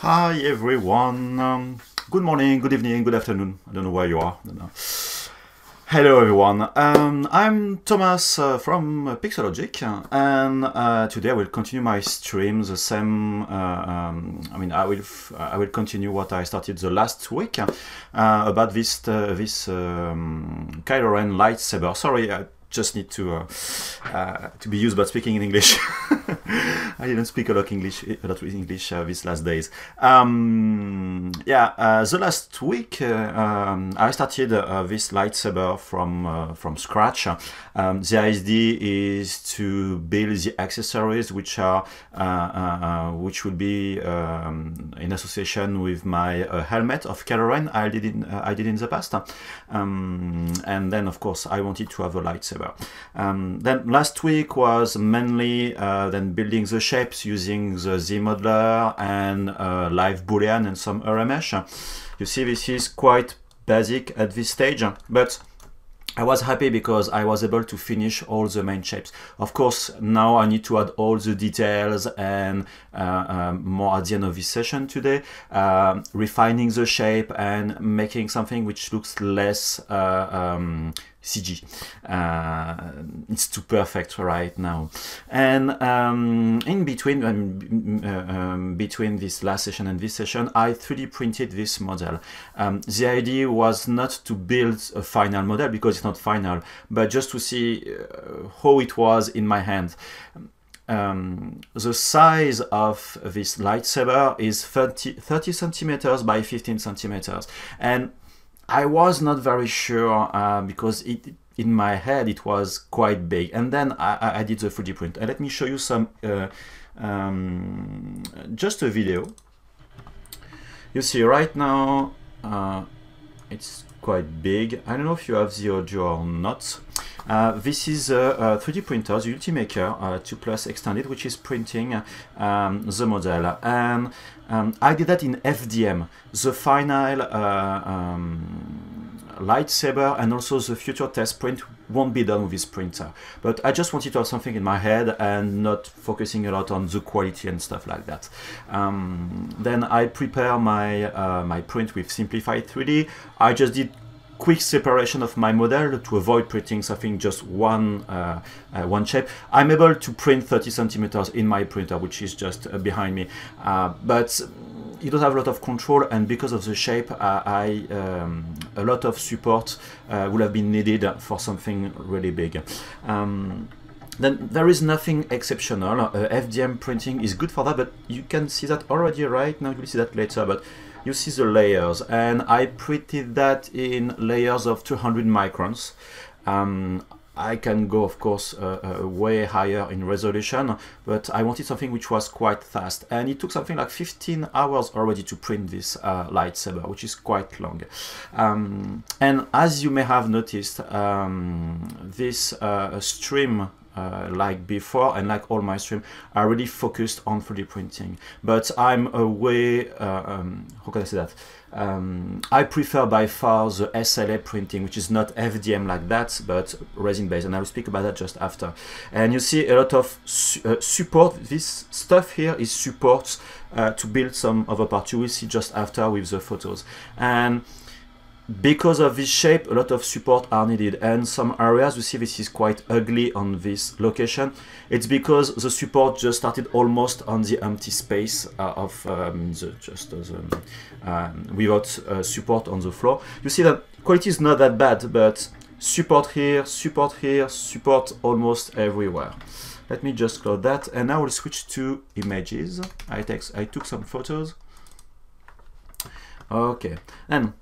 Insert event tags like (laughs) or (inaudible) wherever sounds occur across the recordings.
Hi everyone. Um, good morning, good evening, good afternoon. I don't know where you are. Hello everyone. Um, I'm Thomas uh, from Pixologic, and uh, today I will continue my stream. The same. Uh, um, I mean, I will. I will continue what I started the last week uh, about this uh, this um, Kylo Ren lightsaber. Sorry, just need to uh, uh, to be used but speaking in English. (laughs) I didn't speak a lot English a lot English uh, these last days. Um, yeah, uh, the last week uh, um, I started uh, this lightsaber from from scratch. Um, the idea is to build the accessories which are which will be um, in association with my helmet of Kylo Ren I did in I did in the past, um, and then of course I wanted to have a lightsaber. Um, then last week was mainly uh, then building the shapes using the ZModeler and uh, live boolean and some RMesh. You see this is quite basic at this stage, but I was happy because I was able to finish all the main shapes. Of course, now I need to add all the details and uh, um, more at the end of this session today, uh, refining the shape and making something which looks less uh, um, CG. Uh, it's too perfect right now. And um, in between, um, uh, um, between this last session and this session, I 3D printed this model. Um, the idea was not to build a final model because it's not final, but just to see uh, how it was in my hand. Um, the size of this lightsaber is 30, 30 centimeters by 15 centimeters. And I was not very sure uh, because it in my head it was quite big. And then I, I did the 3D print. And let me show you some uh, um, just a video. You see right now uh, it's quite big. I don't know if you have the audio or not. Uh, this is a, a, 3D printer, the Ultimaker uh, 2 Plus Extended, which is printing um, the model. And um, I did that in FDM. The final uh, um, lightsaber and also the future test print won't be done with this printer. But I just wanted to have something in my head and not focusing a lot on the quality and stuff like that. Um, then I prepare my, uh, my print with Simplify 3D. I just did quick separation of my model to avoid printing something just one uh, uh, one shape. I'm able to print 30 centimeters in my printer, which is just uh, behind me. Uh, but you don't have a lot of control, and because of the shape, uh, I um, a lot of support uh, would have been needed for something really big. Um, then there is nothing exceptional. FDM printing is good for that, but you can see that already right now. You'll see that later, but you see the layers and I printed that in layers of 200 microns. Um, I can go, of course, uh, uh, way higher in resolution, but I wanted something which was quite fast. And it took something like 15 hours already to print this uh, lightsaber, which is quite long. Um, and as you may have noticed, um, this uh, stream uh, like before and like all my stream I really focused on 3D printing. But I'm away, uh, um, how can I say that? Um, I prefer by far the SLA printing, which is not FDM like that, but resin based, and I will speak about that just after. And you see a lot of su uh, support. This stuff here is support uh, to build some other parts. You will see just after with the photos. And because of this shape, a lot of support are needed. And some areas, you see this is quite ugly on this location. It's because the support just started almost on the empty space uh, of um, the, just uh, the, um, without uh, support on the floor. You see that quality is not that bad, but support here, support here, support almost everywhere. Let me just close that, and now we'll switch to images. I, I took some photos. Okay, and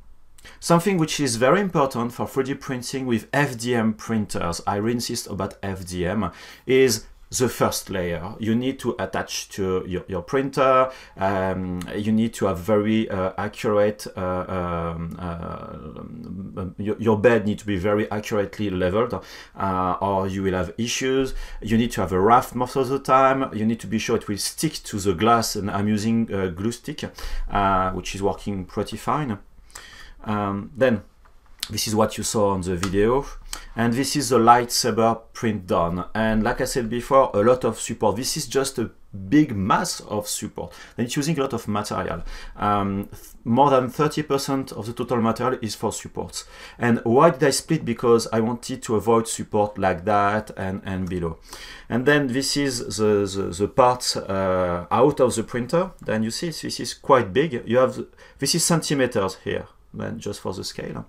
Something which is very important for 3D printing with FDM printers, I insist about FDM, is the first layer. You need to attach to your, your printer. Um, you need to have very uh, accurate, uh, um, uh, your, your, bed needs to be very accurately leveled uh, or you will have issues. You need to have a raft most of the time. You need to be sure it will stick to the glass and I'm using glue stick, uh, which is working pretty fine. Um, then this is what you saw on the video. And this is the lightsaber print done. And like I said before a lot of support. This is just a big mass of support. And it's using a lot of material. Um, more than 30% of the total material is for supports. And why did I split? Because I wanted to avoid support like that and, and below. And then this is the, the, the uh, out of the printer. Then you see this is quite big. You have this is centimeters here then just for the scale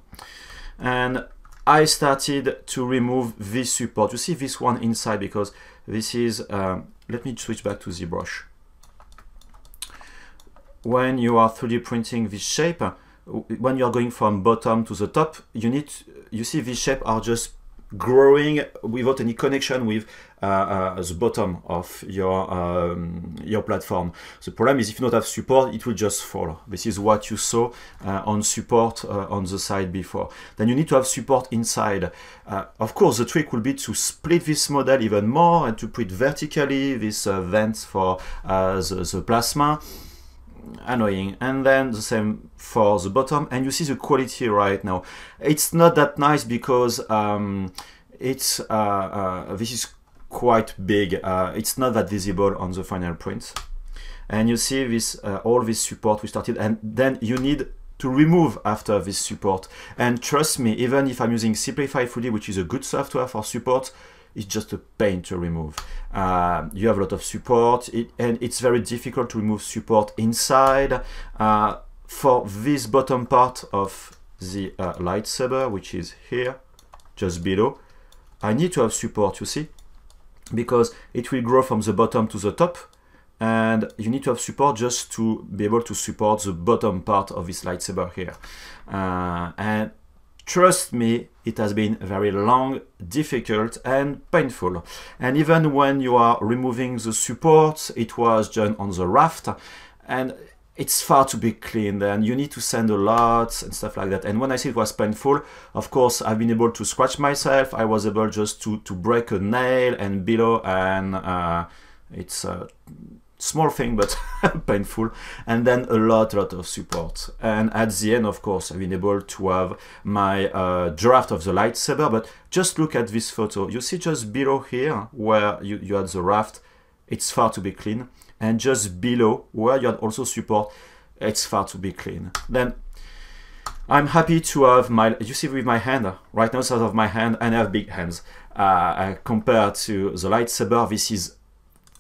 and I started to remove this support. You see this one inside because this is, um, let me switch back to ZBrush. When you are 3D printing this shape, when you are going from bottom to the top, you need, you see this shape are just growing without any connection with uh, uh, the bottom of your um, your platform. The problem is if you don't have support, it will just fall. This is what you saw uh, on support uh, on the side before. Then you need to have support inside. Uh, of course, the trick will be to split this model even more and to put vertically this uh, vents for the, the plasma annoying. And then the same for the bottom. And you see the quality right now. It's not that nice because um, it's uh, uh, this is quite big. Uh, it's not that visible on the final print. And you see this uh, all this support we started. And then you need to remove after this support. And trust me even if I'm using Simplify 3D which is a good software for support it's just a pain to remove. Uh, you have a lot of support it, and it's very difficult to remove support inside. Uh, for this bottom part of the uh, lightsaber, which is here, just below, I need to have support, you see, because it will grow from the bottom to the top and you need to have support just to be able to support the bottom part of this lightsaber here. Uh, and Trust me, it has been very long, difficult and painful. And even when you are removing the support, it was done on the raft and it's far too big clean and you need to sand a lot and stuff like that. And when I say it was painful, of course, I've been able to scratch myself. I was able just to, to break a nail and below and uh, it's uh, small thing but (laughs) painful and then a lot lot of support. And at the end of course I've been able to have my uh, draft of the lightsaber but just look at this photo. You see just below here where you, you had the raft? It's far to be clean. And just below where you had also support it's far to be clean. Then I'm happy to have my, you see with my hand, right now side of my hand, and I have big hands. Uh, compared to the lightsaber, this is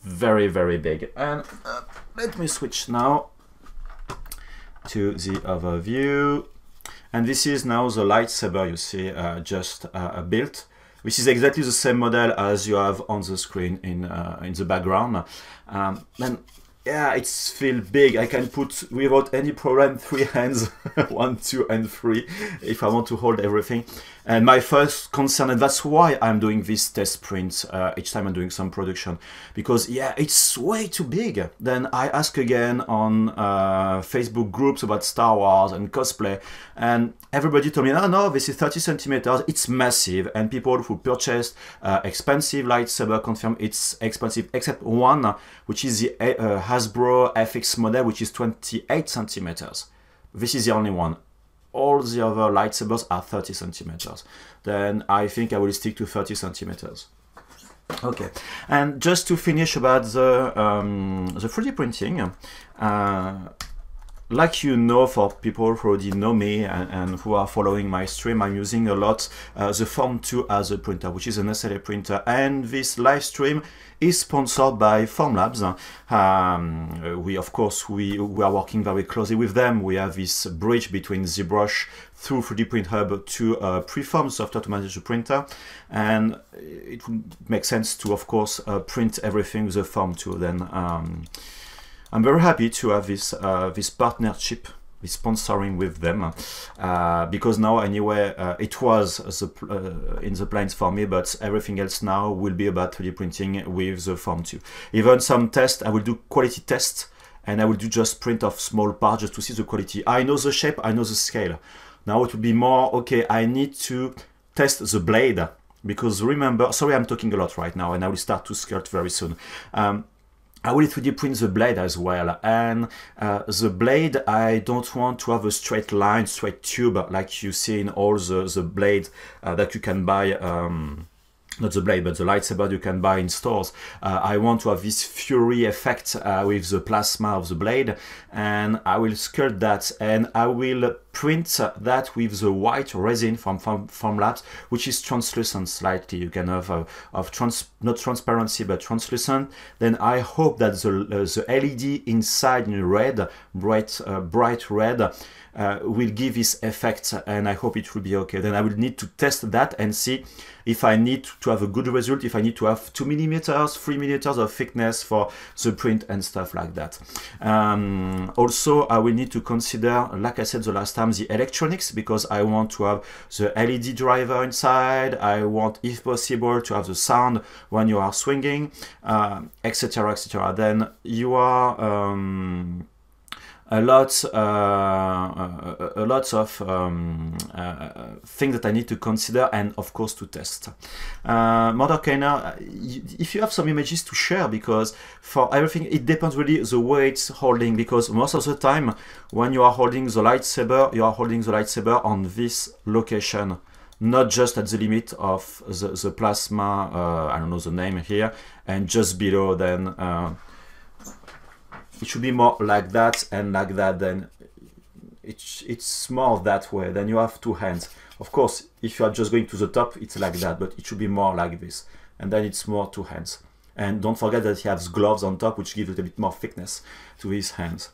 very, very big. And uh, let me switch now to the other view. And this is now the lightsaber you see uh, just uh, built. which is exactly the same model as you have on the screen in uh, in the background. Um, and yeah, it's feel big. I can put without any problem three (laughs) hands, one, two, and three, if I want to hold everything. And my first concern, and that's why I'm doing this test print uh, each time I'm doing some production, because yeah, it's way too big. Then I ask again on uh, Facebook groups about Star Wars and cosplay, and everybody told me, oh no, this is 30 centimeters, it's massive, and people who purchased uh, expensive lightsaber confirm it's expensive, except one, which is the uh, Hasbro FX model, which is 28 centimeters. This is the only one all the other lightsabers are 30 centimeters. Then I think I will stick to 30 centimeters. Okay, and just to finish about the um, the 3D printing, uh, like you know, for people who already know me and, and, who are following my stream, I'm using a lot uh, the Form 2 as a printer, which is an SLA printer. And this live stream is sponsored by Formlabs. Um, we, of course, we, we are working very closely with them. We have this bridge between ZBrush through 3D Print Hub to uh, Preform software to manage the printer. And it would make sense to, of course, uh, print everything with the Form 2 then. Um, I'm very happy to have this uh, this partnership, this sponsoring with them, uh, because now anyway uh, it was the, uh, in the plans for me, but everything else now will be about 3D printing with the Form 2. Even some tests, I will do quality tests, and I will do just print of small parts just to see the quality. I know the shape, I know the scale. Now it will be more, okay, I need to test the blade, because remember, sorry I'm talking a lot right now, and I will start to skirt very soon. Um, I will 3D print the blade as well. And uh, the blade, I don't want to have a straight line, straight tube like you see in all the, the blades uh, that you can buy um, not the blade, but the lightsaber you can buy in stores. Uh, I want to have this fury effect uh, with the plasma of the blade, and I will sculpt that, and I will print that with the white resin from Formlabs, which is translucent slightly. You can have a, of trans, not transparency, but translucent. Then I hope that the, uh, the LED inside in red, bright, uh, bright red, uh, will give this effect and I hope it will be okay. Then I will need to test that and see if I need to have a good result, if I need to have 2 millimeters, 3 millimeters of thickness for the print and stuff like that. Um, also, I will need to consider, like I said the last time, the electronics because I want to have the LED driver inside. I want, if possible, to have the sound when you are swinging, etc., uh, etc. Et then you are um, a lot, uh, a, a lot of um, uh, things that I need to consider and of course to test. Uh, Mordekainer, if you have some images to share, because for everything it depends really the way it's holding, because most of the time when you are holding the lightsaber, you are holding the lightsaber on this location not just at the limit of the, the plasma, uh, I don't know the name here, and just below then uh, it should be more like that and like that then it's it's more that way then you have two hands. Of course if you are just going to the top it's like that but it should be more like this and then it's more two hands. And don't forget that he has gloves on top which gives it a bit more thickness to his hands.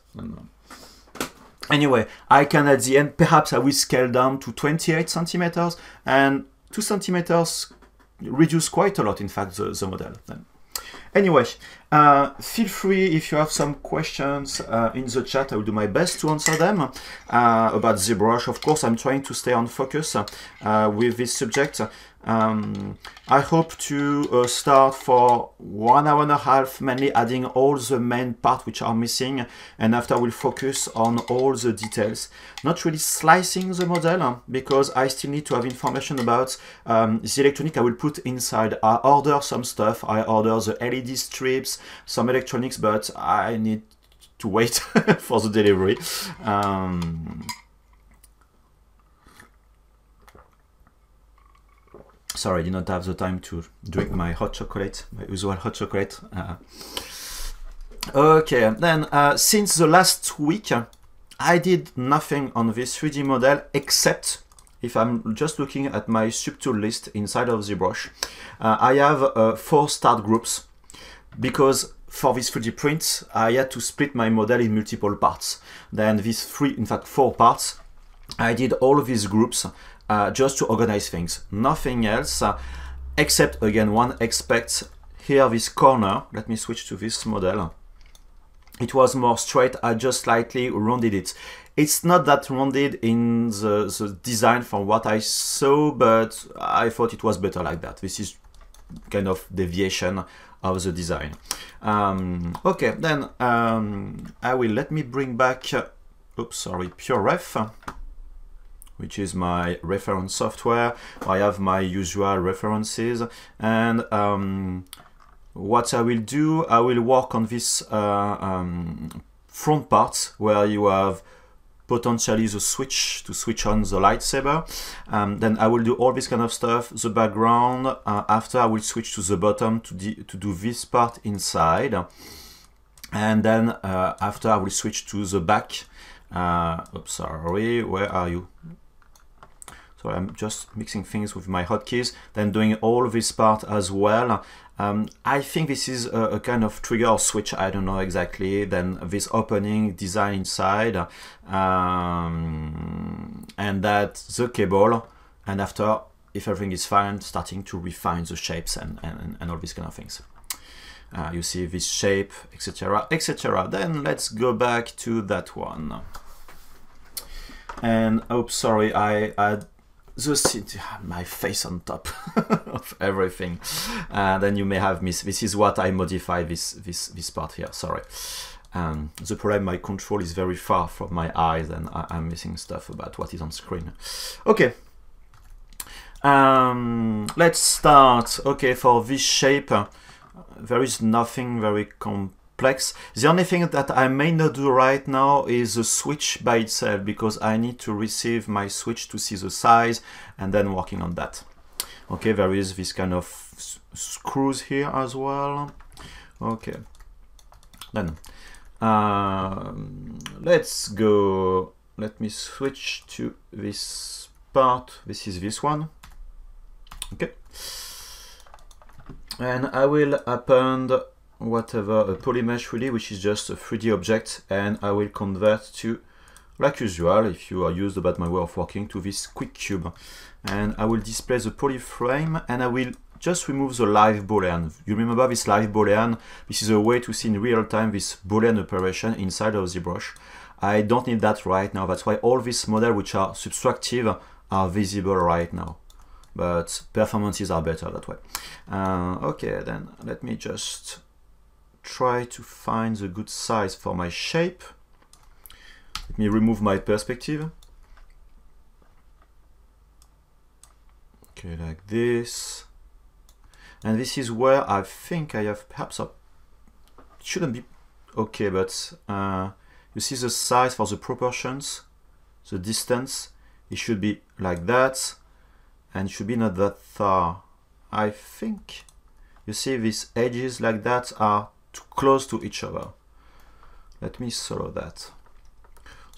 Anyway i can at the end perhaps i will scale down to 28 centimeters and 2 centimeters reduce quite a lot in fact the, the model then Anyway, uh, feel free if you have some questions uh, in the chat. I will do my best to answer them uh, about ZBrush. Of course, I'm trying to stay on focus uh, with this subject. Um, I hope to uh, start for one hour and a half, mainly adding all the main parts which are missing, and after we'll focus on all the details. Not really slicing the model, because I still need to have information about um, the electronic I will put inside. I order some stuff, I order the LED strips, some electronics, but I need to wait (laughs) for the delivery. Um, sorry, I did not have the time to drink my hot chocolate, my usual hot chocolate. Uh, okay, then uh, since the last week, I did nothing on this 3D model except if I'm just looking at my subtool list inside of ZBrush, uh, I have uh, four start groups because for this 3D print, I had to split my model in multiple parts. Then these three, in fact, four parts, I did all of these groups uh, just to organize things. Nothing else, uh, except again, one expects here this corner. Let me switch to this model. It was more straight, I just slightly rounded it. It's not that rounded in the, the design from what I saw, but I thought it was better like that. This is kind of deviation of the design. Um, okay, then um, I will let me bring back, oops, sorry, Pure PureRef which is my reference software. I have my usual references and um, what I will do, I will work on this uh, um, front part where you have potentially the switch to switch on the lightsaber. Um, then I will do all this kind of stuff, the background. Uh, after I will switch to the bottom to, to do this part inside. And then uh, after I will switch to the back. Uh, oops, sorry, where are you? So I'm just mixing things with my hotkeys, then doing all this part as well. Um, I think this is a, a, kind of trigger or switch, I don't know exactly. Then this opening design inside, um, and that the cable, and after, if everything is fine, starting to refine the shapes and, and, and all these kind of things. Uh, you see this shape, etc., etc. Then let's go back to that one. And oh, sorry, I, I the city, my face on top (laughs) of everything. And then you may have missed this is what I modify this this this part here sorry. Um, the problem my control is very far from my eyes and I, am missing stuff about what is on screen. Okay. Um, let's start. Okay for this shape uh, there is nothing very complex plex. The only thing that I may not do right now is the switch by itself because I need to receive my switch to see the size and then working on that. Okay, there is this kind of screws here as well. Okay, then um, let's go. Let me switch to this part. This is this one. Okay, and I will append whatever a polymesh 3D, which is just a 3D object, and I will convert to, like usual, if you are used about my way of working, to this quick cube. And I will display the polyframe, and I will just remove the live boolean. You remember this live boolean? This is a way to see in real time this boolean operation inside of ZBrush. I don't need that right now. That's why all these models which are subtractive are visible right now. But performances are better that way. Uh, okay, then let me just try to find the good size for my shape. Let me remove my perspective. Okay, like this. And this is where I think I have perhaps a, shouldn't be okay, but uh, you see the size for the proportions, the distance, it should be like that, and should be not that far. I think you see these edges like that are too close to each other. Let me solve that.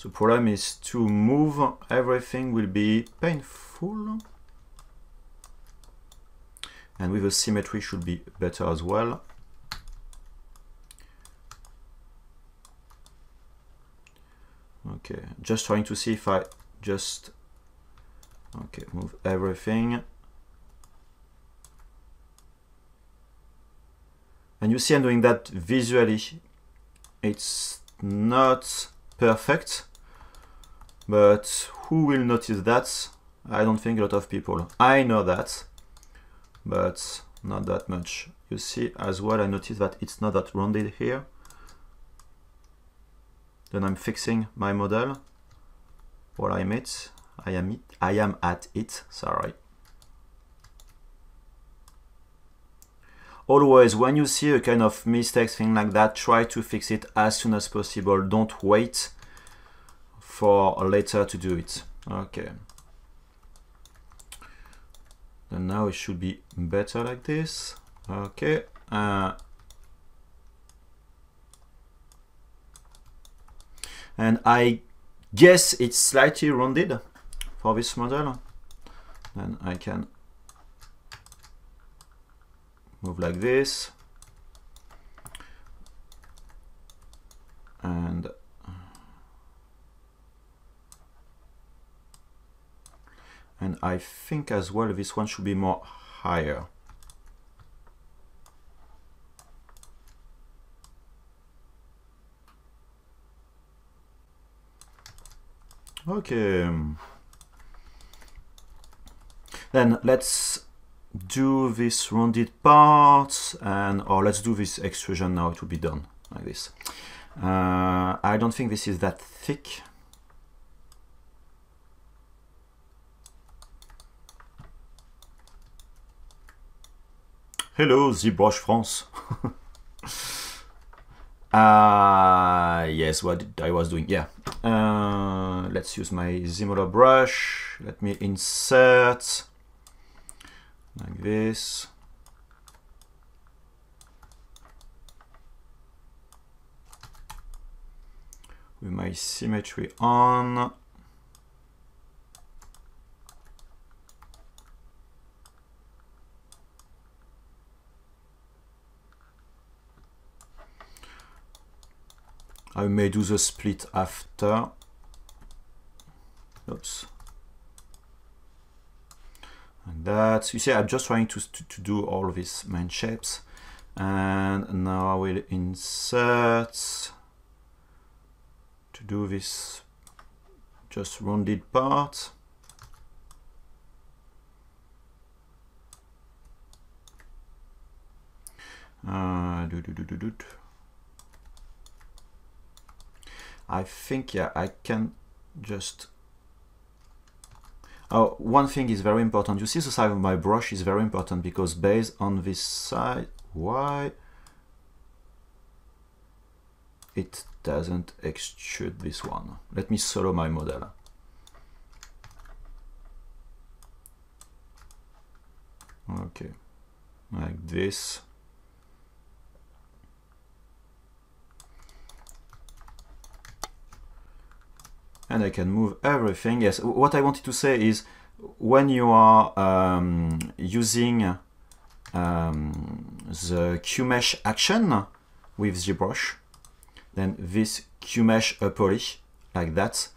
The problem is to move everything will be painful. And with a symmetry should be better as well. Okay, just trying to see if I just okay move everything And you see I'm doing that visually. It's not perfect, but who will notice that? I don't think a lot of people. I know that, but not that much. You see as well, I notice that it's not that rounded here. Then I'm fixing my model while I'm it. I am it. I am at it. Sorry. Always when you see a kind of mistakes thing like that try to fix it as soon as possible. Don't wait for later to do it. Okay. And now it should be better like this. Okay uh, and I guess it's slightly rounded for this model. Then I can move like this. And and I think as well this one should be more higher. Okay. Then let's do this rounded part and or let's do this extrusion now it will be done like this. Uh, I don't think this is that thick. Hello ZBrush France. Uh, (laughs) yes what I was doing yeah. Uh, let's use my ZModeler brush. Let me insert like this. With my symmetry on. I may do the split after. Oops and that you see I'm just trying to, to, to do all these main shapes and now I will insert to do this just rounded part uh, do, do, do, do, do. I think yeah I can just Oh, one thing is very important. You see the size of my brush is very important because based on this side, why? it doesn't extrude this one. Let me solo my model. Okay, like this. And I can move everything. Yes, what I wanted to say is when you are um, using um, the QMesh action with ZBrush, then this QMesh poly, like that,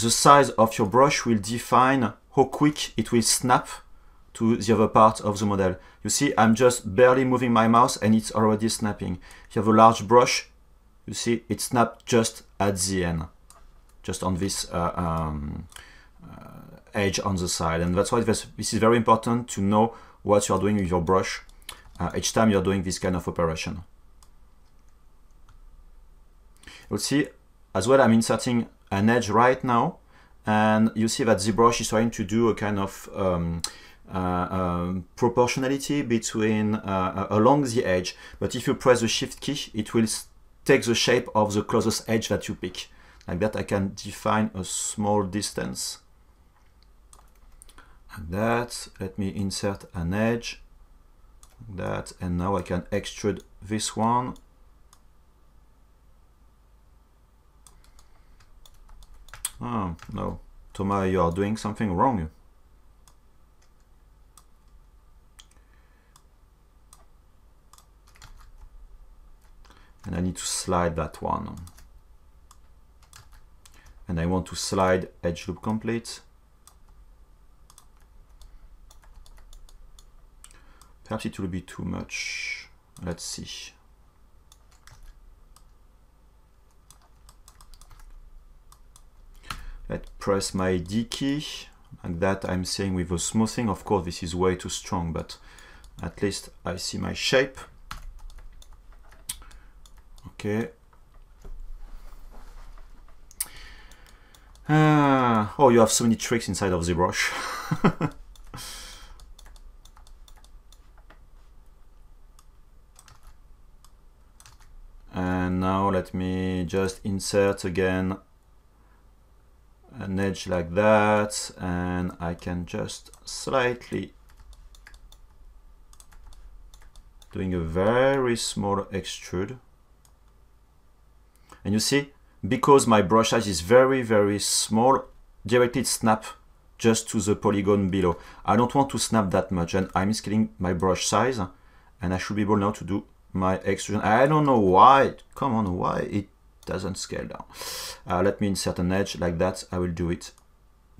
the size of your brush will define how quick it will snap to the other part of the model. You see, I'm just barely moving my mouse and it's already snapping. If you have a large brush, you see it snapped just at the end, just on this uh, um, uh, edge on the side. And that's why this, this, is very important to know what you're doing with your brush uh, each time you're doing this kind of operation. You'll see as well I'm inserting an edge right now and you see that ZBrush is trying to do a kind of um, uh, um, proportionality between uh, along the edge but if you press the shift key it will take the shape of the closest edge that you pick like that I can define a small distance like that let me insert an edge like that and now I can extrude this one Oh, no. Toma, you are doing something wrong. And I need to slide that one. And I want to slide edge loop complete. Perhaps it will be too much. Let's see. Let's press my D key. Like that I'm saying with the smoothing. Of course, this is way too strong, but at least I see my shape. Okay. Uh, oh, you have so many tricks inside of ZBrush. (laughs) and now let me just insert again an edge like that and I can just slightly doing a very small extrude and you see because my brush size is very very small directly snap just to the polygon below I don't want to snap that much and I'm scaling my brush size and I should be able now to do my extrusion I don't know why come on why it doesn't scale down. Uh, let me insert an edge like that. I will do it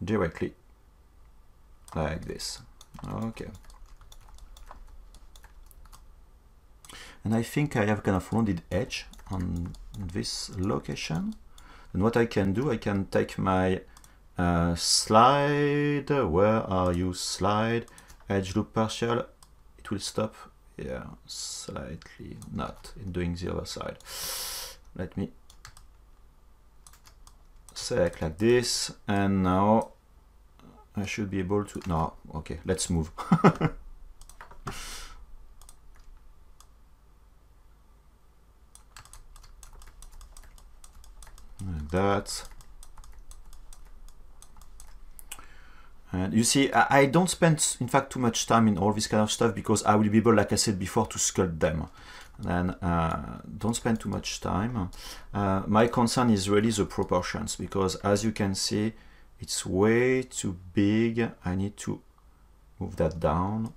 directly like this. Okay. And I think I have kind of rounded edge on this location. And what I can do, I can take my uh, slide, where are you, slide, edge loop partial, it will stop, yeah, slightly, not in doing the other side. Let me select like this. And now I should be able to no okay let's move (laughs) like that and you see I, don't spend in fact too much time in all this kind of stuff because I will be able like I said before to sculpt them then uh, don't spend too much time. Uh, my concern is really the proportions because as you can see it's way too big. I need to move that down.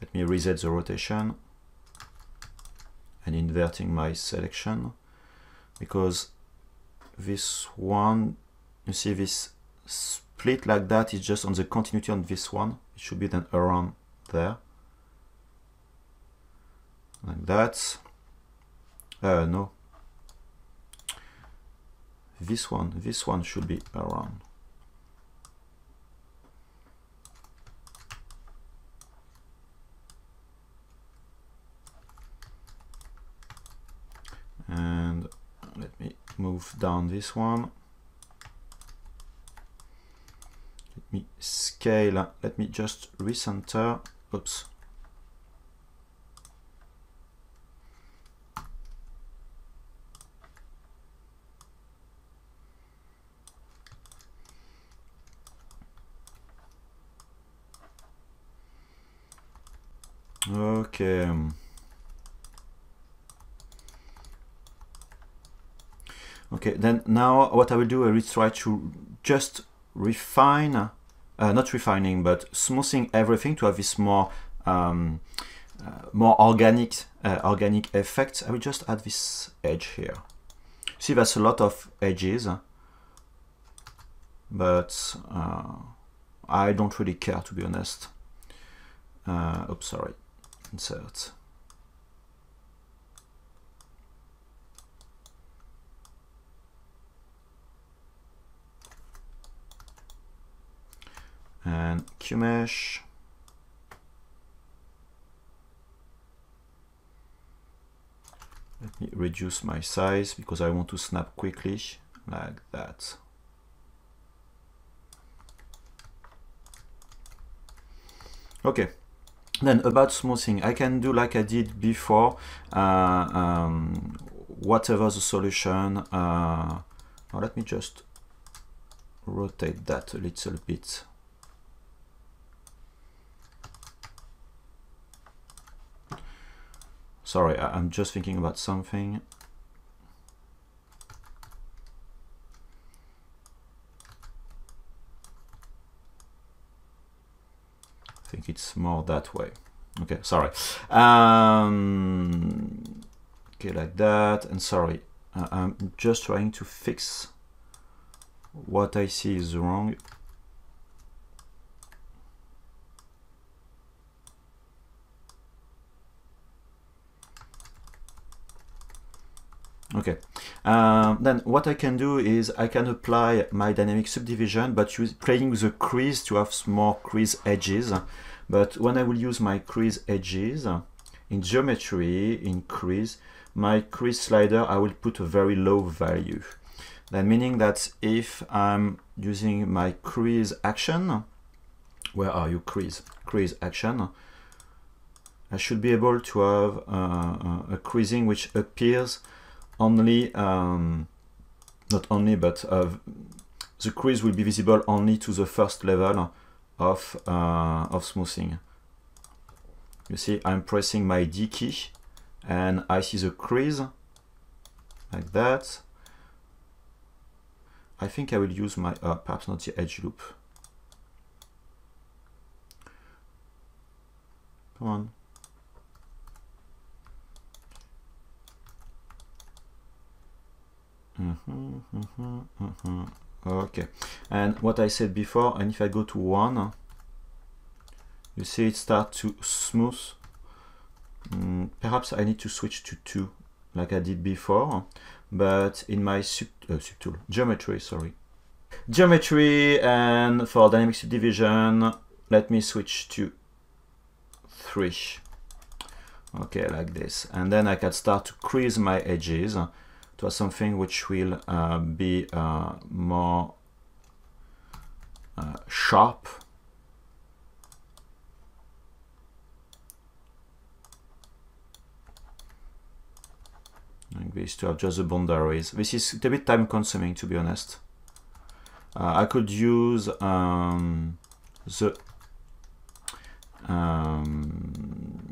Let me reset the rotation and inverting my selection because this one, you see this split like that is just on the continuity on this one. It should be then around there. Like that. Uh, no. This one, this one should be around. And let me move down this one. Let me scale, let me just recenter. Oops. Okay. Okay, then now what I will do, I will try to just refine, uh, not refining, but smoothing everything to have this more um, uh, more organic uh, organic effect. I will just add this edge here. See, there's a lot of edges, but uh, I don't really care to be honest. Uh, oops, sorry insert. And QMesh. Let me reduce my size because I want to snap quickly like that. Okay, then about smoothing, I can do like I did before, uh, um, whatever the solution. Uh, let me just rotate that a little bit. Sorry, I'm just thinking about something. I think it's more that way. Okay, sorry. Um, okay, like that. And sorry, uh, I'm just trying to fix what I see is wrong. Okay, um, then what I can do is I can apply my dynamic subdivision, but use, playing the crease to have more crease edges. But when I will use my crease edges, in geometry, in crease, my crease slider, I will put a very low value. That meaning that if I'm using my crease action, where are you crease? Crease action, I should be able to have uh, a creasing which appears only, um, not only, but uh, the crease will be visible only to the first level of, uh, of smoothing. You see, I'm pressing my D key and I see the crease like that. I think I will use my, uh, perhaps not the edge loop. Come on. Mm -hmm, mm -hmm, mm -hmm. Okay, and what I said before, and if I go to one, you see it start to smooth. Mm, perhaps I need to switch to two, like I did before, but in my sub, uh, subtool, geometry, sorry. Geometry and for dynamic subdivision, let me switch to three. Okay, like this. And then I can start to crease my edges to something which will uh, be uh, more uh, sharp like this to adjust the boundaries. This is a bit time consuming to be honest. Uh, I could use um, the um,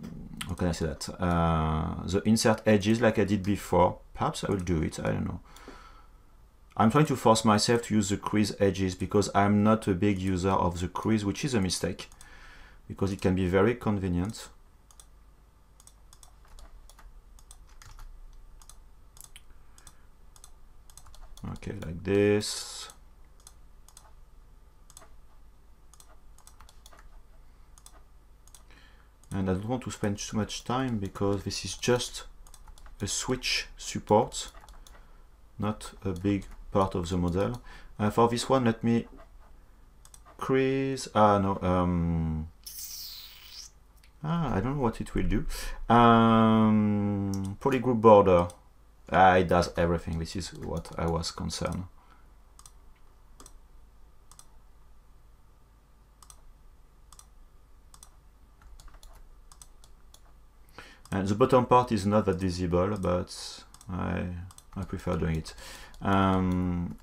how can I say that? Uh, the insert edges like I did before. Perhaps I will do it, I don't know. I'm trying to force myself to use the crease edges because I'm not a big user of the crease, which is a mistake because it can be very convenient. Okay, like this. and I don't want to spend too much time because this is just a switch support not a big part of the model. Uh, for this one let me crease ah no um ah, I don't know what it will do. Um, polygroup border. Ah, it does everything. This is what I was concerned and the bottom part is not that visible but I, I prefer doing it. Um,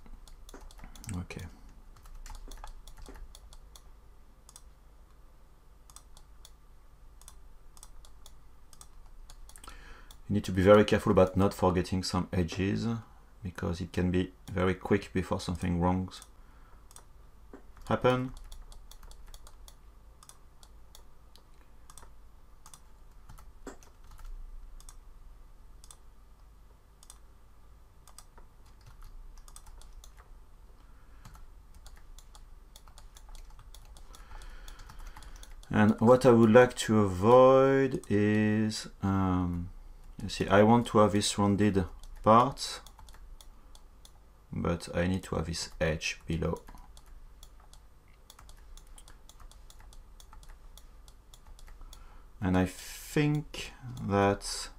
okay. You need to be very careful about not forgetting some edges because it can be very quick before something wrong happen And what I would like to avoid is, um, you see, I want to have this rounded part, but I need to have this edge below. And I think that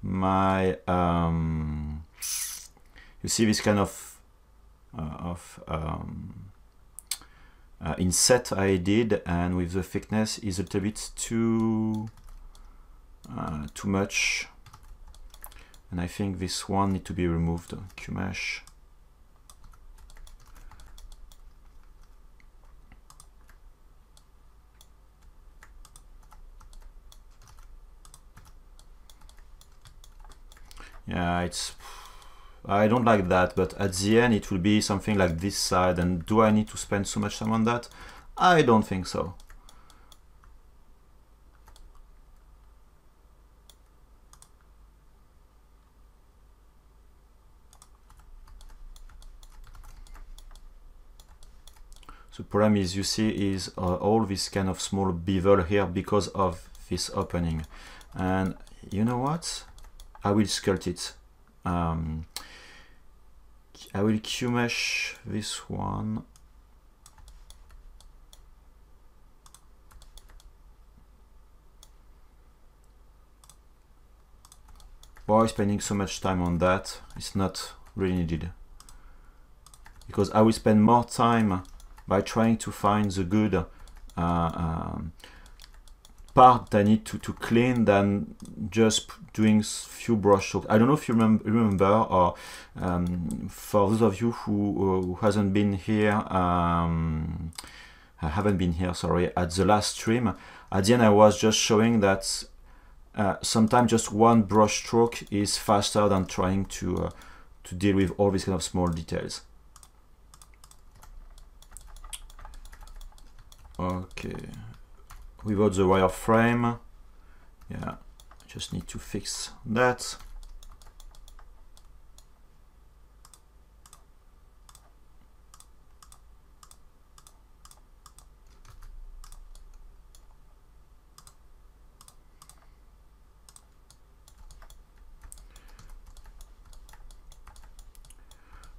my, um, you see this kind of, uh, of um, uh, inset I did and with the thickness is a little bit too uh, too much. And I think this one need to be removed QMesh yeah it's I don't like that, but at the end it will be something like this side, and do I need to spend so much time on that? I don't think so. The problem is you see is uh, all this kind of small bevel here because of this opening. And you know what? I will sculpt it. Um, I will QMesh this one. Why spending so much time on that? It's not really needed. Because I will spend more time by trying to find the good uh, um, part I need to, to clean than just doing few brush strokes. I don't know if you remember, remember or um, for those of you who, uh, who hasn't been here, um, I haven't been here, sorry, at the last stream, at the end I was just showing that uh, sometimes just one brush stroke is faster than trying to, uh, to deal with all these kind of small details. Okay, without the wireframe. Yeah, just need to fix that.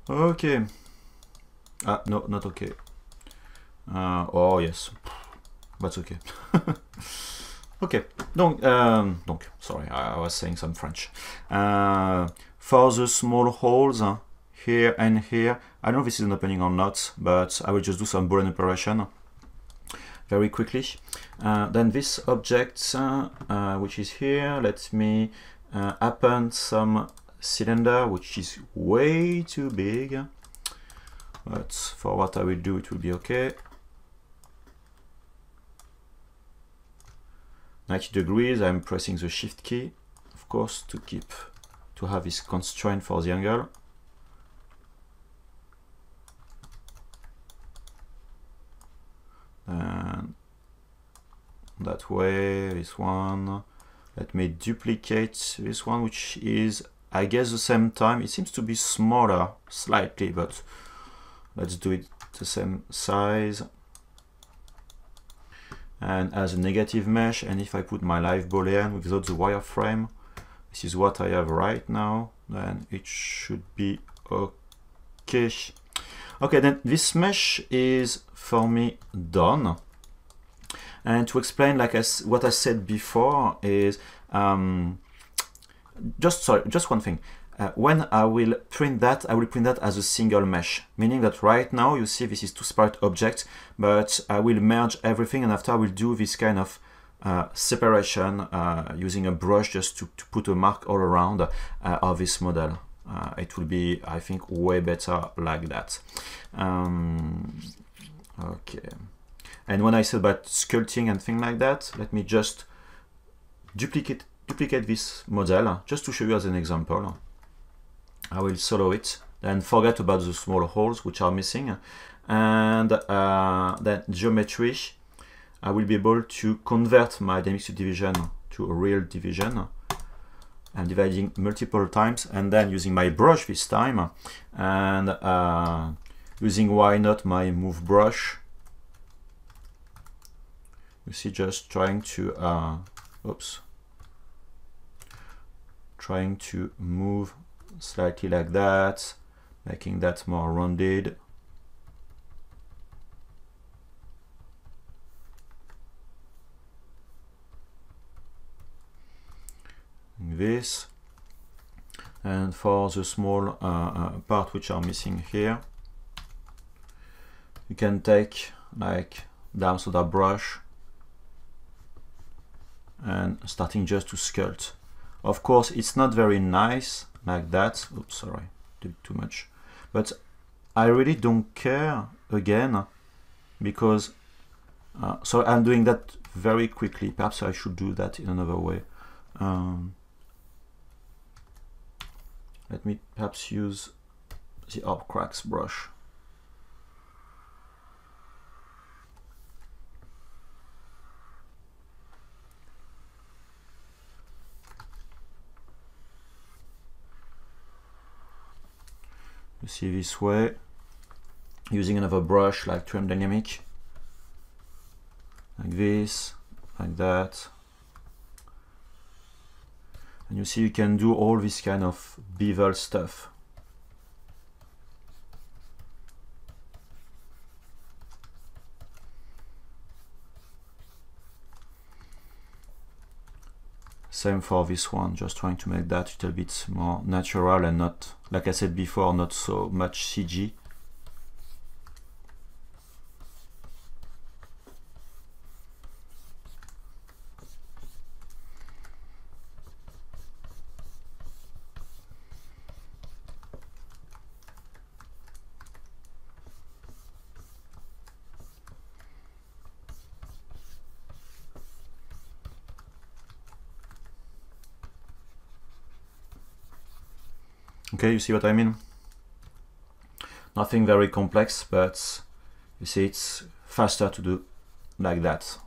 Okay. Ah, no, not okay. Uh, oh, yes. That's okay. (laughs) okay, donc, um, donc, sorry, I, was saying some French. Uh, for the small holes uh, here and here, I don't know if this is an opening or not, but I will just do some Boolean operation very quickly. Uh, then this object, uh, uh, which is here, let me uh, append some cylinder, which is way too big. But for what I will do, it will be okay. 90 degrees, I'm pressing the shift key, of course, to keep, to have this constraint for the angle. And that way, this one, let me duplicate this one, which is, I guess, the same time. It seems to be smaller, slightly, but let's do it the same size and as a negative mesh and if I put my live boolean without the wireframe this is what I have right now then it should be okay. Okay then this mesh is for me done. And to explain like I, what I said before is um, just sorry just one thing uh, when I will print that, I will print that as a single mesh, meaning that right now you see this is two separate objects, but I will merge everything and after I will do this kind of uh, separation uh, using a brush just to, to, put a mark all around uh, of this model. Uh, it will be, I think, way better like that. Um, okay. And when I said about sculpting and things like that, let me just duplicate duplicate this model just to show you as an example. I will solo it, then forget about the small holes which are missing, and uh, then geometry. I will be able to convert my dynamic subdivision to a real division. I'm dividing multiple times and then using my brush this time. And uh, using why not my move brush. You see just trying to uh, oops. Trying to move slightly like that making that more rounded. This. And for the small uh, uh, part which are missing here you can take like down soda brush and starting just to sculpt. Of course it's not very nice like that. Oops sorry did too much. But I really don't care again because uh, so I'm doing that very quickly. Perhaps I should do that in another way. Um, let me perhaps use the Orb Cracks brush. You see this way, using another brush like Trim Dynamic, like this, like that, and you see you can do all this kind of bevel stuff same for this one just trying to make that a little bit more natural and not like I said before not so much CG Okay, you see what I mean? Nothing very complex, but you see it's faster to do like that.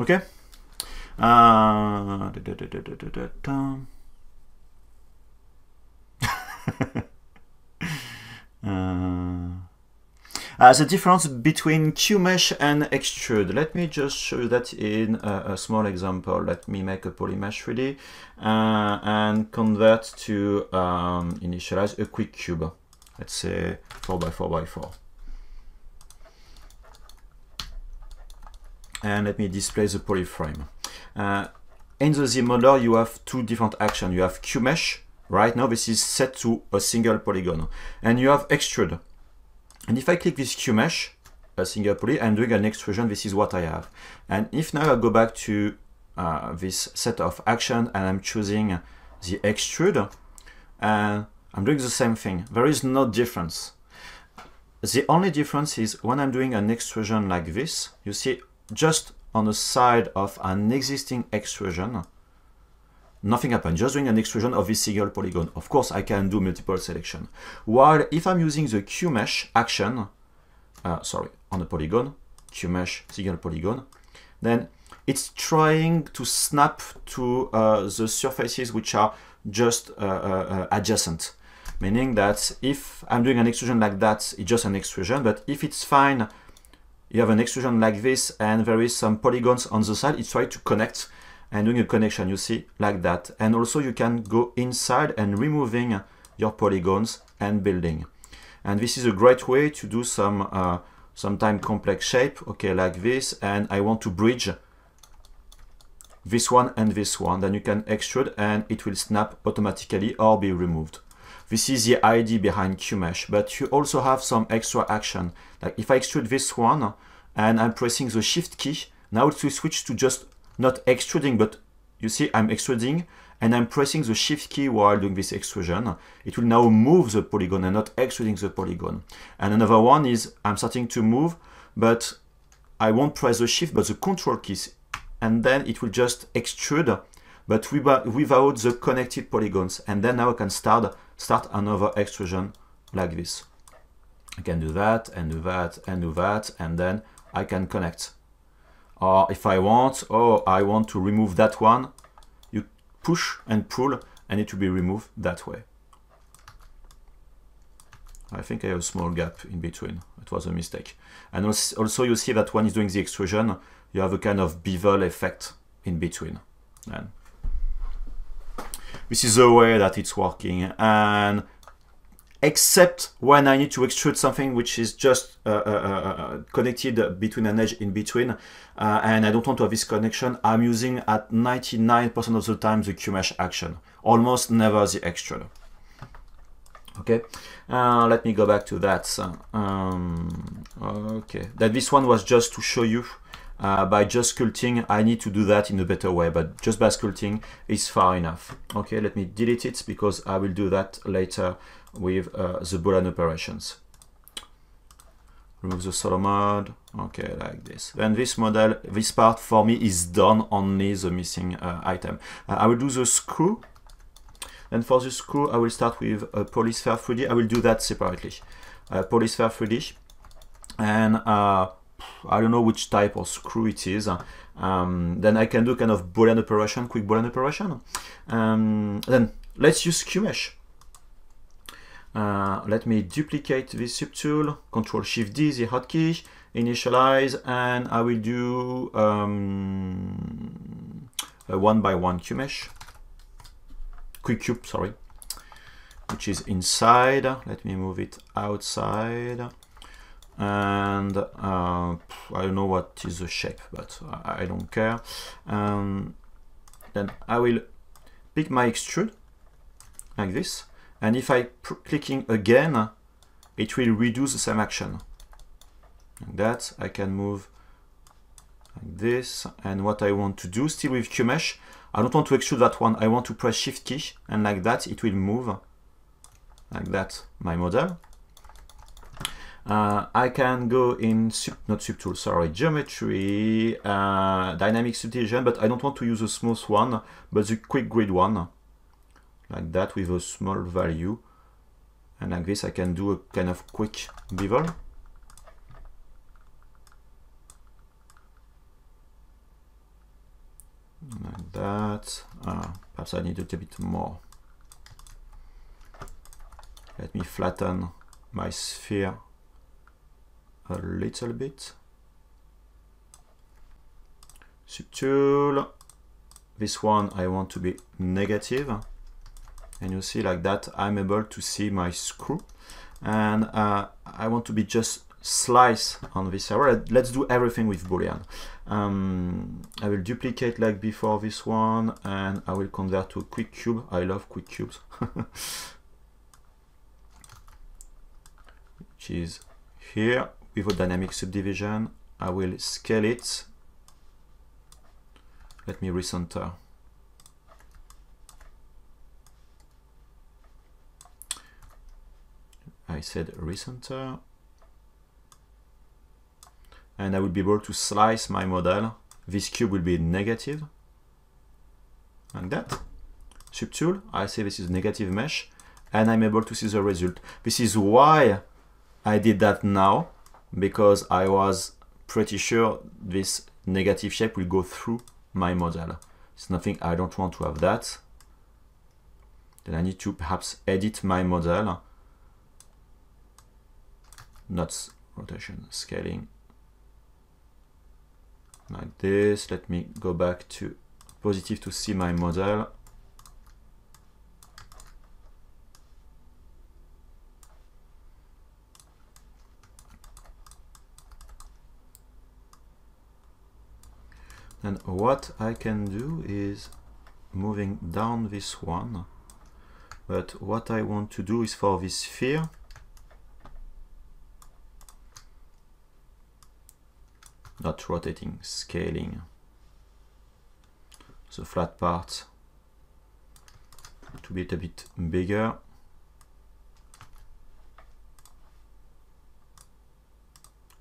Okay. Uh, (laughs) Uh, the difference between QMesh and extrude. Let me just show you that in a, a small example. Let me make a polymesh 3D uh, and convert to um, initialize a quick cube. Let's say 4 by 4 by 4 And let me display the polyframe. Uh, in the ZModeler, you have two different actions. You have QMesh. Right now, this is set to a single polygon. And you have extrude. And if I click this QMesh, a single poly, I'm doing an extrusion, this is what I have. And if now I go back to uh, this set of action and I'm choosing the extrude, and I'm doing the same thing. There is no difference. The only difference is when I'm doing an extrusion like this, you see just on the side of an existing extrusion, nothing happened, just doing an extrusion of this single polygon. Of course, I can do multiple selection. While if I'm using the QMesh action, uh, sorry, on a polygon, QMesh single polygon, then it's trying to snap to uh, the surfaces which are just uh, uh, uh, adjacent. Meaning that if I'm doing an extrusion like that, it's just an extrusion, but if it's fine, you have an extrusion like this and there is some polygons on the side, it's trying to connect and doing a connection, you see, like that. And also you can go inside and removing your polygons and building. And this is a great way to do some uh, sometime complex shape, okay, like this. And I want to bridge this one and this one. Then you can extrude and it will snap automatically or be removed. This is the idea behind QMesh, but you also have some extra action. Like if I extrude this one and I'm pressing the shift key, now it will switch to just not extruding, but you see I'm extruding and I'm pressing the shift key while doing this extrusion. It will now move the polygon and not extruding the polygon. And another one is I'm starting to move, but I won't press the shift, but the control keys, and then it will just extrude, but without the connected polygons. And then now I can start, start another extrusion like this. I can do that, and do that, and do that, and then I can connect. Or if I want, oh, I want to remove that one, you push and pull, and it will be removed that way. I think I have a small gap in between. It was a mistake. And also you see that when it's doing the extrusion, you have a kind of bevel effect in between. And this is the way that it's working. And except when I need to extrude something which is just uh, uh, uh, uh connected between an edge in between, uh, and I don't want to have this connection, I'm using at 99% of the time the QMesh action, almost never the extrude. Okay, let me go back to that. Um, okay, that this one was just to show you uh, by just sculpting, I need to do that in a better way, but just by sculpting is far enough. Okay, let me delete it because I will do that later with uh, the Boolean operations. Remove the solo mode, okay, like this. Then this model, this part for me is done, only the missing uh, item. Uh, I will do the screw, and for the screw, I will start with a polysphere 3D. I will do that separately. Uh, polysphere 3D, and uh, I don't know which type of screw it is. Um, then I can do kind of Boolean operation, quick Boolean operation. Um, then let's use QMesh. Uh, let me duplicate this subtool, Control Shift D, the hotkey, initialize, and I will do um, a one by one QMesh, quick cube, sorry, which is inside. Let me move it outside. And uh, I don't know what is the shape, but I, don't care. Um, then I will pick my extrude like this, and if I clicking again, it will reduce the same action. Like that, I can move like this, and what I want to do, still with QMesh, I don't want to extrude that one, I want to press Shift key, and like that, it will move like that, my model. Uh, I can go in, sub, not subtool, sorry, geometry, uh, dynamic subdivision, but I don't want to use a smooth one, but the quick grid one, like that with a small value. And like this, I can do a kind of quick bevel. Like that. Uh, perhaps I need a bit more. Let me flatten my sphere a little bit. Subtool. This one I want to be negative. And you see like that I'm able to see my screw. And uh, I want to be just slice on this area. Let's do everything with Boolean. Um, I will duplicate like before this one and I will convert to a quick cube. I love quick cubes. (laughs) Which is here with a dynamic subdivision. I will scale it. Let me recenter. I said recenter. And I will be able to slice my model. This cube will be negative, like that. Subtool, I say this is negative mesh, and I'm able to see the result. This is why I did that now, because I was pretty sure this negative shape will go through my model. It's nothing, I don't want to have that. Then I need to perhaps edit my model. Not rotation, scaling. Like this. Let me go back to positive to see my model. And what I can do is moving down this one. But what I want to do is for this sphere, not rotating, scaling the flat part to be a bit bigger.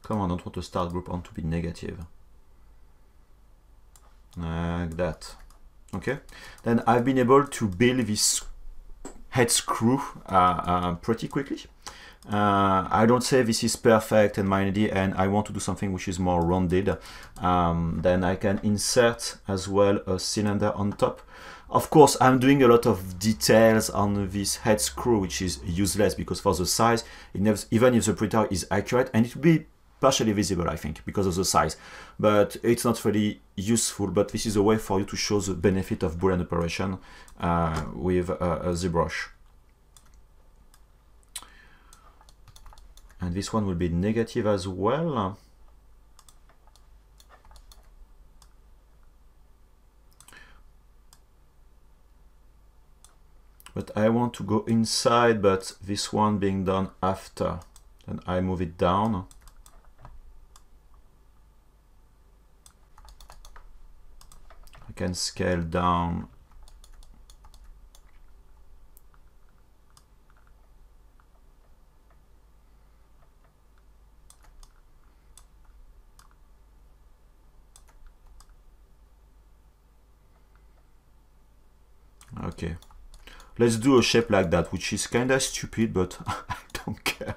Come on, I don't want to start group on to be negative. Like that. Okay. Then I've been able to build this head screw uh, uh, pretty quickly. Uh, I don't say this is perfect and my idea and I want to do something which is more rounded. Um, then I can insert as well a cylinder on top. Of course, I'm doing a lot of details on this head screw, which is useless because for the size, never, even if the printer is accurate, and it will be partially visible, I think, because of the size. But it's not really useful, but this is a way for you to show the benefit of Boolean operation uh, with uh, ZBrush. And this one will be negative as well. But I want to go inside, but this one being done after. Then I move it down. I can scale down okay. Let's do a shape like that which is kind of stupid but (laughs) I don't care.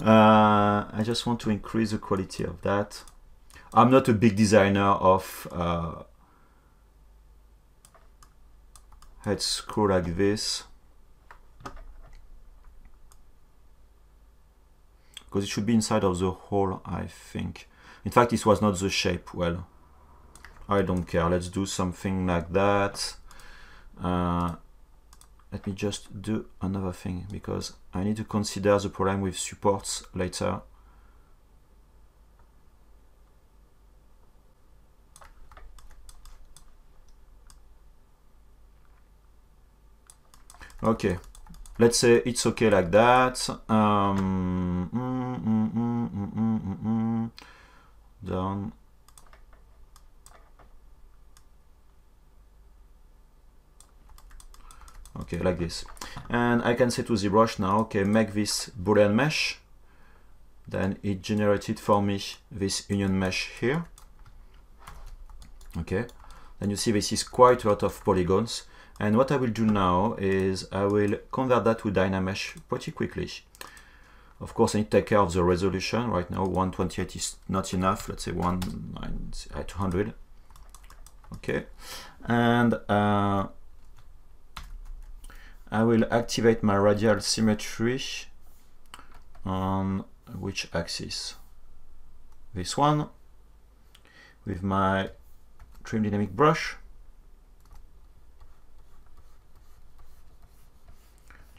Uh, I just want to increase the quality of that. I'm not a big designer of uh, let's screw like this. Because it should be inside of the hole I think. In fact this was not the shape well. I don't care. Let's do something like that uh, let me just do another thing because I need to consider the problem with supports later Okay, let's say it's okay like that. Um, mm, mm, mm, Done. Okay, like this. And I can say to ZBrush now, okay, make this Boolean mesh. Then it generated for me this union mesh here. Okay, then you see this is quite a lot of polygons. And what I will do now is I will convert that to Dynamesh pretty quickly. Of course, I need to take care of the resolution. Right now, 128 is not enough. Let's say 200. Okay. And uh, I will activate my radial symmetry on which axis? This one with my trim dynamic brush.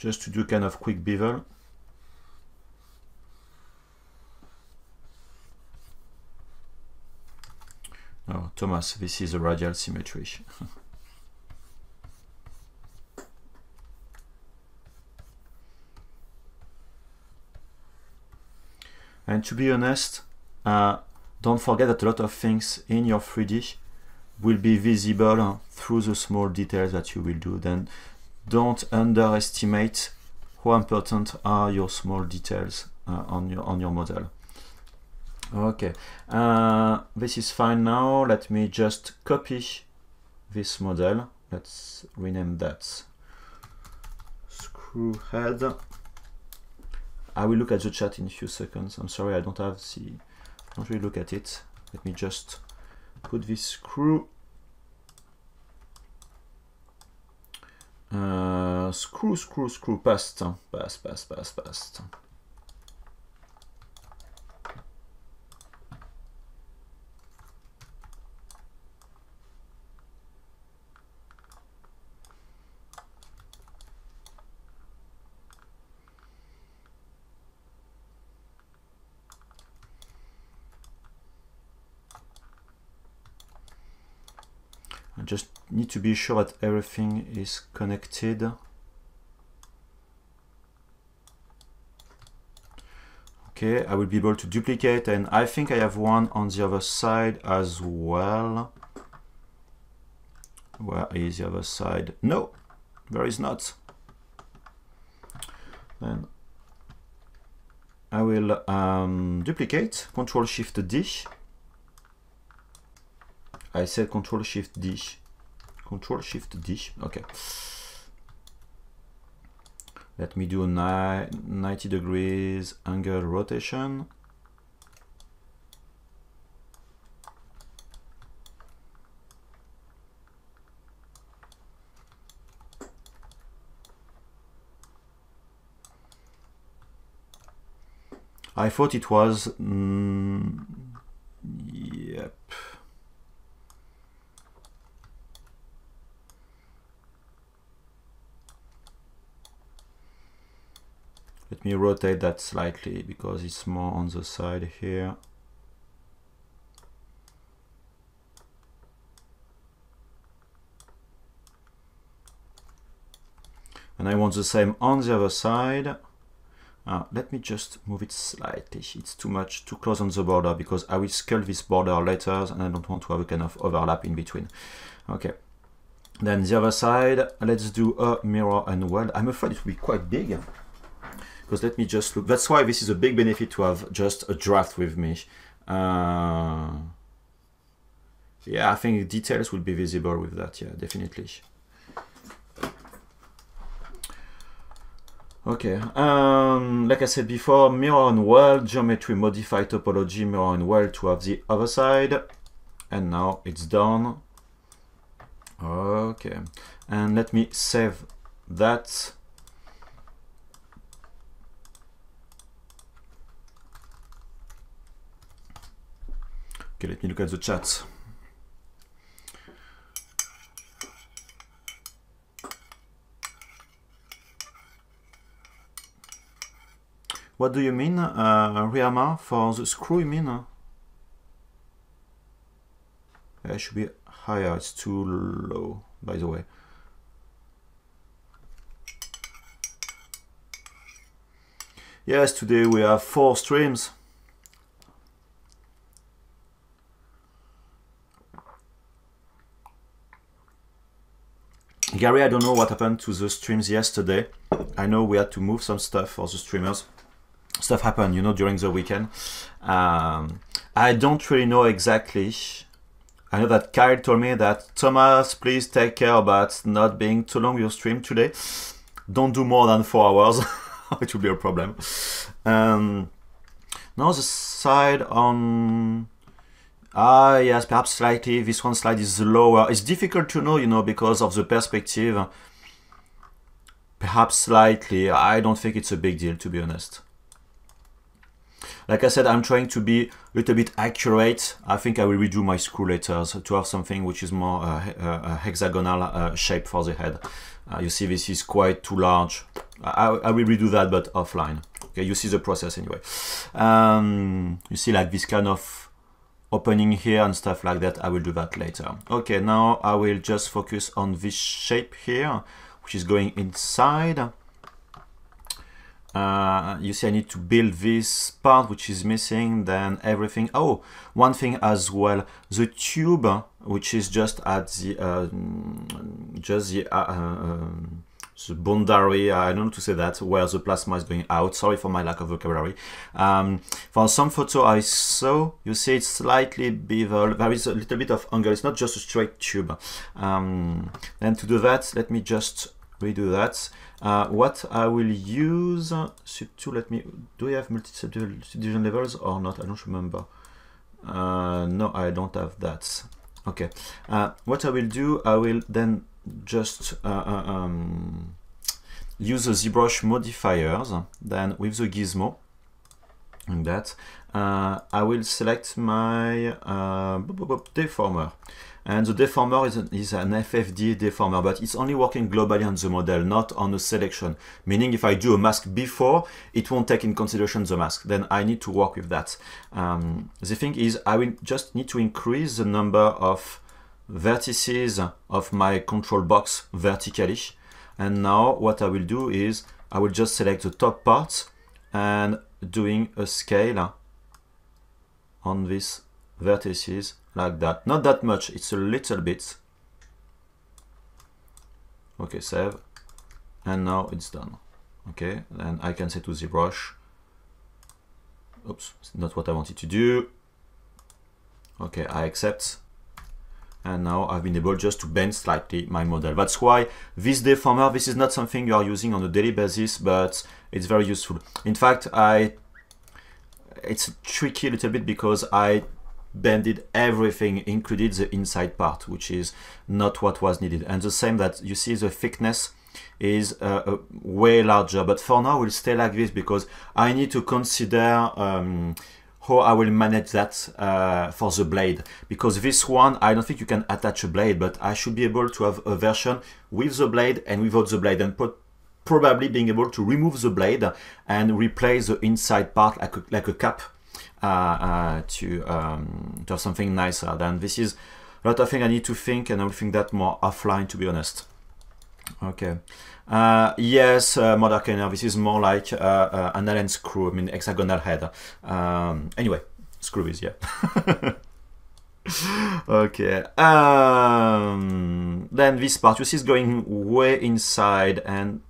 just to do kind of quick bevel. Oh, Thomas, this is a radial symmetry. (laughs) and to be honest, uh, don't forget that a lot of things in your 3D will be visible through the small details that you will do. Then don't underestimate how important are your small details uh, on your on your model. Okay, uh, this is fine now. Let me just copy this model. Let's rename that screw head. I will look at the chat in a few seconds. I'm sorry, I don't have the, don't really look at it. Let me just put this screw Uh, screw, screw, screw, past, pass, pass, pass, pass. I just need to be sure that everything is connected. Okay, I will be able to duplicate and I think I have one on the other side as well. Where is the other side? No, there is not. Then I will um, duplicate, Control Shift D. I said Control Shift D. Control Shift D. Okay. Let me do a 90 degrees angle rotation. I thought it was... Mm, yep. Let me rotate that slightly because it's more on the side here. And I want the same on the other side. Uh, let me just move it slightly. It's too much, too close on the border because I will scale this border later and I don't want to have a kind of overlap in between. Okay. Then the other side, let's do a mirror and weld. I'm afraid it will be quite big because let me just look. That's why this is a big benefit to have just a draft with me. Uh, yeah, I think details will be visible with that. Yeah, definitely. Okay, um, like I said before, mirror and weld, geometry modify topology, mirror and weld to have the other side. And now it's done. Okay, and let me save that. Okay, let me look at the chat. What do you mean, uh, Riyama? For the screw, you mean? it should be higher, it's too low, by the way. Yes, today we have four streams. Gary, I don't know what happened to the streams yesterday. I know we had to move some stuff for the streamers stuff happened, you know, during the weekend. Um, I don't really know exactly. I know that Kyle told me that Thomas, please take care about not being too long your stream today. Don't do more than four hours. (laughs) it will be a problem. Um, now the side on ah yes, perhaps slightly. This one slide is lower. It's difficult to know, you know, because of the perspective. Perhaps slightly. I don't think it's a big deal, to be honest. Like I said, I'm trying to be a little bit accurate. I think I will redo my screw letters to have something which is more uh, uh, a hexagonal uh, shape for the head. Uh, you see this is quite too large. I, I, will redo that, but offline. Okay, you see the process anyway. Um, you see like this kind of opening here and stuff like that. I will do that later. Okay, now I will just focus on this shape here, which is going inside. Uh, you see I need to build this part which is missing then everything oh one thing as well the tube which is just at the uh, just the, uh, um, the boundary I don't know to say that where the plasma is going out sorry for my lack of vocabulary um, for some photo I saw you see it's slightly bevel there is a little bit of angle it's not just a straight tube um, and to do that let me just redo that uh, what I will use, uh, sub2, let me, do we have multi-subdivision levels or not? I don't remember. Uh, no, I don't have that. Okay. Uh, what I will do, I will then just uh, uh, um, use the ZBrush modifiers, then with the gizmo, and that, I will select my deformer. And the deformer is, is an FFD deformer, but it's only working globally on the model, not on a selection. Meaning if I do a mask before, it won't take in consideration the mask. Then I need to work with that. Um, the thing is, I will just need to increase the number of vertices of my control box vertically. And now what I will do is I will just select the top part and doing a scale on these vertices like that. Not that much, it's a little bit. Okay, save. And now it's done. Okay, and I can say to ZBrush. Oops, it's not what I wanted to do. Okay, I accept. And now I've been able just to bend slightly my model. That's why this deformer, this is not something you are using on a daily basis, but it's very useful. In fact, I it's tricky a little bit because I bended everything, included the inside part, which is not what was needed. And the same that you see the thickness is uh, uh, way larger, but for now we'll stay like this because I need to consider um, how I will manage that uh, for the blade. Because this one I don't think you can attach a blade but I should be able to have a version with the blade and without the blade and put probably being able to remove the blade and replace the inside part like a, like a cap uh, uh, to, um, to have something nicer. Then this is a lot of things I need to think and I will think that more offline to be honest. Okay uh, yes, uh, Mother this is more like uh, uh, an Allen screw, I mean hexagonal head. Um, anyway, screw is, yeah. (laughs) okay. Um, then this part, you see is going way inside and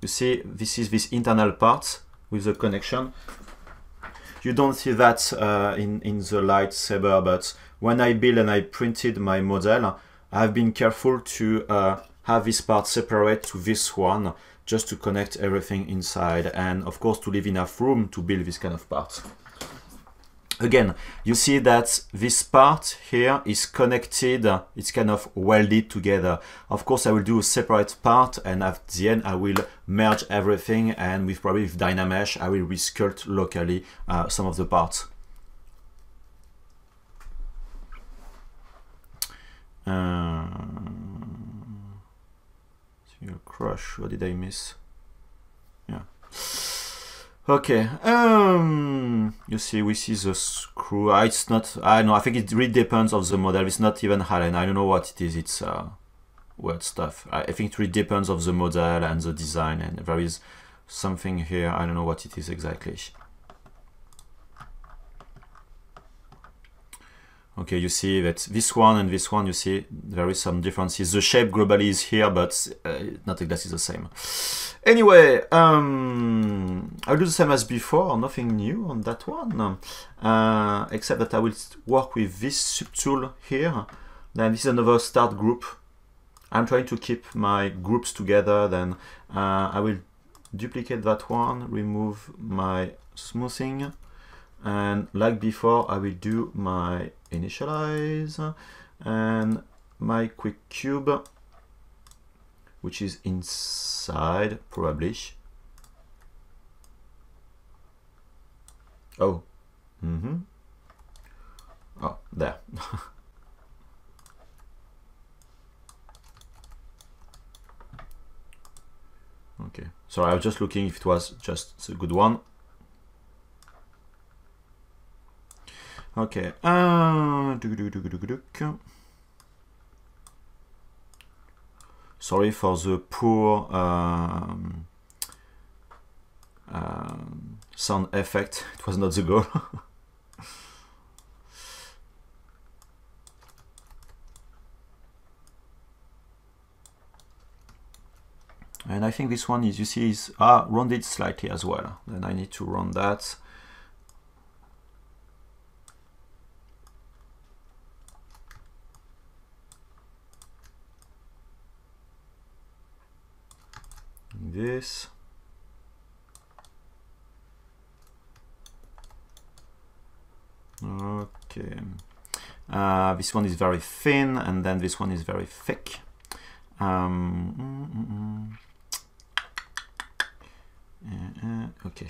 you see this is this internal part with the connection. You don't see that uh, in, in the lightsaber, but when I build and I printed my model, I've been careful to uh, have this part separate to this one just to connect everything inside and of course to leave enough room to build this kind of part. Again, you see that this part here is connected, it's kind of welded together. Of course, I will do a separate part and at the end I will merge everything and with probably with Dynamesh, I will resculpt locally uh, some of the parts. Uh, crush. What did I miss? Yeah. Okay. Um. You see, we see the screw. Ah, it's not. I know. I think it really depends of the model. It's not even Allen. I don't know what it is. It's uh, weird stuff. I, I think it really depends of the model and the design. And there is something here. I don't know what it is exactly. Okay, you see that this one and this one, you see there is some differences. The shape globally is here, but uh, not exactly the same. Anyway, um, I'll do the same as before, nothing new on that one, uh, except that I will work with this subtool here. Then this is another start group. I'm trying to keep my groups together, then uh, I will duplicate that one, remove my smoothing, and like before I will do my initialize and my quick cube which is inside probably. Oh mm -hmm. oh there. (laughs) Okay so I was just looking if it was just a good one Okay. Uh, Sorry for the poor um, um, sound effect. (laughs) It was not the goal. (laughs) and I think this one is, you see, is ah, rounded slightly as well. Then I need to round that. This. Okay. Uh, this one is very thin and then this one is very thick. Um, mm, mm, mm. Uh, okay.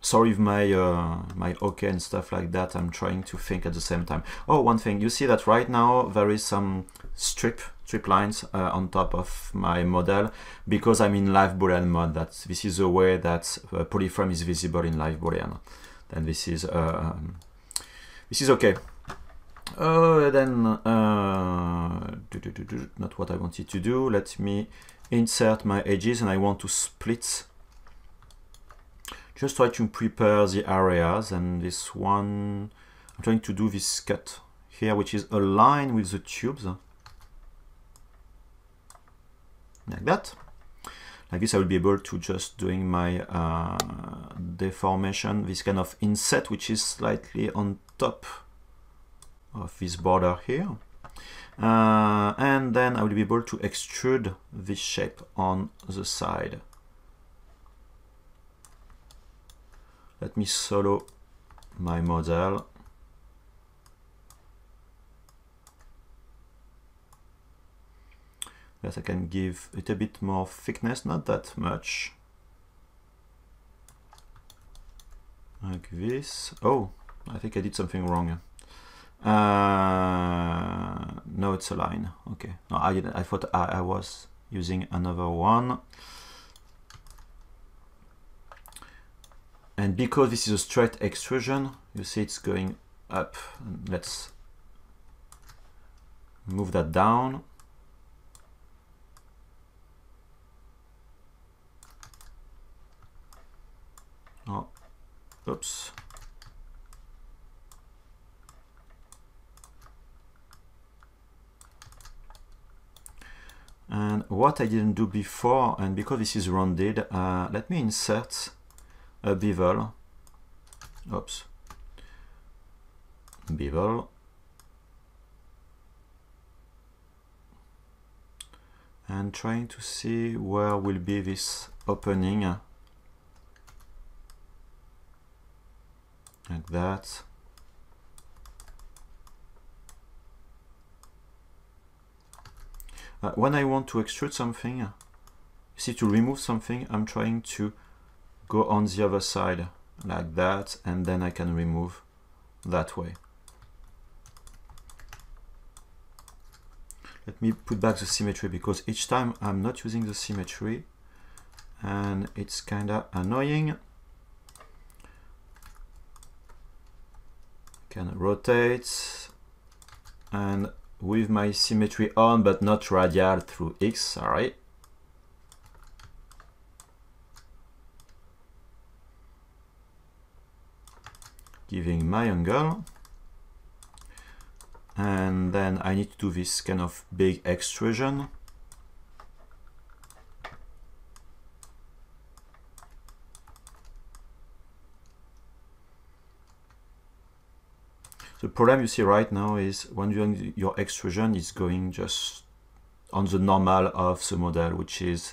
Sorry if my uh, my okay and stuff like that. I'm trying to think at the same time. Oh, one thing. You see that right now there is some strip strip lines uh, on top of my model because I'm in live boolean mode that this is the way that uh, polyframe is visible in live boolean then this is uh, um, this is okay uh, then uh, do, do, do, not what I wanted to do. Let me insert my edges and I want to split. Just try to prepare the areas and this one, I'm trying to do this cut here, which is aligned with the tubes. Like that. Like this, I will be able to just doing my uh, deformation, this kind of inset, which is slightly on top of this border here. Uh, and then I will be able to extrude this shape on the side. Let me solo my model. That I can give it a bit more thickness, not that much. Like this. Oh, I think I did something wrong. Uh, no, it's a line. Okay. No, I. I thought I, I was using another one. And because this is a straight extrusion, you see it's going up. Let's move that down. Oh, oops. And what I didn't do before, and because this is rounded, uh, let me insert a bevel. Oops. Bevel. And trying to see where will be this opening. Like that. Uh, when I want to extrude something, see to remove something, I'm trying to go on the other side like that and then I can remove that way. Let me put back the symmetry because each time I'm not using the symmetry and it's kinda annoying. Can rotate and with my symmetry on but not radial through X, sorry. Giving my angle. And then I need to do this kind of big extrusion. The problem you see right now is when your extrusion, is going just on the normal of the model, which is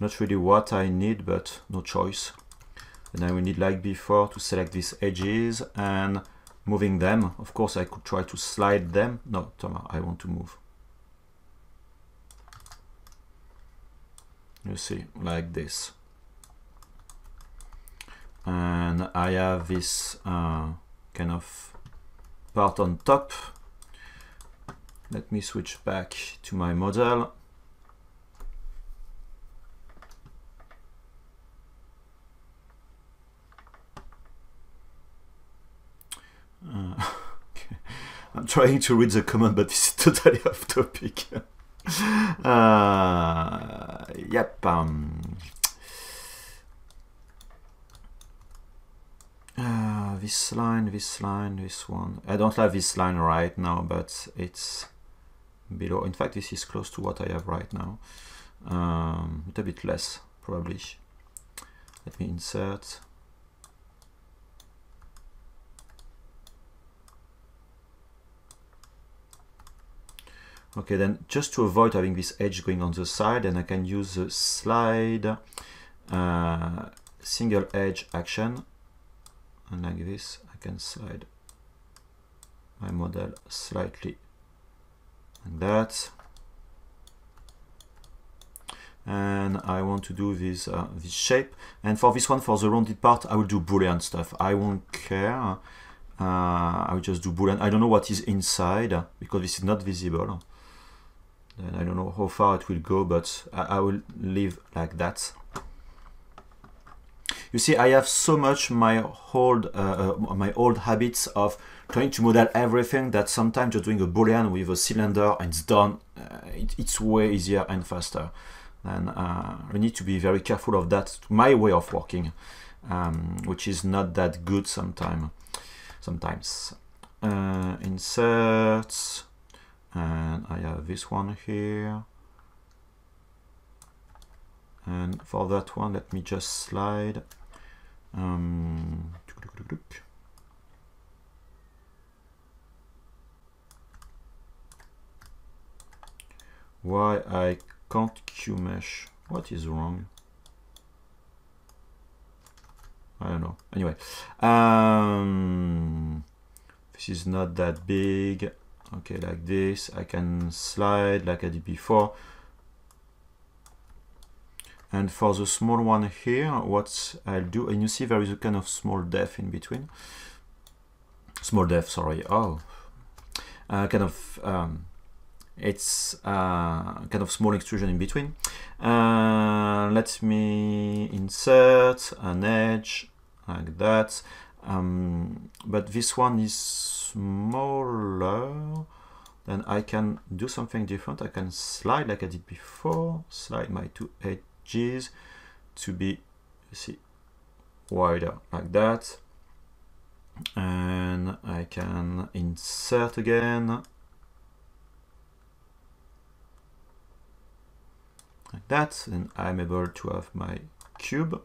not really what I need, but no choice. And I will need, like before, to select these edges and moving them. Of course, I could try to slide them. No, Thomas, I want to move. You see, like this. And I have this uh, kind of part on top. Let me switch back to my model. Uh. (laughs) I'm trying to read the comment, but this is (laughs) totally off topic. (laughs) uh, yep. Um, Uh, this line, this line, this one. I don't have this line right now, but it's below. In fact, this is close to what I have right now. Um, a bit less, probably. Let me insert. Okay, then just to avoid having this edge going on the side, and I can use the slide uh, single edge action and like this I can slide my model slightly like that. And I want to do this uh, this shape. And for this one for the rounded part I will do boolean stuff. I won't care. Uh, I will just do boolean. I don't know what is inside because this is not visible. And I don't know how far it will go but I, I will leave like that you see, I have so much my old uh, uh, my old habits of trying to model everything that sometimes just doing a boolean with a cylinder and it's done uh, it, it's way easier and faster. And uh, we need to be very careful of that. My way of working um, which is not that good sometime sometimes. Uh, insert and I have this one here. And for that one let me just slide um, why I can't QMesh what is wrong? I don't know. Anyway um, this is not that big. Okay like this. I can slide like I did before and for the small one here what I'll do and you see there is a kind of small def in between. Small def sorry. Oh. Uh, kind of um, it's uh, kind of small extrusion in between. Uh, let me insert an edge like that. Um, but this one is smaller then I can do something different. I can slide like I did before slide my two edges to be see wider like that. And I can insert again. Like that. And I'm able to have my cube.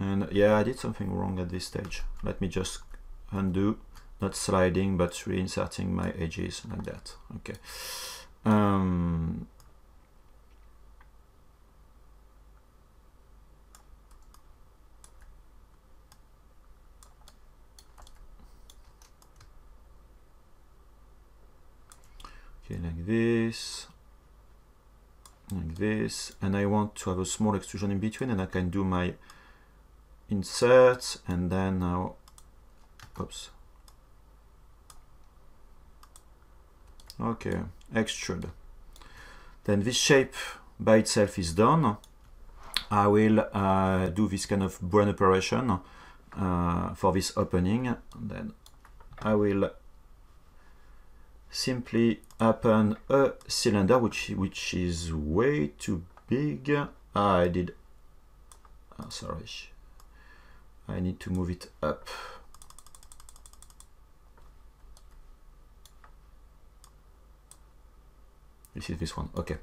And yeah I did something wrong at this stage. Let me just undo not sliding but reinserting my edges like that. Okay. Um, okay like this like this and I want to have a small extrusion in between and I can do my insert and then now oops okay extrude. Then this shape by itself is done. I will uh, do this kind of Boolean operation uh, for this opening. And then I will simply open a cylinder which which is way too big. I did oh, sorry. I need to move it up this is this one okay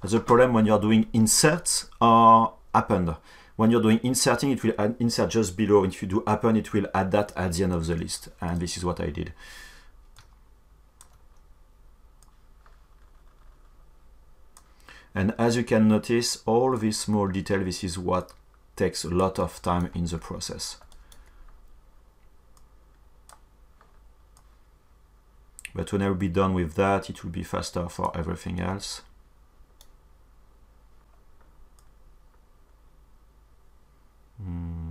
that's a problem when you're doing inserts uh, or append when you're doing inserting, it will insert just below. If you do append, it will add that at the end of the list. And this is what I did. And as you can notice, all this small detail, this is what takes a lot of time in the process. But when I will be done with that, it will be faster for everything else. Hmm.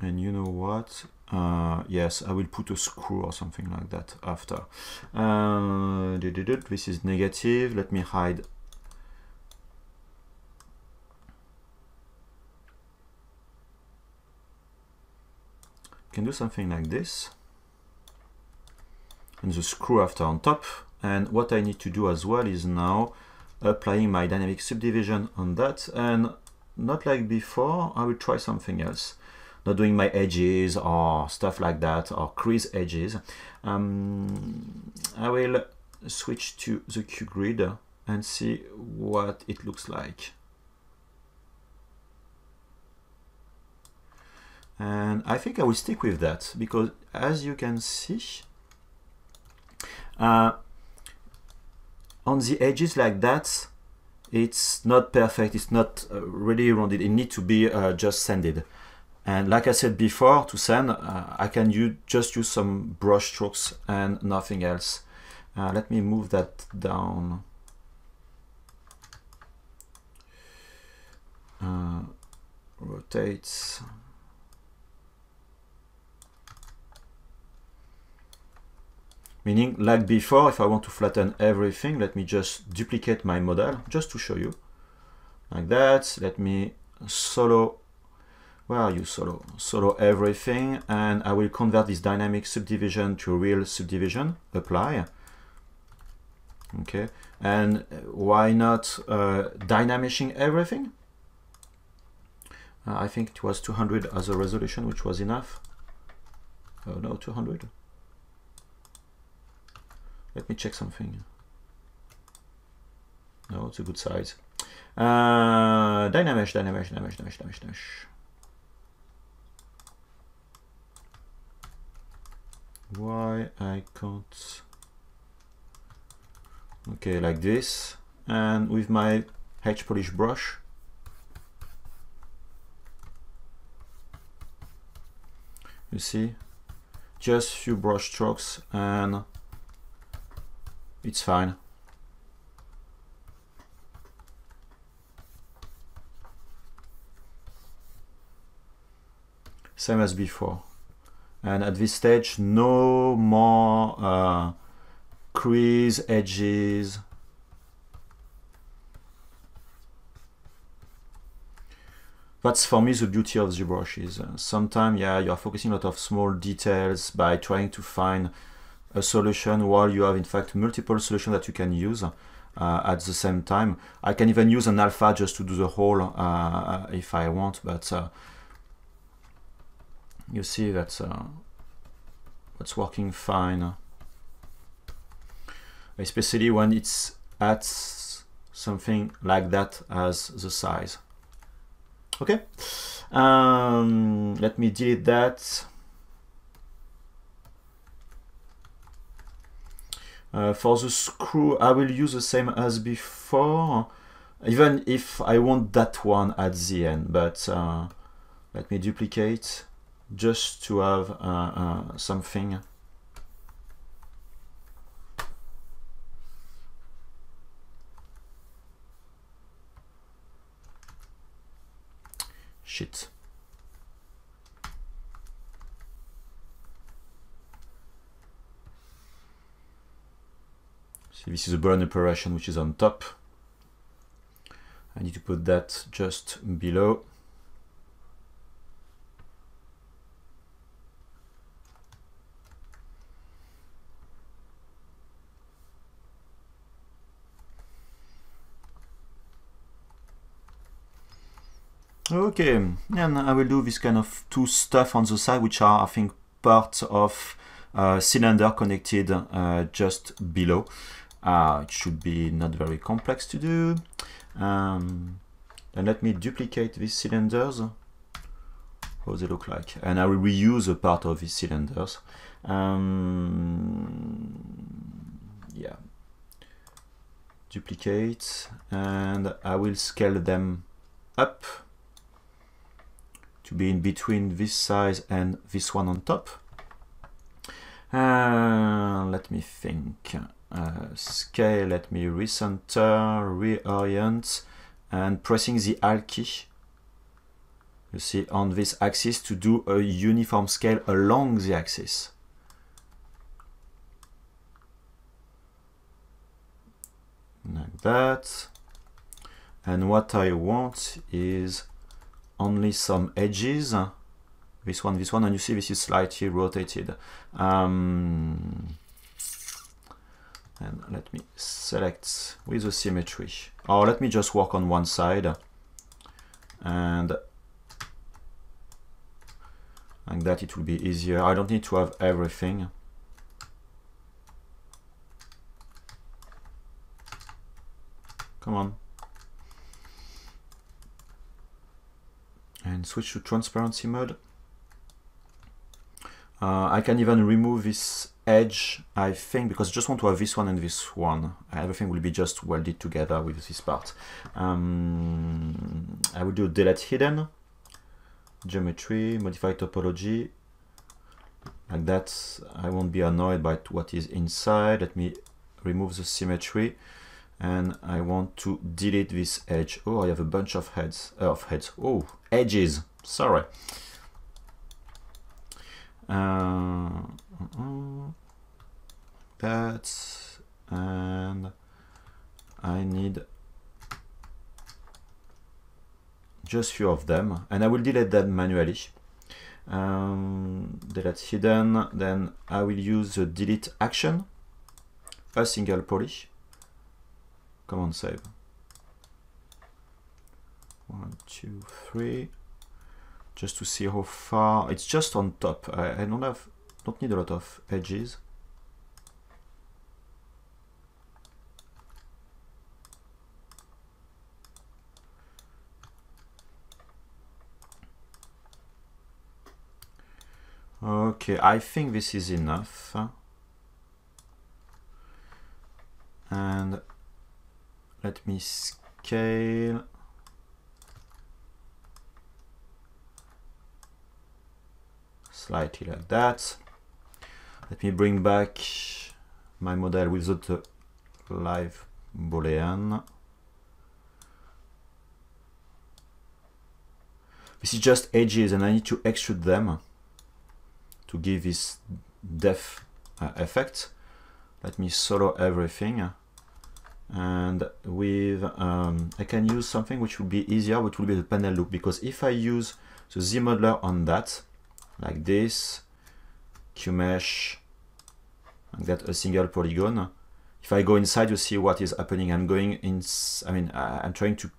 And you know what? Uh, yes, I will put a screw or something like that after. Uh, this is negative. Let me hide. Can do something like this and the screw after on top. And what I need to do as well is now applying my dynamic subdivision on that. And not like before, I will try something else. Not doing my edges or stuff like that or crease edges. Um, I will switch to the QGrid and see what it looks like. And I think I will stick with that because as you can see, uh, on the edges like that, it's not perfect, it's not uh, really rounded, it needs to be uh, just sanded. And like I said before, to sand, uh, I can use, just use some brush strokes and nothing else. Uh, let me move that down. Uh, rotates. Meaning, like before, if I want to flatten everything, let me just duplicate my model, just to show you. Like that, let me solo, where are you solo? Solo everything, and I will convert this dynamic subdivision to real subdivision, apply. Okay, and why not uh, Dynameshing everything? Uh, I think it was 200 as a resolution, which was enough. Oh no, 200. Let me check something. No, it's a good size. Uh, Dynamesh, Dynamesh, Dynamesh, Dynamesh, Dynamesh, Dynamesh. Why I can't... Okay, like this. And with my hPolish brush, you see, just few brush strokes and it's fine. Same as before. And at this stage, no more uh, crease, edges. That's for me the beauty of the brushes. Uh, Sometimes, yeah, you are focusing a lot of small details by trying to find a solution while you have in fact multiple solutions that you can use uh, at the same time. I can even use an alpha just to do the whole uh, if I want, but uh, you see that's uh, that's working fine. Especially when it's at something like that as the size. Okay, um, let me delete that. For the screw, I will use the same as before, even if I want that one at the end, but uh, let me duplicate just to have uh, uh something. Shit. This is a burn operation which is on top. I need to put that just below. Okay, and I will do this kind of two stuff on the side, which are, I think, part of uh, cylinder connected uh, just below. Uh, it should be not very complex to do. Um, and let me duplicate these cylinders. How they look like. And I will reuse a part of these cylinders. Um, yeah. Duplicate. And I will scale them up to be in between this size and this one on top. Uh, let me think uh, scale, let me recenter, reorient, and pressing the Alt key, you see, on this axis to do a uniform scale along the axis. Like that. And what I want is only some edges. This one, this one, and you see this is slightly rotated. Um, and let me select with the symmetry. Or let me just work on one side. And like that it will be easier. I don't need to have everything. Come on. And switch to transparency mode. Uh, I can even remove this edge, I think, because I just want to have this one and this one. Everything will be just welded together with this part. Um, I will do delete hidden, geometry, modify topology. Like that, I won't be annoyed by what is inside. Let me remove the symmetry. And I want to delete this edge. Oh, I have a bunch of heads, uh, of heads. Oh, edges. Sorry. Uh, that and I need just few of them and I will delete them manually. Um, delete hidden then I will use the delete action. A single polish. Command save. One two three. Just to see how far. It's just on top. I, I don't have don't need a lot of edges Okay, I think this is enough. And let me scale. Slightly like that. Let me bring back my model without the live boolean. This is just edges and I need to extrude them to give this depth uh, effect. Let me solo everything and with um, I can use something which will be easier which will be the panel loop because if I use the ZModeler on that like this QMesh get a single polygon if I go inside you see what is happening I'm going in I mean I'm trying to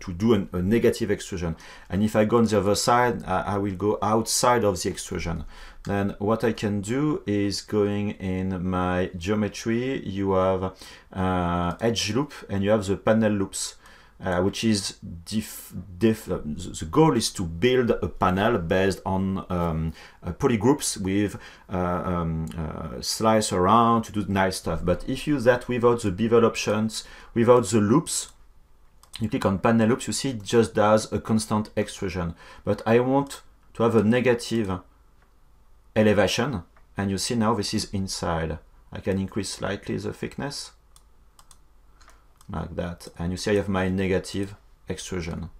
to do an, a negative extrusion. And if I go on the other side, I will go outside of the extrusion. Then what I can do is going in my geometry, you have uh, edge loop and you have the panel loops. Uh, which is diff, diff, uh, the goal is to build a panel based on um, uh, polygroups with uh, um, uh, slice around to do nice stuff. But if you use that without the bevel options, without the loops, you click on panel loops, you see it just does a constant extrusion. But I want to have a negative elevation, and you see now this is inside. I can increase slightly the thickness, like that. And you see I have my negative extrusion.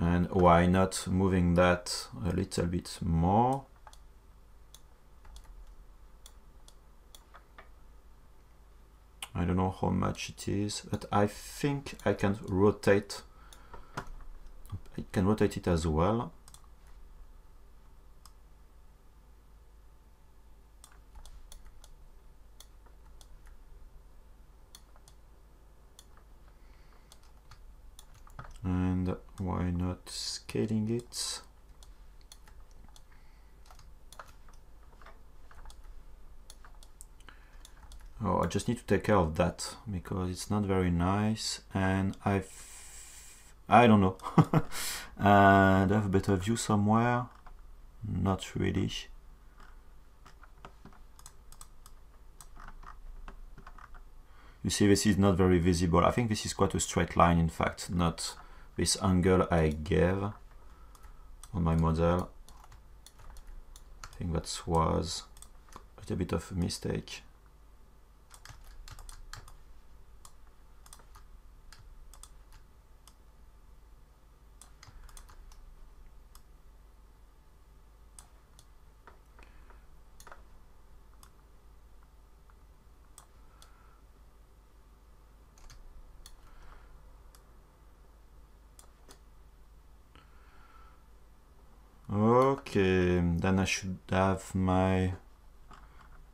And why not moving that a little bit more? I don't know how much it is, but I think I can rotate. I can rotate it as well. And why not scaling it? Oh, I just need to take care of that because it's not very nice and I've I don't know. (laughs) and I have a better view somewhere? Not really. You see this is not very visible. I think this is quite a straight line in fact, not this angle I gave on my model. I think that was a little bit of a mistake. Okay, then I should have my.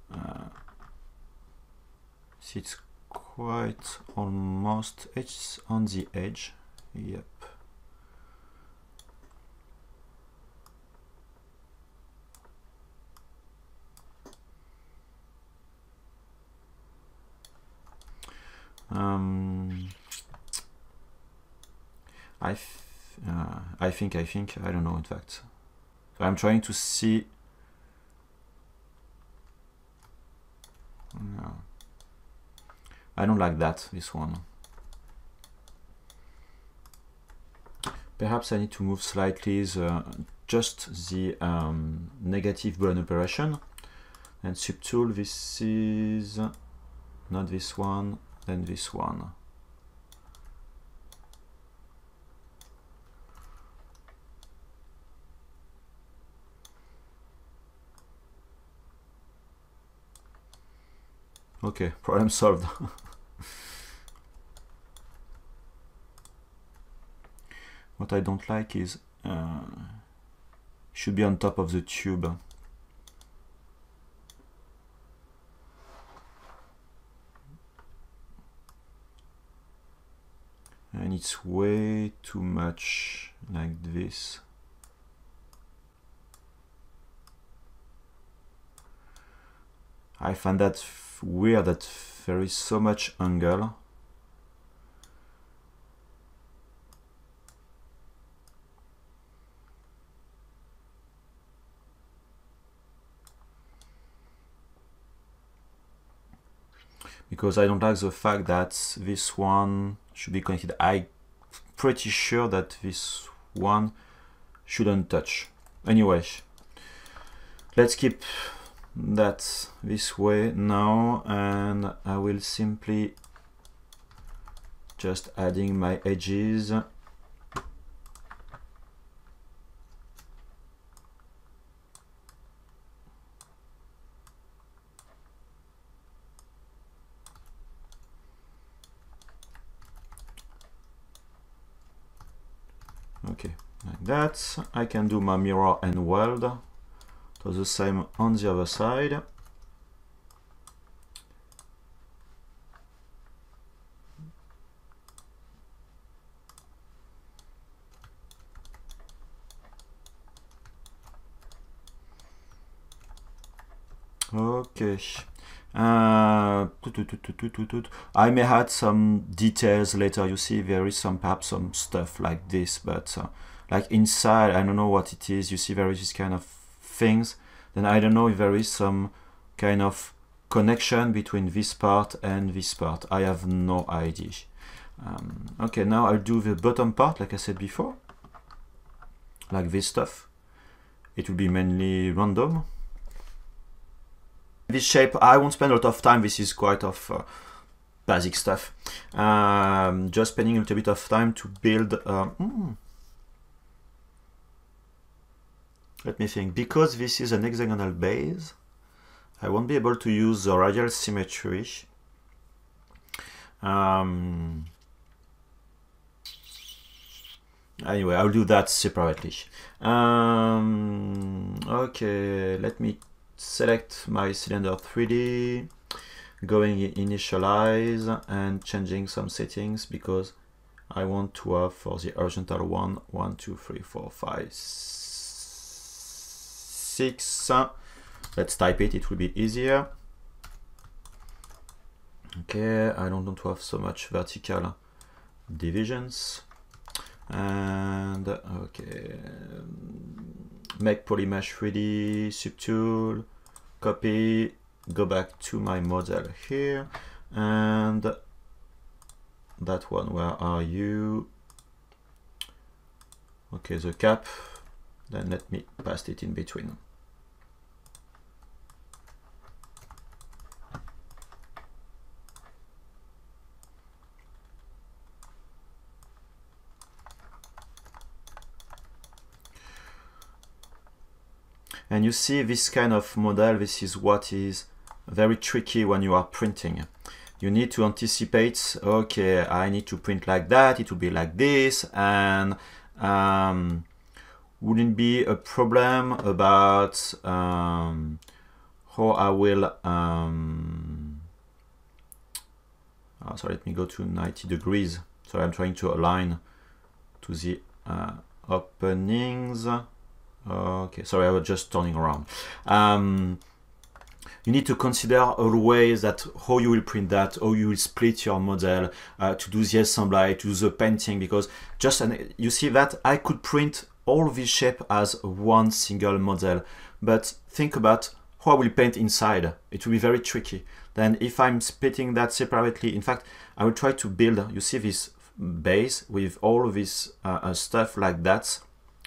Uh, see, it's quite almost. It's on the edge. Yep. Um, I, uh, I think, I think, I don't know. In fact. So I'm trying to see. No. I don't like that, this one. Perhaps I need to move slightly the, just the um, negative Boolean operation. And subtool, this is not this one, then this one. Okay, problem solved. (laughs) what I don't like is uh, should be on top of the tube. And it's way too much like this. I find that weird that there is so much angle. Because I don't like the fact that this one should be connected. I'm pretty sure that this one shouldn't touch. Anyway, let's keep that this way now and I will simply just adding my edges. Okay like that. I can do my mirror and weld the same on the other side. Okay. Uh, I may add some details later. You see, there is some perhaps some stuff like this, but uh, like inside, I don't know what it is. You see, there is this kind of things, then I don't know if there is some kind of connection between this part and this part. I have no idea. Um, okay, now I'll do the bottom part, like I said before, like this stuff. It will be mainly random. This shape, I won't spend a lot of time. This is quite of uh, basic stuff. Um, just spending a little bit of time to build. Uh, mm, let me think, because this is an hexagonal base, I won't be able to use the radial symmetry. Um, anyway, I'll do that separately. Um, okay, let me select my cylinder 3D, going initialize and changing some settings because I want to have for the horizontal one, one, two, three, four, five, six. Uh, let's type it, it will be easier. Okay, I don't want to have so much vertical divisions. And okay, make polymesh 3D, subtool, copy, go back to my model here, and that one, where are you? Okay, the cap, then let me paste it in between. And you see this kind of model, this is what is very tricky when you are printing. You need to anticipate, okay, I need to print like that, it will be like this, and um, wouldn't be a problem about um, how I will, um, oh, sorry, let me go to 90 degrees. So I'm trying to align to the uh, openings. Okay, sorry, I was just turning around. Um, you need to consider always that how you will print that, how you will split your model uh, to do the assembly, to do the painting, because just an, you see that I could print all this shape as one single model, but think about how I will paint inside. It will be very tricky. Then if I'm splitting that separately, in fact, I will try to build, you see this base with all of this uh, uh stuff like that,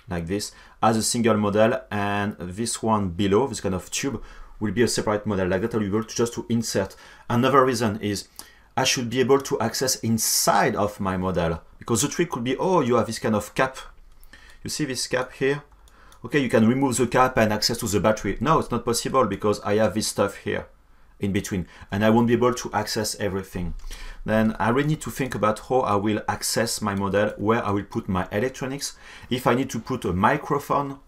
like this as a single model and this one below, this kind of tube, will be a separate model. Like that I'll be able to just to insert. Another reason is I should be able to access inside of my model because the trick could be, oh, you have this kind of cap. You see this cap here? Okay, you can remove the cap and access to the battery. No, it's not possible because I have this stuff here. in between and I won't be able to access everything. Then I really need to think about how I will access my model, where I will put my electronics. If I need to put a microphone,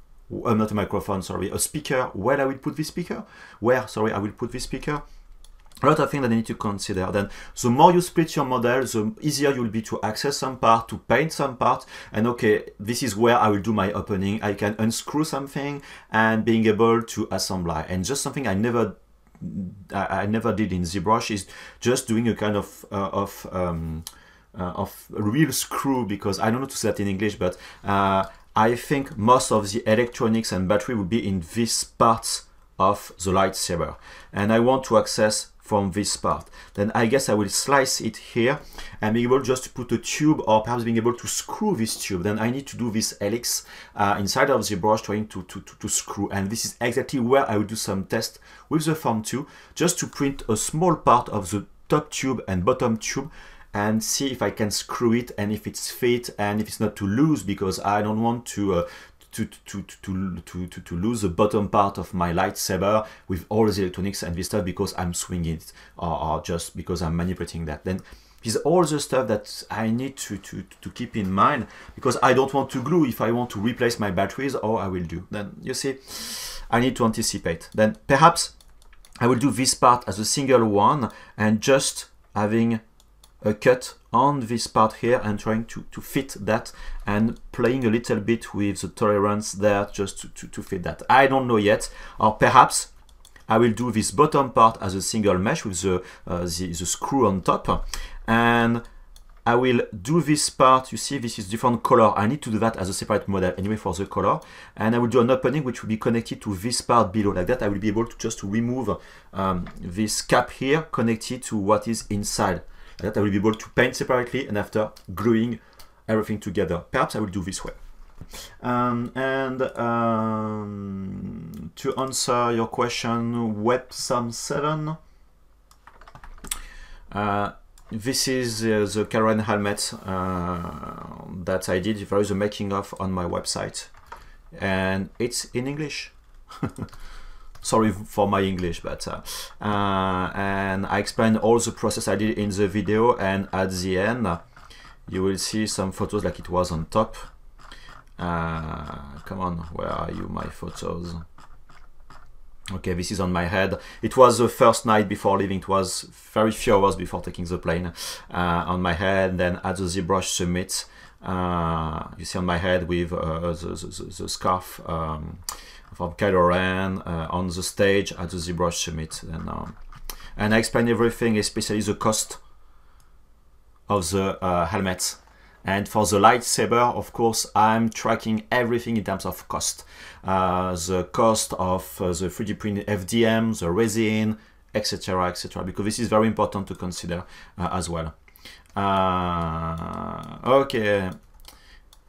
uh, not a microphone, sorry, a speaker, where I will put this speaker, where, sorry, I will put this speaker a lot of things that I need to consider. Then the more you split your model, the easier you'll be to access some part, to paint some part, and okay, this is where I will do my opening. I can unscrew something and being able to assemble. And just something I never I, never did in ZBrush is just doing a kind of uh, of um, uh, of real screw because I don't know to say that in English, but uh, I think most of the electronics and battery will be in this part of the lightsaber, and I want to access from this part. Then I guess I will slice it here and be able just to put a tube or perhaps being able to screw this tube. Then I need to do this helix uh, inside of the brush trying to, to, to, to, screw. And this is exactly where I will do some test with the Form 2 just to print a small part of the top tube and bottom tube and see if I can screw it and if it's fit and if it's not too loose because I don't want to uh, to, to, to, to, to, to lose the bottom part of my lightsaber with all the electronics and this stuff because I'm swinging it or, or just because I'm manipulating that. Then is all the stuff that I need to, to, to keep in mind because I don't want to glue if I want to replace my batteries or I will do. Then you see, I need to anticipate. Then perhaps I will do this part as a single one and just having a cut on this part here and trying to, to fit that and playing a little bit with the tolerance there just to, to, to fit that. I don't know yet, or perhaps I will do this bottom part as a single mesh with the, uh, the, the, screw on top. And I will do this part, you see this is different color, I need to do that as a separate model anyway for the color. And I will do an opening which will be connected to this part below, like that I will be able to just remove um, this cap here connected to what is inside that I will be able to paint separately and after gluing everything together. Perhaps I will do this way. Um, and um, to answer your question, Websam 7, uh, this is uh, the Kylo Ren helmet uh, that I did. There is a making of on my website, and it's in English. (laughs) sorry for my English, but uh, uh, and I explained all the process I did in the video, and at the end, you will see some photos like it was on top. Uh, come on, where are you, my photos? Okay, this is on my head. It was the first night before leaving. It was very few hours before taking the plane. Uh, on my head, then at the ZBrush Summit, uh, you see on my head with uh, the, the, the, scarf um, from Kylo Ren uh, on the stage at the ZBrush Summit. And, um, and I explain everything, especially the cost of the uh, helmet. And for the lightsaber, of course, I'm tracking everything in terms of cost. Uh, the cost of uh, the 3D print FDM, the resin, etc., etc., because this is very important to consider uh, as well. Uh, okay,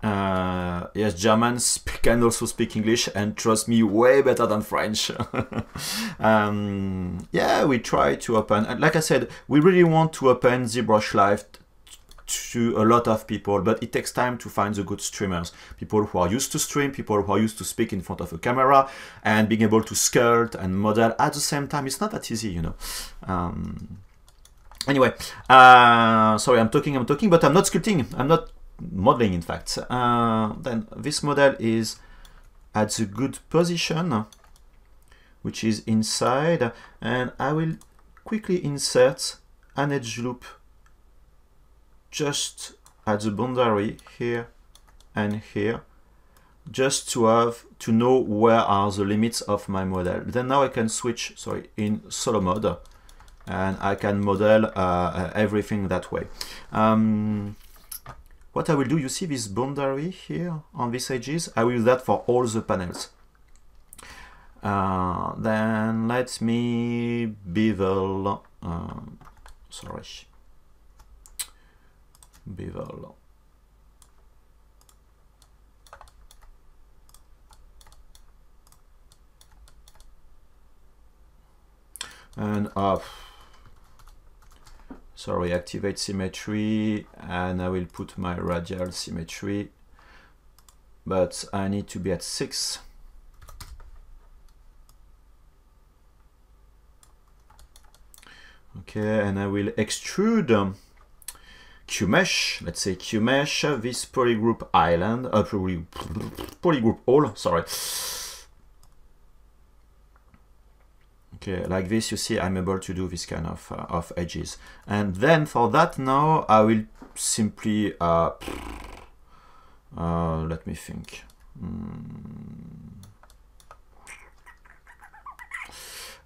uh, yes, Germans can also speak English and trust me way better than French. (laughs) um, yeah, we try to open, like I said, we really want to open ZBrush Live to a lot of people, but it takes time to find the good streamers. People who are used to stream, people who are used to speak in front of a camera, and being able to sculpt and model at the same time. It's not that easy, you know. Um, anyway, uh, sorry, I'm talking, I'm talking, but I'm not sculpting. I'm not modeling in fact. Uh, then this model is at the good position, which is inside, and I will quickly insert an edge loop just at the boundary here and here just to have to know where are the limits of my model then now I can switch sorry in solo mode and I can model uh, everything that way um, what I will do, you see this boundary here on these edges? I will use that for all the panels. Uh, then let me bevel, um, sorry, bevel. And off. Uh, sorry, activate symmetry, and I will put my radial symmetry, but I need to be at 6. Okay, and I will extrude um, QMesh, let's say QMesh, this polygroup island, uh, poly, polygroup all, sorry. Okay, like this, you see, I'm able to do this kind of, uh, of edges. And then for that now, I will simply, uh, uh, let me think. Mm.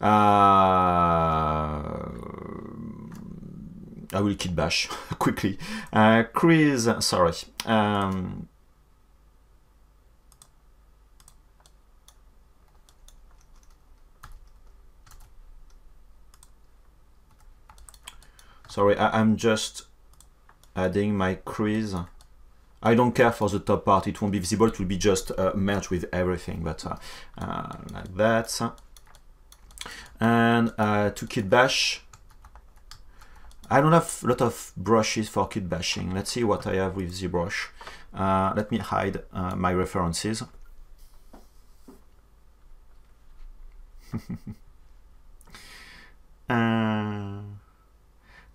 Uh, I will kit bash (laughs) quickly. Uh, Chris, sorry. Um, sorry, I, am just adding my crease. I don't care for the top part, it won't be visible, it will be just uh, merged with everything, but uh, uh, like that. And uh, to kit bash, I don't have a lot of brushes for kit bashing. Let's see what I have with ZBrush. Uh, let me hide uh, my references. (laughs)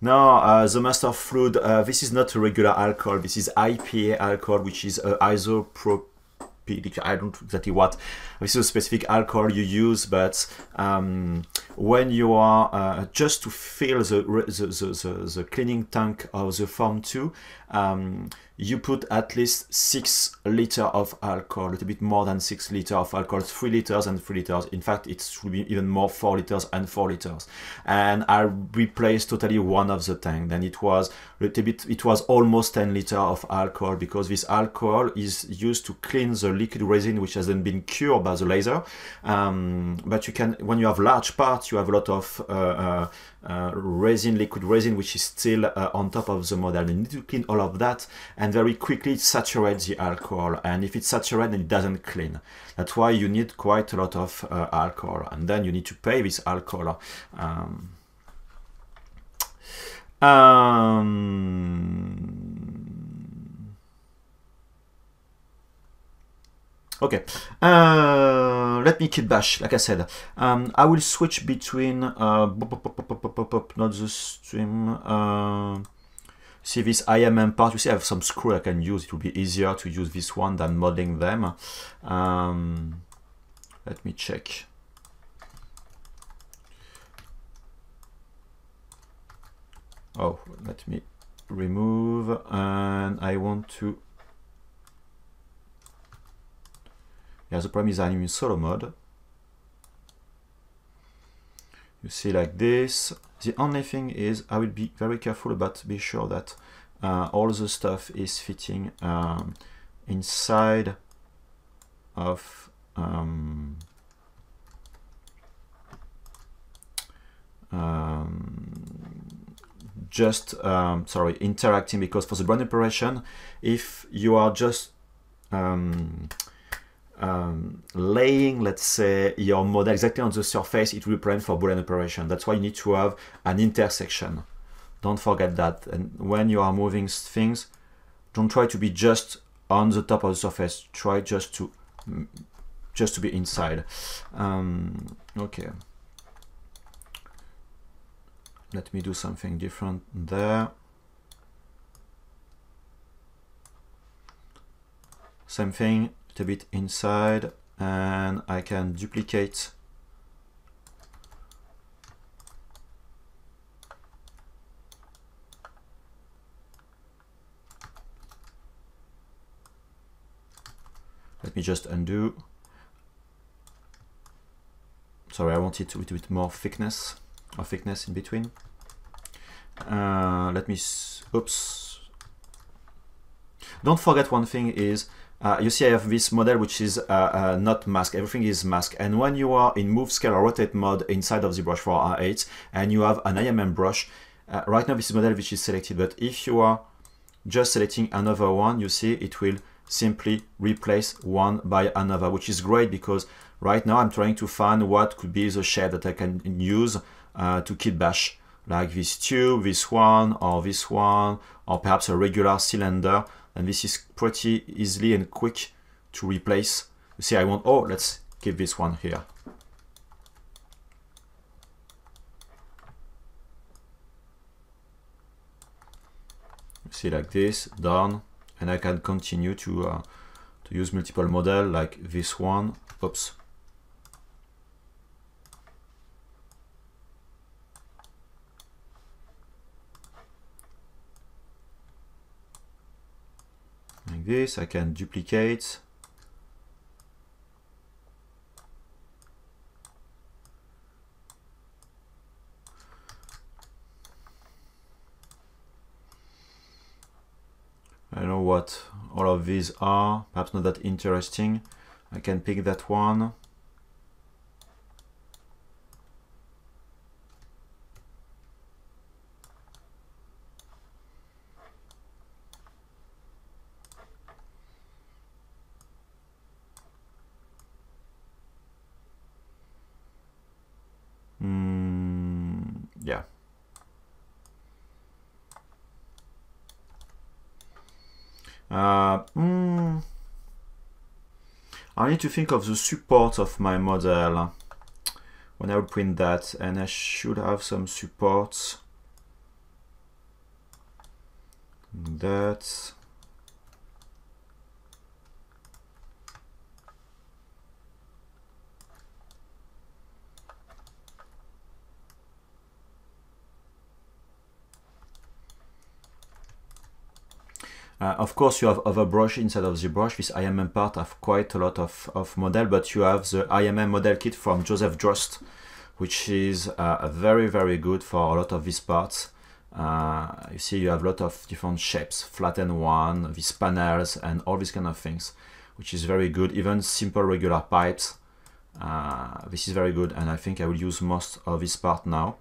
no, uh, the master fluid, uh, this is not a regular alcohol. This is IPA alcohol, which is uh, I don't exactly what this is a specific alcohol you use, but um, when you are uh, just to fill the the, the, the, cleaning tank of the Form 2, um, you put at least six liter of alcohol, a little bit more than six liter of alcohol, three liters and three liters. In fact, it should be even more, four liters and four liters. And I replaced totally one of the tank. Then it was a little bit, it was almost 10 liter of alcohol because this alcohol is used to clean the liquid resin which hasn't been cured by the laser. Um, but you can, when you have large parts, you have a lot of uh, uh, uh, resin, liquid resin, which is still uh, on top of the model. You need to clean all of that and very quickly it saturates the alcohol. And if it's saturated, it doesn't clean. That's why you need quite a lot of uh, alcohol. And then you need to pay this alcohol. Um, um, Okay, uh, let me kit bash, like I said. Um, I will switch between, uh, not the stream, uh, see this IMM part, you see I have some screw I can use, it will be easier to use this one than modeling them. Um, let me check. Oh, let me remove, and I want to Yeah, the problem is I'm in solo mode. You see like this. The only thing is I will be very careful about be sure that uh, all the stuff is fitting um, inside of um, um, just um, sorry interacting because for the brand operation if you are just um, um, laying, let's say, your model exactly on the surface, it will prevent for Boolean operation. That's why you need to have an intersection. Don't forget that. And when you are moving things, don't try to be just on the top of the surface. Try just to just to be inside. Um, okay. Let me do something different there. Same thing, a bit inside and I can duplicate. Let me just undo. Sorry I wanted to a bit more thickness or thickness in between. Uh, let me oops. Don't forget one thing is uh, you see I have this model which is uh, uh, not mask, everything is mask. And when you are in move, scale or rotate mode inside of the brush for R8 and you have an IMM brush, uh, right now this is model which is selected, but if you are just selecting another one, you see it will simply replace one by another, which is great because right now I'm trying to find what could be the shape that I can use uh, to kit bash like this tube, this one, or this one, or perhaps a regular cylinder and this is pretty easily and quick to replace. You see, I want, oh, let's keep this one here. See, like this, done, and I can continue to, uh, to use multiple model like this one, oops, Like this, I can duplicate I don't know what all of these are, perhaps not that interesting. I can pick that one. Mm, yeah. Uh, mm, I need to think of the support of my model. When I print that and I should have some supports that Uh, of course, you have other brush inside of the brush. This IMM part have quite a lot of, of model, but you have the IMM model kit from Joseph Drust, which is uh, very, very good for a lot of these parts. Uh, you see you have a lot of different shapes, flattened one, these panels, and all these kind of things, which is very good. Even simple regular pipes, uh, this is very good, and I think I will use most of this part now.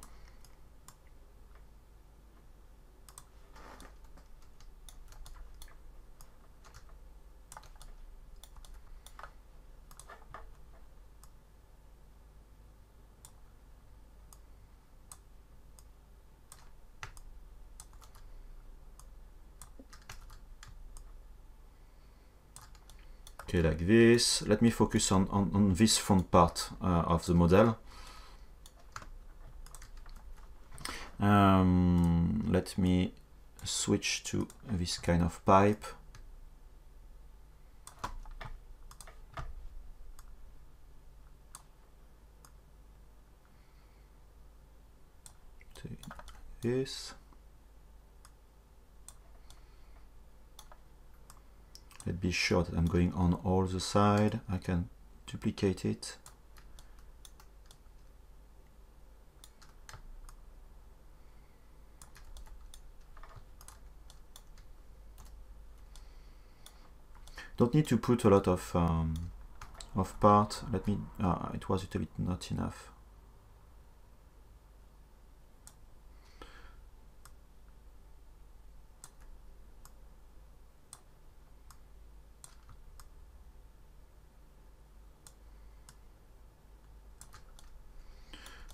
Okay, like this. Let me focus on, on, on this front part uh, of the model. Um, let me switch to this kind of pipe. This. Let's be sure that I'm going on all the side. I can duplicate it. Don't need to put a lot of um, of part. Let me. Uh, it was a little bit not enough.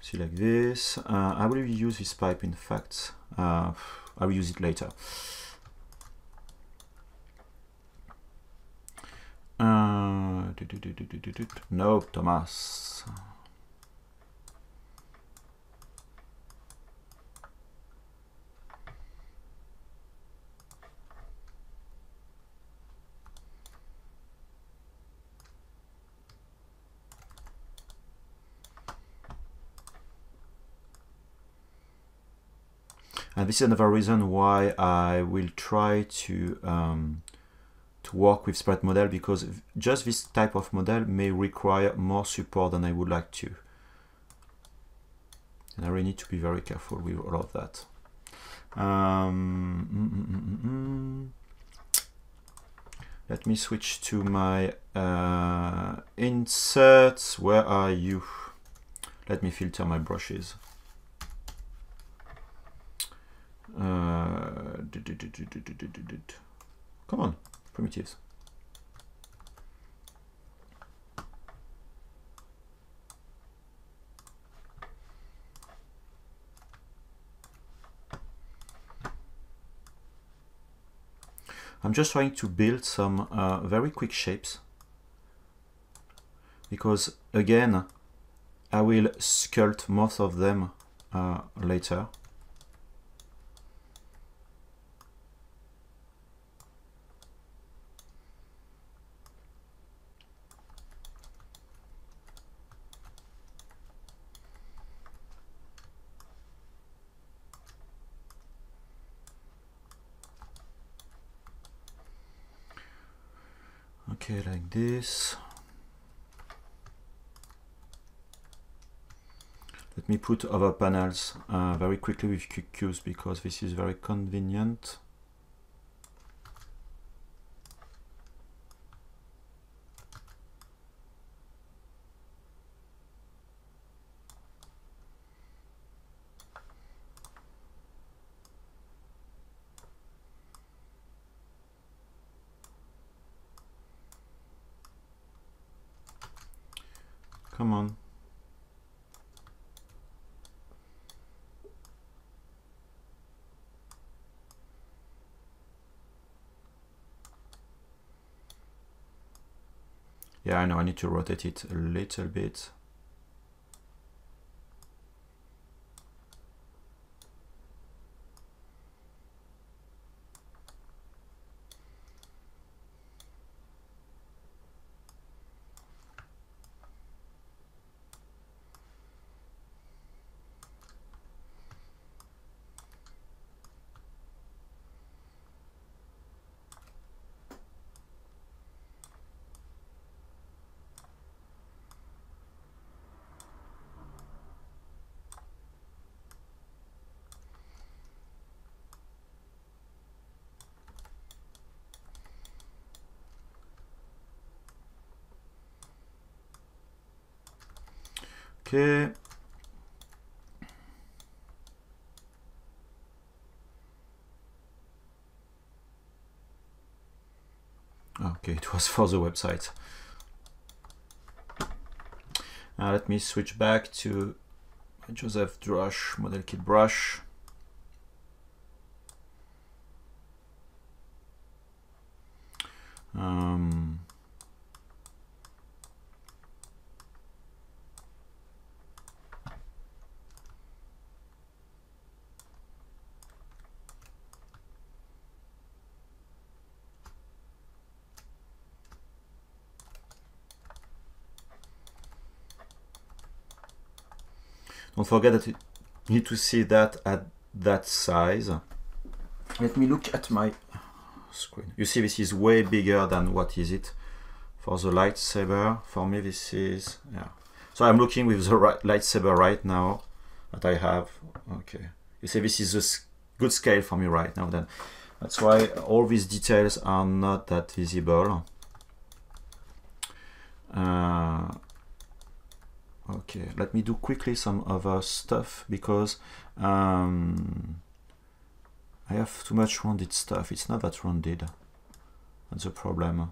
See like this. Uh, I will use this pipe in fact. Uh, I will use it later. Uh, no, Thomas. And this is another reason why I will try to um, to work with spread model because just this type of model may require more support than I would like to. And I really need to be very careful with all of that. Um, mm -mm -mm, mm, mm. Let me switch to my uh, inserts. Where are you? Let me filter my brushes. Come on, primitives. I'm just trying to build some uh, very quick shapes. Because again I will sculpt most of them uh, later Okay, like this. Let me put other panels uh, very quickly with QQs because this is very convenient. Come on. Yeah, I know, I need to rotate it a little bit. Okay. For the website. Uh, let me switch back to Joseph Drust model kit brush. Forget that you need to see that at that size. Let me look at my screen. You see this is way bigger than what is it for the lightsaber. For me this is, yeah. So I'm looking with the right lightsaber right now that I have. Okay. You see this is a good scale for me right now then. That's why all these details are not that visible. Uh, Okay, let me do quickly some other stuff because um, I have too much rounded stuff. It's not that rounded. That's a problem.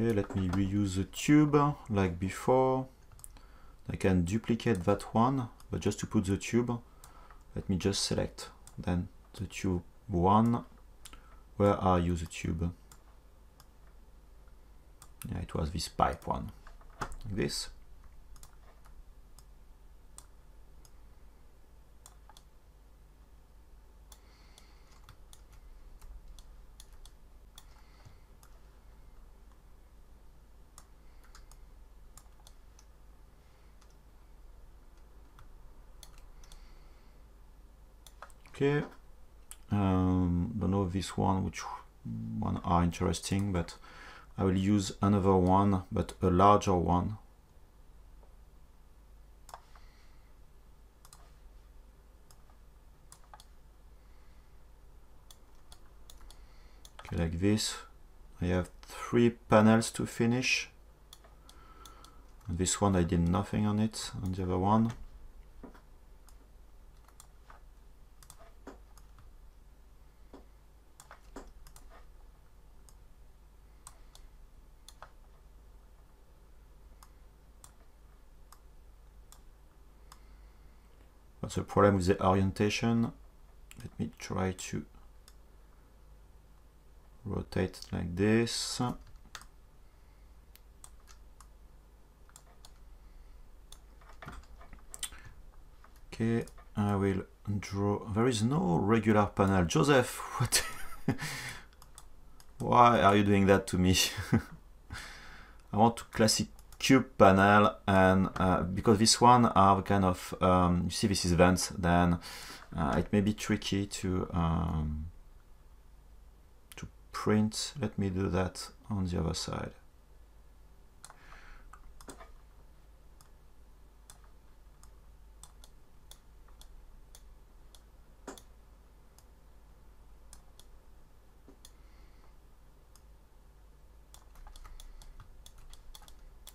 Okay, let me reuse the tube like before. I can duplicate that one, but just to put the tube, let me just select then the tube one. Where are you, the tube? Yeah, it was this pipe one, like this. Okay, um, don't know this one, which one are interesting, but I will use another one, but a larger one. Okay, like this. I have three panels to finish. this one I did nothing on it, and the other one. The problem with the orientation? Let me try to rotate like this. Okay, I will draw. There is no regular panel. Joseph, what? (laughs) Why are you doing that to me? (laughs) I want to classic cube panel and uh, because this one are kind of, um, you see this is vents, then uh, it may be tricky to um, to print. Let me do that on the other side.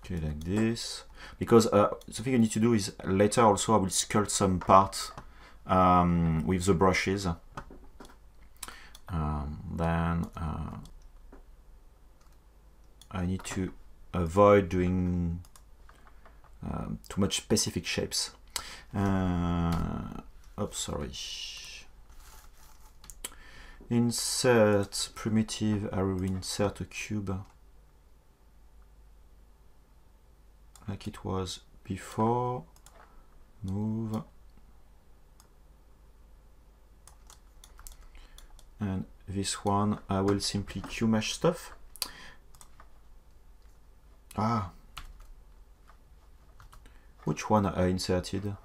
Okay, like this. Because uh, something I need to do is later also I will sculpt some parts um, with the brushes. Um, then uh, I need to avoid doing um, too much specific shapes. Uh, oh, sorry. Insert primitive, I will insert a cube. Like it was before. Move. And this one I will simply QMesh stuff. Ah. Which one I inserted?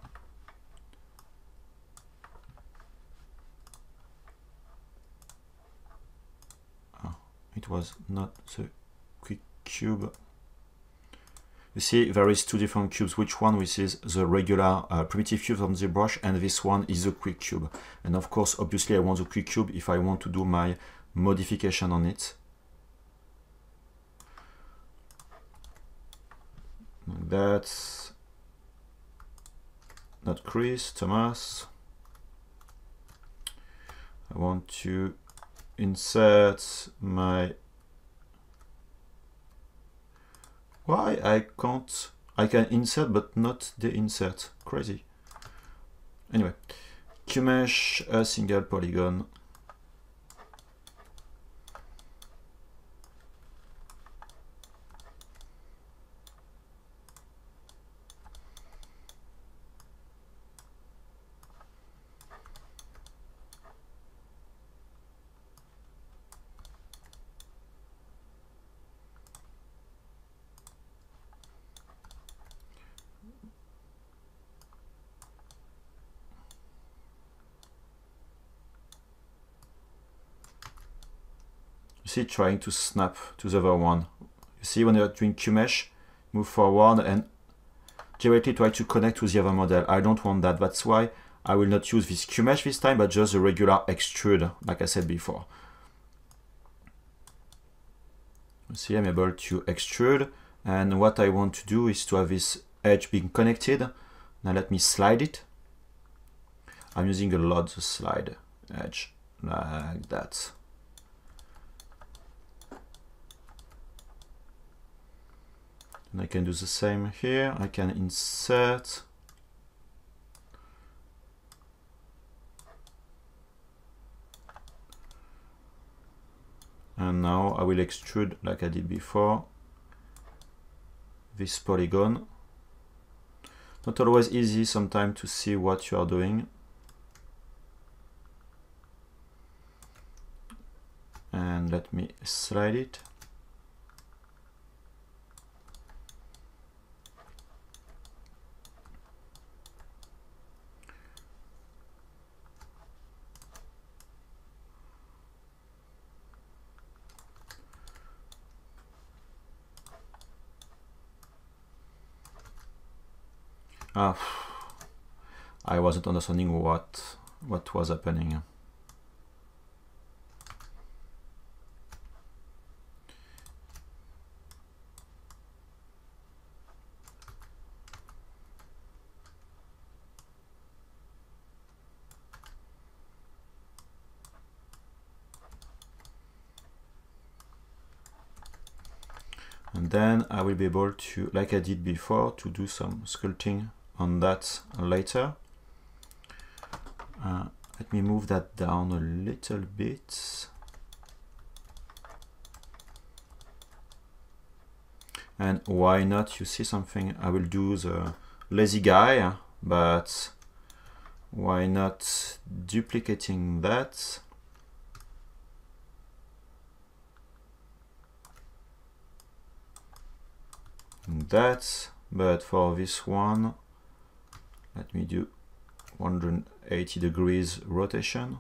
Ah, it was not the quick cube you see there is two different cubes. Which one which is the regular uh, primitive cube on the brush and this one is the quick cube. And of course, obviously I want the quick cube if I want to do my modification on it. That's not Chris, Thomas. I want to insert my Why I can't... I can insert but not the insert. Crazy. Anyway, QMesh a single polygon trying to snap to the other one. You see when you're doing QMesh, move forward and directly try to connect to the other model. I don't want that. That's why I will not use this QMesh this time, but just the regular extrude, like I said before. You see, I'm able to extrude. And what I want to do is to have this edge being connected. Now let me slide it. I'm using a lot to slide edge like that. And I can do the same here. I can insert. And now I will extrude like I did before this polygon. Not always easy sometimes to see what you are doing. And let me slide it Ah, I wasn't understanding what what was happening. and then I will be able to, like I did before, to do some sculpting on that later. Uh, let me move that down a little bit. And why not? You see something? I will do the lazy guy, but why not duplicating that? That, but for this one, let me do 180 degrees rotation.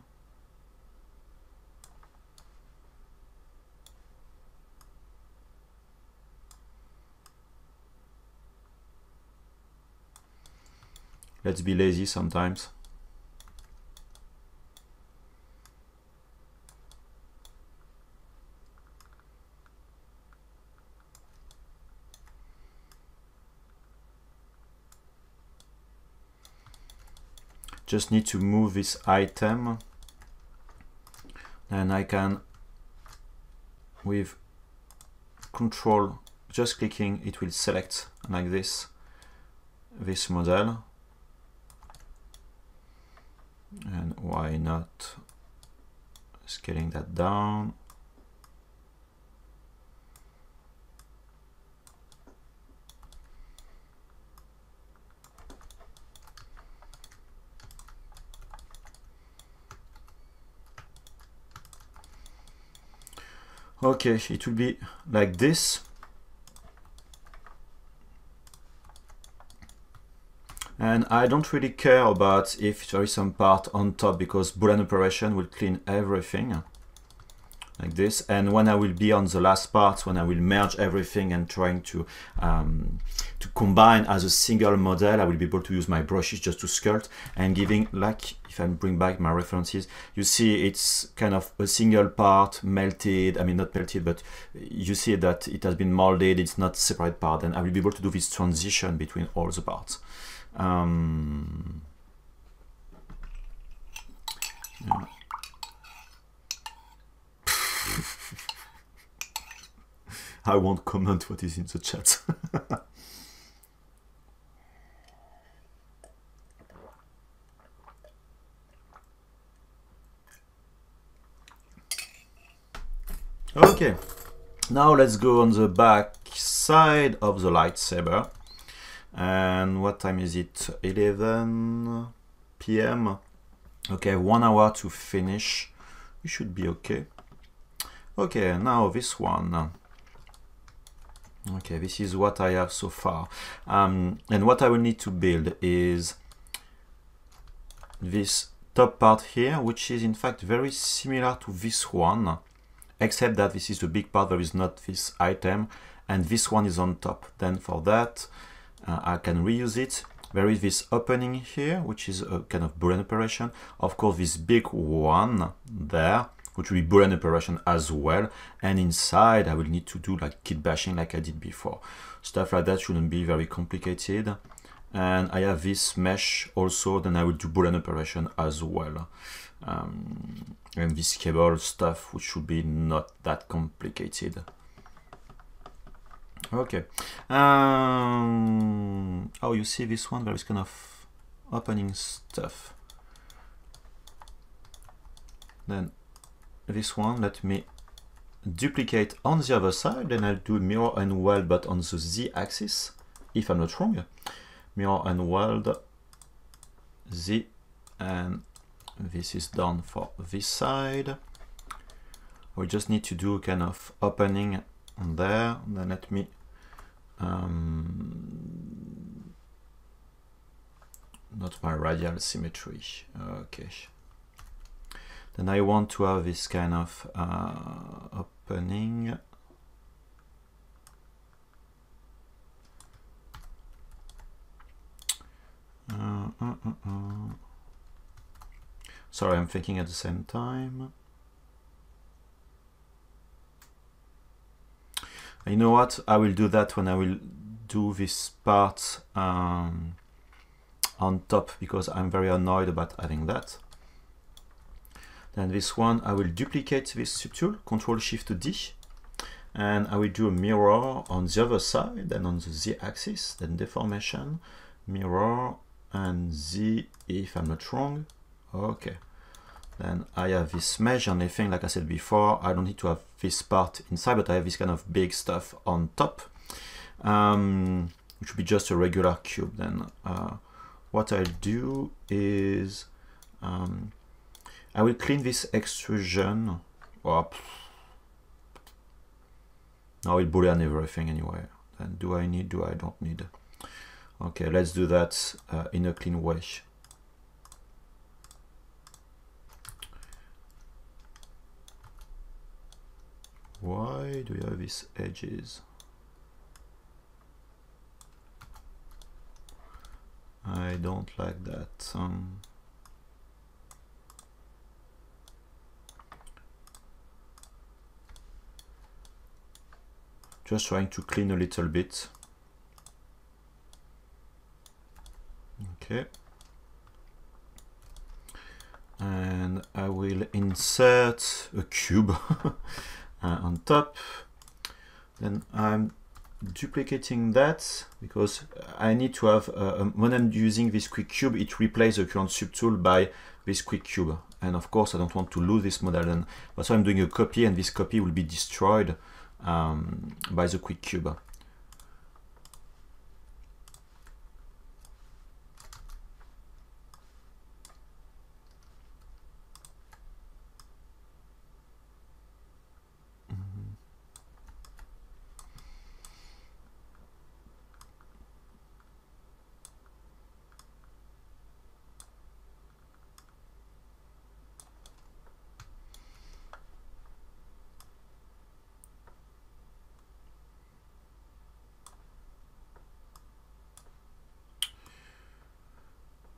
Let's be lazy sometimes just need to move this item. And I can with control just clicking it will select like this this model. And why not scaling that down okay it will be like this. And I don't really care about if there is some part on top because Boolean operation will clean everything like this and when I will be on the last part when I will merge everything and trying to um, to combine as a single model I will be able to use my brushes just to sculpt and giving like if I bring back my references you see it's kind of a single part melted I mean not melted but you see that it has been molded it's not separate part and I will be able to do this transition between all the parts um, yeah. I won't comment what is in the chat. (laughs) okay, now let's go on the back side of the lightsaber. And what time is it? 11 p.m. Okay, one hour to finish. We should be okay. Okay, now this one. Okay, this is what I have so far. Um, and what I will need to build is this top part here, which is in fact very similar to this one, except that this is the big part, there is not this item, and this one is on top. Then for that, uh, I can reuse it. There is this opening here, which is a kind of Boolean operation. Of course, this big one there, which will be Boolean operation as well. And inside, I will need to do like kit bashing like I did before. Stuff like that shouldn't be very complicated. And I have this mesh also, then I will do Boolean operation as well. Um, and this cable stuff, which should be not that complicated. Okay. Um, oh, you see this one? There is kind of opening stuff. Then this one, let me duplicate on the other side, then I'll do mirror and weld, but on the Z axis, if I'm not wrong. Mirror and weld Z, and this is done for this side. We just need to do kind of opening on there, then let me um, not my radial symmetry, okay. Then I want to have this kind of uh, opening. Uh, uh, uh, uh. Sorry, I'm thinking at the same time. You know what? I will do that when I will do this part um, on top because I'm very annoyed about having that. Then this one, I will duplicate this subtool, Control Shift D, and I will do a mirror on the other side, then on the Z axis, then deformation, mirror, and Z if I'm not wrong. Okay. Then I have this mesh and everything, like I said before, I don't need to have this part inside, but I have this kind of big stuff on top, um, which would be just a regular cube. Then uh, what I'll do is um, I will clean this extrusion. Oh, now it boolean everything anyway. and do I need do I don't need? Okay let's do that uh, in a clean way why do you have these edges? I don't like that um, just trying to clean a little bit. Okay. And I will insert a cube (laughs) uh, on top. Then I'm duplicating that because I need to have uh, when I'm using this quick cube it replaces the current subtool by this quick cube. And of course I don't want to lose this model. And that's why I'm doing a copy and this copy will be destroyed um, by the quick cube.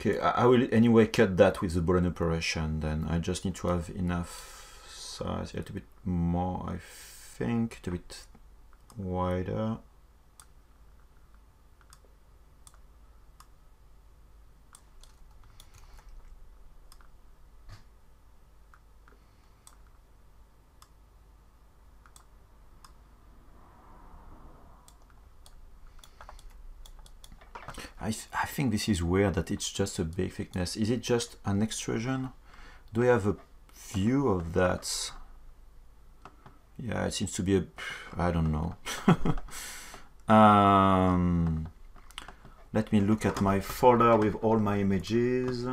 Okay, I will anyway cut that with the Boolean operation, then I just need to have enough size, a little bit more, I think, a little bit wider. I think this is weird that it's just a big thickness. Is it just an extrusion? Do we have a view of that? Yeah, it seems to be a... I don't know. (laughs) um, let me look at my folder with all my images.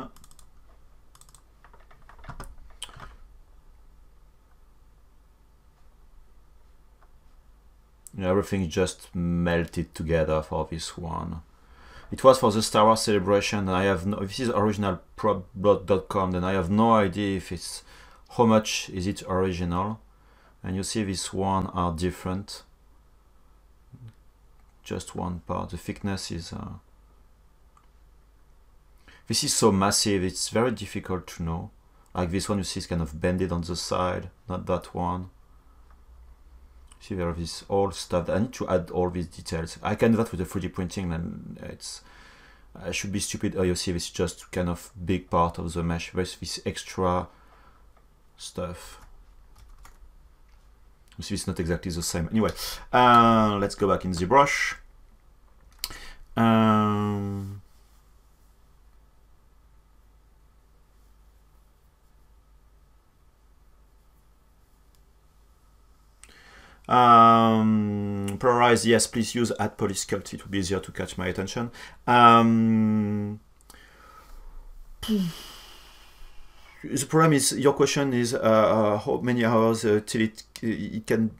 Everything just melted together for this one. It was for the Star Wars celebration, and I have no. This is original prop.com, then I have no idea if it's how much is it original. And you see, this one are different. Just one part. The thickness is. Uh, this is so massive. It's very difficult to know. Like this one, you see, it's kind of bended on the side. Not that one. See there is all stuff. I need to add all these details. I can do that with the 3D printing, and it's I should be stupid. Oh, you see, this just kind of big part of the mesh with this extra stuff. You see, it's not exactly the same. Anyway, uh, let's go back in ZBrush. Um, Um, polarize, yes, please use at polysculpt. It will be easier to catch my attention. Um, the problem is your question is uh, uh, how many hours uh, till it, it can.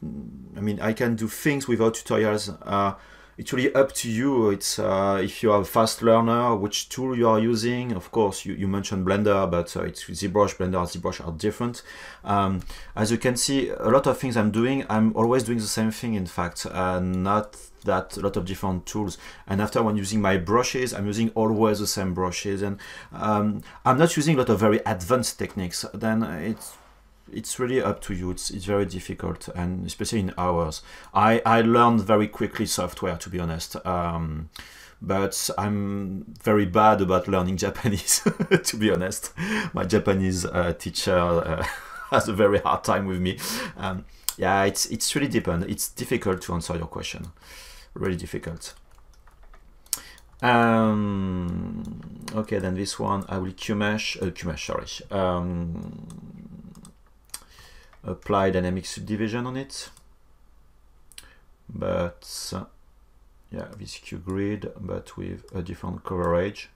I mean, I can do things without tutorials. Uh, it's really up to you. It's uh, if you are a fast learner, which tool you are using. Of course, you, you mentioned Blender, but uh, it's ZBrush, Blender, ZBrush are different. Um, as you can see, a lot of things I'm doing, I'm always doing the same thing. In fact, uh, not that a lot of different tools. And after when using my brushes, I'm using always the same brushes, and um, I'm not using a lot of very advanced techniques. Then it's it's really up to you. It's, it's very difficult, and especially in hours. I, I learned very quickly software, to be honest. Um, but I'm very bad about learning (laughs) Japanese, to be honest. My Japanese uh, teacher uh, (laughs) has a very hard time with me. Um, yeah, it's it's really depend. It's difficult to answer your question. Really difficult. Um, okay, then this one I will QMesh, uh, QMesh, sorry. Um, apply dynamic subdivision on it. But yeah, this QGrid, but with a different coverage.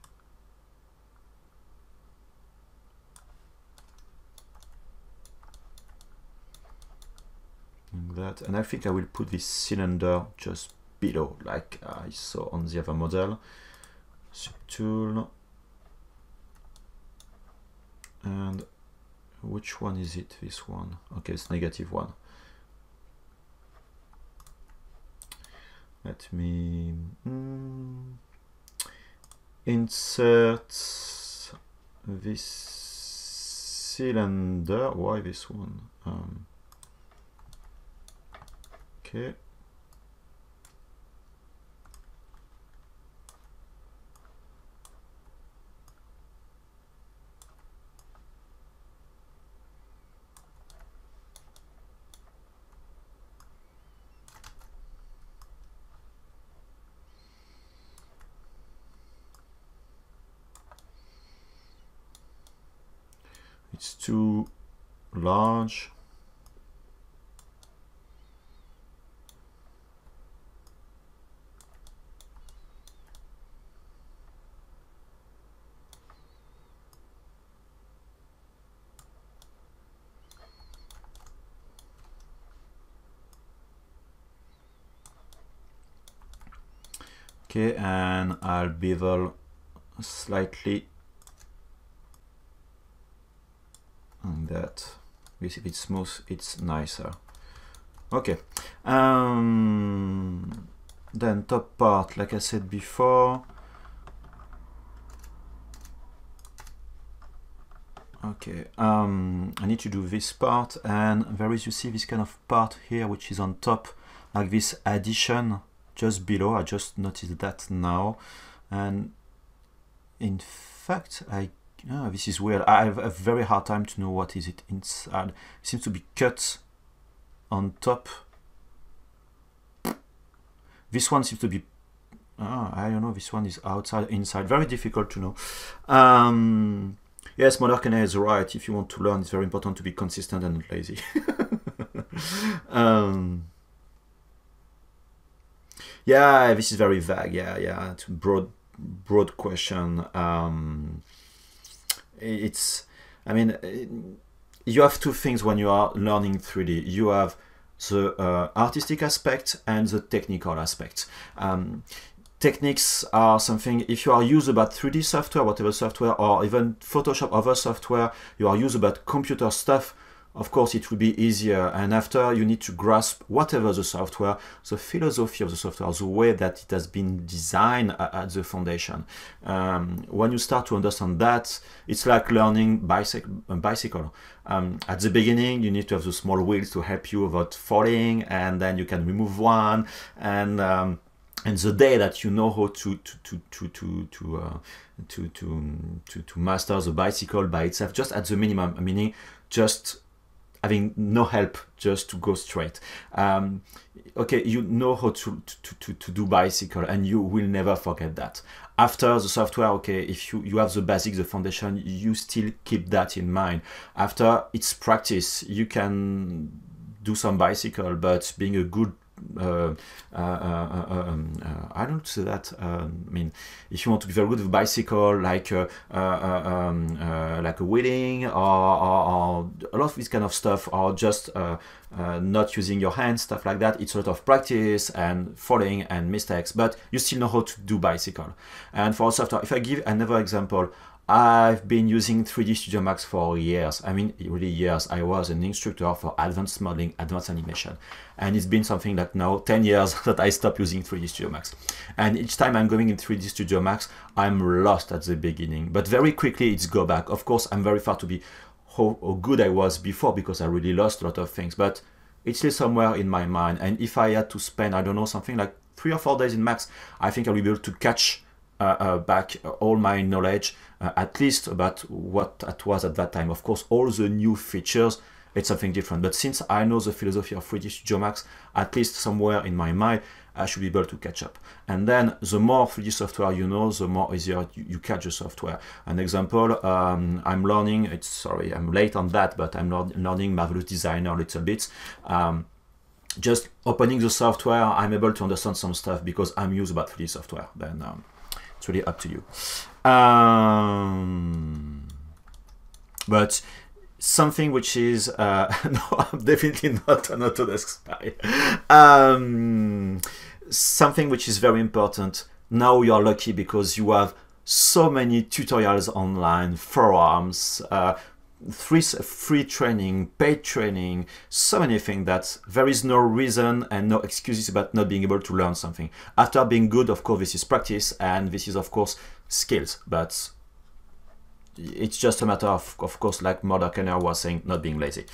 that, and I think I will put this cylinder just below, like I saw on the other model. Subtool. And which one is it, this one? Okay, it's negative one. Let me mm, insert this cylinder. Why this one? Um, okay. It's too large. Okay and I'll bevel slightly and that if it's smooth it's nicer. Okay um, then top part like I said before. Okay um, I need to do this part and there is you see this kind of part here which is on top like this addition just below. I just noticed that now. And in fact I oh, this is weird. I have a very hard time to know what is it inside. It seems to be cut on top. This one seems to be, oh, I don't know, this one is outside, inside. Very difficult to know. Um, yes, Modarkane is right. If you want to learn, it's very important to be consistent and not lazy. (laughs) um, yeah, this is very vague. Yeah, yeah, it's broad, broad question. Um, it's i mean you have two things when you are learning 3d you have the uh, artistic aspect and the technical aspect. Um, techniques are something if you are used about 3d software whatever software or even photoshop other software you are used about computer stuff of course it will be easier. And after you need to grasp whatever the software the philosophy of the software the way that it has been designed at the foundation. Um, when you start to understand that it's like learning bicycle bicycle. Um, at the beginning you need to have the small wheels to help you avoid falling and then you can remove one. And um, and the day that you know how to to to to to to, uh, to, to, to to master the bicycle by itself just at the minimum meaning just having no help just to go straight. Um, okay, you know how to, to, to, to do bicycle and you will never forget that. After the software, okay, if you, you have the basics, the foundation, you still keep that in mind. After it's practice, you can do some bicycle, but being a good Uh, uh, uh, um, I don't say that. Um, I mean, if you want to be very good with bicycle, like um, like a wheeling or, or, or, a lot of this kind of stuff, or just not using your hands, stuff like that, it's a lot of practice and falling and mistakes, but you still know how to do bicycle. And for software, if I give another example, I've been using 3D Studio Max for years. I mean, really years. I was an instructor for advanced modeling, advanced animation. And it's been something like now 10 years (laughs) that I stopped using 3D Studio Max. And each time I'm going in 3D Studio Max, I'm lost at the beginning. But very quickly it's go back. Of course, I'm very far to be how, how good I was before because I really lost a lot of things. But it's still somewhere in my mind. And if I had to spend, I don't know, something like three or four days in Max, I think I'll be able to catch back all my knowledge, uh, at least about what it was at that time. Of course, all the new features, it's something different. But since I know the philosophy of 3D Studio Max, at least somewhere in my mind, I should be able to catch up. And then the more 3D software you know, the more easier you, you catch the software. An example, um, I'm learning, it's sorry, I'm late on that, but I'm learning Marvelous Designer a little bit. Um, just opening the software, I'm able to understand some stuff because I'm used about 3D software. Then um, it's really up to you. Um, but something which is uh, (laughs) no, I'm definitely not an Autodesk spy. Um, something which is very important. Now you are lucky because you have so many tutorials online, forums, uh, free, free training, paid training, so many things that there is no reason and no excuses about not being able to learn something. After being good, of course, this is practice and this is, of course, skills, but it's just a matter of, of course, like Mother Kenner was saying, not being lazy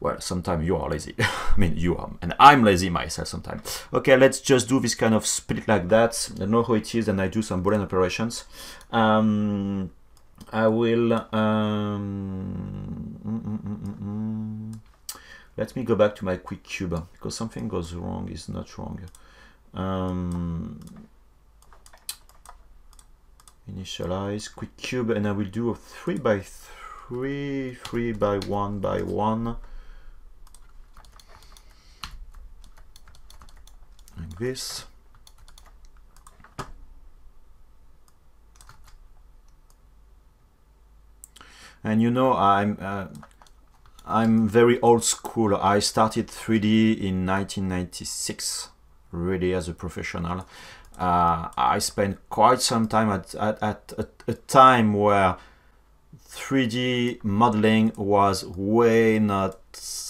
well, sometimes you are lazy. (laughs) I mean, you are, and I'm lazy myself sometimes. Okay, let's just do this kind of split like that. I know how it is, and I do some Boolean operations. Um, I will. Um, mm, mm, mm, Let me go back to my quick cube because something goes wrong. Is not wrong. Um, initialize quick cube, and I will do a three by three, three by one by one. like this. And you know, I'm uh, I'm very old school. I started 3D in 1996, really as a professional. Uh, I spent quite some time at, at, at, a time where 3D modeling was way not,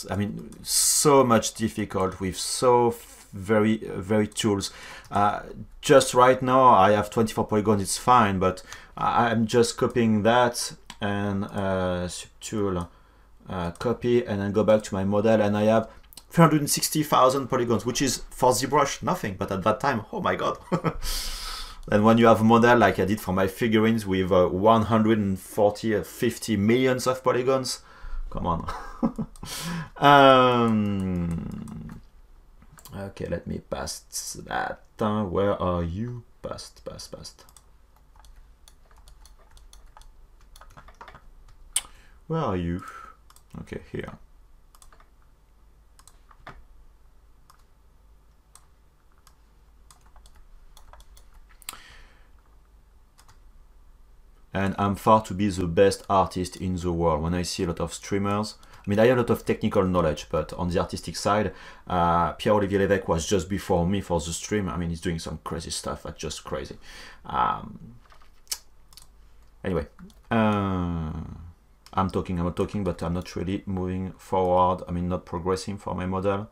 I mean, so much difficult with so very very tools. Uh, just right now I have 24 polygons, it's fine, but I'm just copying that and uh, subtool uh, copy and then go back to my model and I have 360,000 polygons, which is for ZBrush nothing, but at that time, oh my god. (laughs) and when you have a model like I did for my figurines with uh, 140 uh, 50 millions of polygons, come on. (laughs) um, Okay, let me paste that. Where are you? Past, past, past. Where are you? Okay, here. And I'm far to be the best artist in the world. When I see a lot of streamers, I mean, I have a lot of technical knowledge, but on the artistic side, uh, Pierre-Olivier Lévesque was just before me for the stream. I mean, he's doing some crazy stuff. That's just crazy. Um, anyway, uh, I'm talking, I'm talking, but I'm not really moving forward. I mean, not progressing for my model.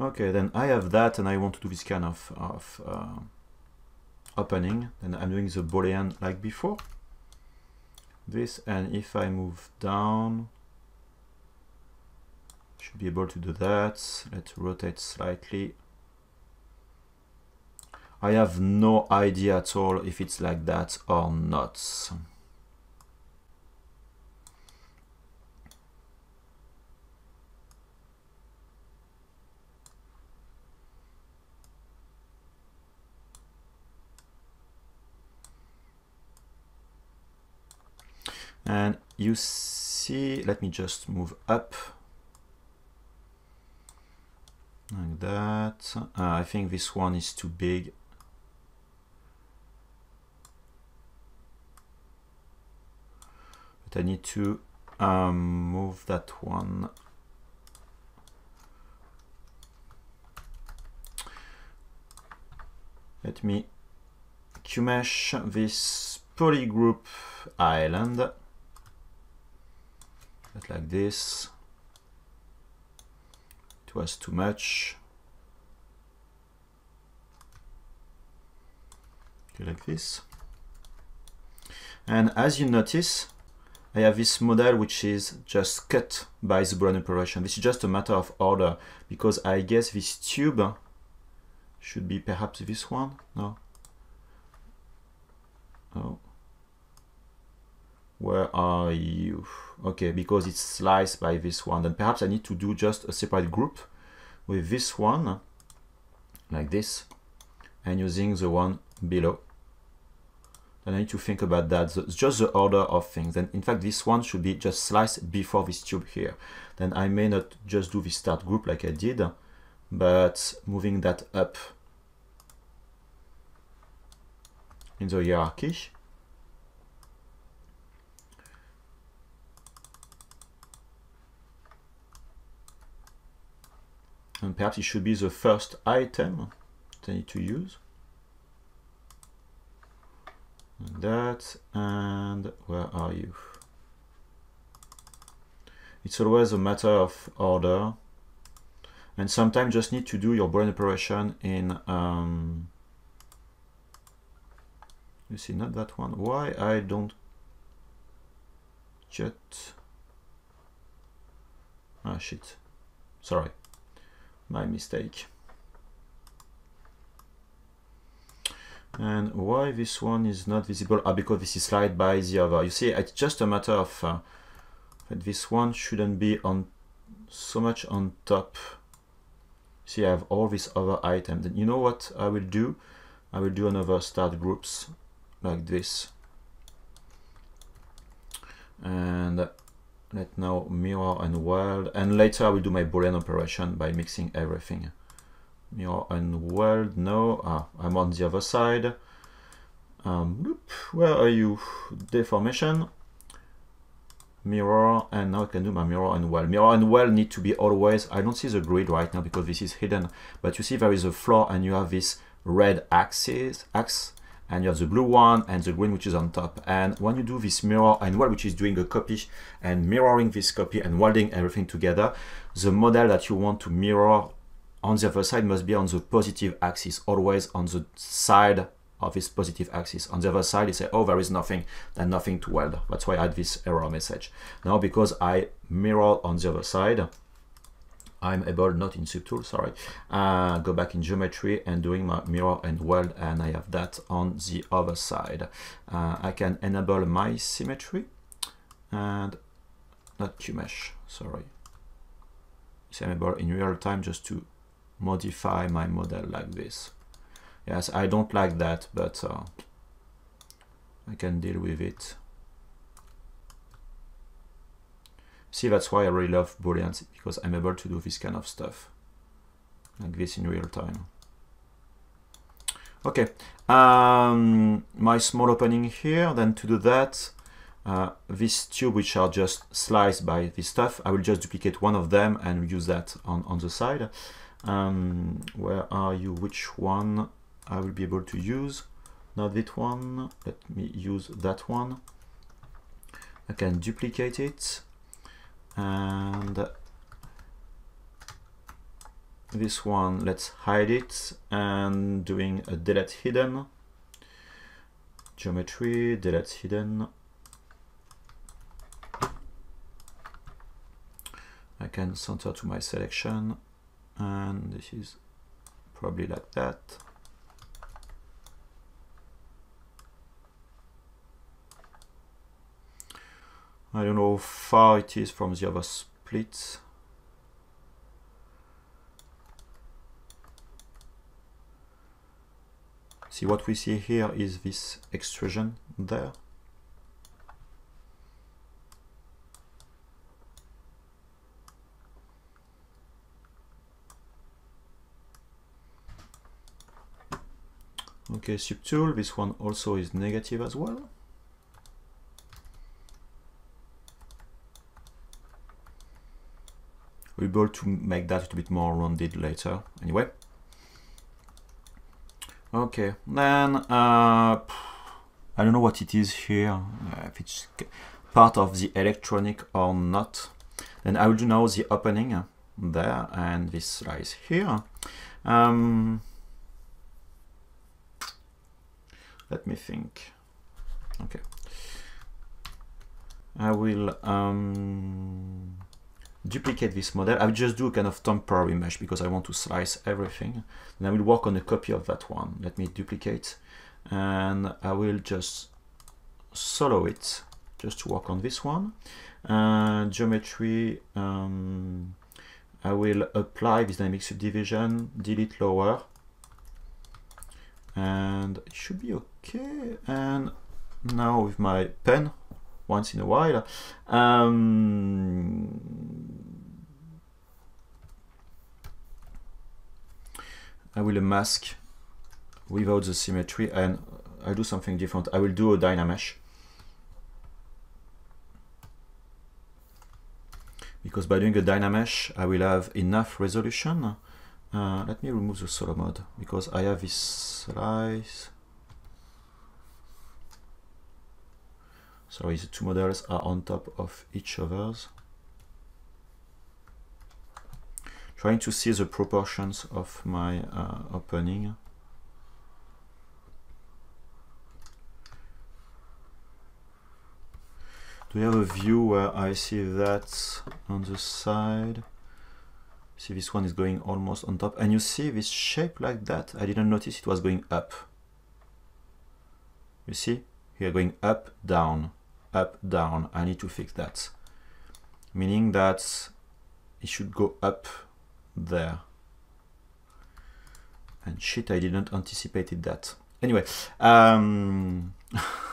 Okay, then I have that and I want to do this kind of, of uh, opening. Then I'm doing the boolean like before. This, and if I move down, should be able to do that. Let's rotate slightly. I have no idea at all if it's like that or not. And you see let me just move up. Like that. Uh, I think this one is too big. But I need to um, move that one. Let me QMesh this polygroup island like this it was too much okay like this and as you notice I have this model which is just cut by the Boolean operation. This is just a matter of order because I guess this tube should be perhaps this one. No. Oh. Where are you? Okay, because it's sliced by this one. Then perhaps I need to do just a separate group with this one, like this, and using the one below. Then I need to think about that. It's just the order of things. And in fact, this one should be just sliced before this tube here. Then I may not just do the start group like I did, but moving that up in the hierarchy. And perhaps it should be the first item I need to use. And that, and where are you? It's always a matter of order. And sometimes just need to do your Boolean operation in, um, you see, not that one. Why I don't get, ah shit, sorry, my mistake. And why this one is not visible? Ah, because this is slide by the other. You see, it's just a matter of uh, that this one shouldn't be on so much on top. See, I have all these other items. And you know what I will do? I will do another start groups like this. And let now mirror and weld. And later I will do my Boolean operation by mixing everything. Mirror and weld. No, ah, I'm on the other side. Um, where are you? Deformation mirror and now I can do my mirror and weld. Mirror and weld need to be always, I don't see the grid right now because this is hidden, but you see there is a floor and you have this red axis, axe, and you have the blue one and the green which is on top. And when you do this mirror and weld, which is doing a copy and mirroring this copy and welding everything together, the model that you want to mirror on the other side must be on the positive axis, always on the side of this positive axis. On the other side, you say, oh, there is nothing, then nothing to weld. That's why I had this error message. Now, because I mirror on the other side, I'm able, not in subtool, sorry, uh, go back in geometry and doing my mirror and weld, and I have that on the other side. Uh, I can enable my symmetry, and not QMesh, sorry. It's enable in real time just to modify my model like this. Yes, I don't like that, but uh, I can deal with it. See, that's why I really love Booleans, because I'm able to do this kind of stuff, like this in real time. Okay, um, my small opening here, then to do that, uh, this tube which are just sliced by this stuff, I will just duplicate one of them and use that on, on the side. Um, where are you? Which one? I will be able to use not that one let me use that one I can duplicate it and this one let's hide it. And doing a delete hidden. Geometry delete hidden. I can center to my selection. And this is probably like that I don't know how far it is from the other splits. See what we see here is this extrusion there. Okay, subtool, this one also is negative as well. We'll be able to make that a little bit more rounded later anyway. Okay, then uh, I don't know what it is here, uh, if it's part of the electronic or not. Then I will do now the opening there, and this lies here. Um, let me think. Okay. I will um, duplicate this model. I will just do a kind of temporary mesh because I want to slice everything. And I will work on a copy of that one. Let me duplicate and I will just solo it just to work on this one. Uh, geometry, um, I will apply this dynamic subdivision, delete lower, and it should be okay. And now with my pen, once in a while. Um, I will mask without the symmetry and I do something different. I will do a Dynamesh. Because by doing a Dynamesh, I will have enough resolution. Uh, let me remove the solo mode because I have this slice. Sorry, the two models are on top of each other's. Trying to see the proportions of my uh, opening. Do we have a view where I see that on the side? See this one is going almost on top and you see this shape like that. I didn't notice it was going up. You see? Here going up, down, up, down. I need to fix that. Meaning that it should go up there. And shit, I didn't anticipate that. Anyway, um, (laughs)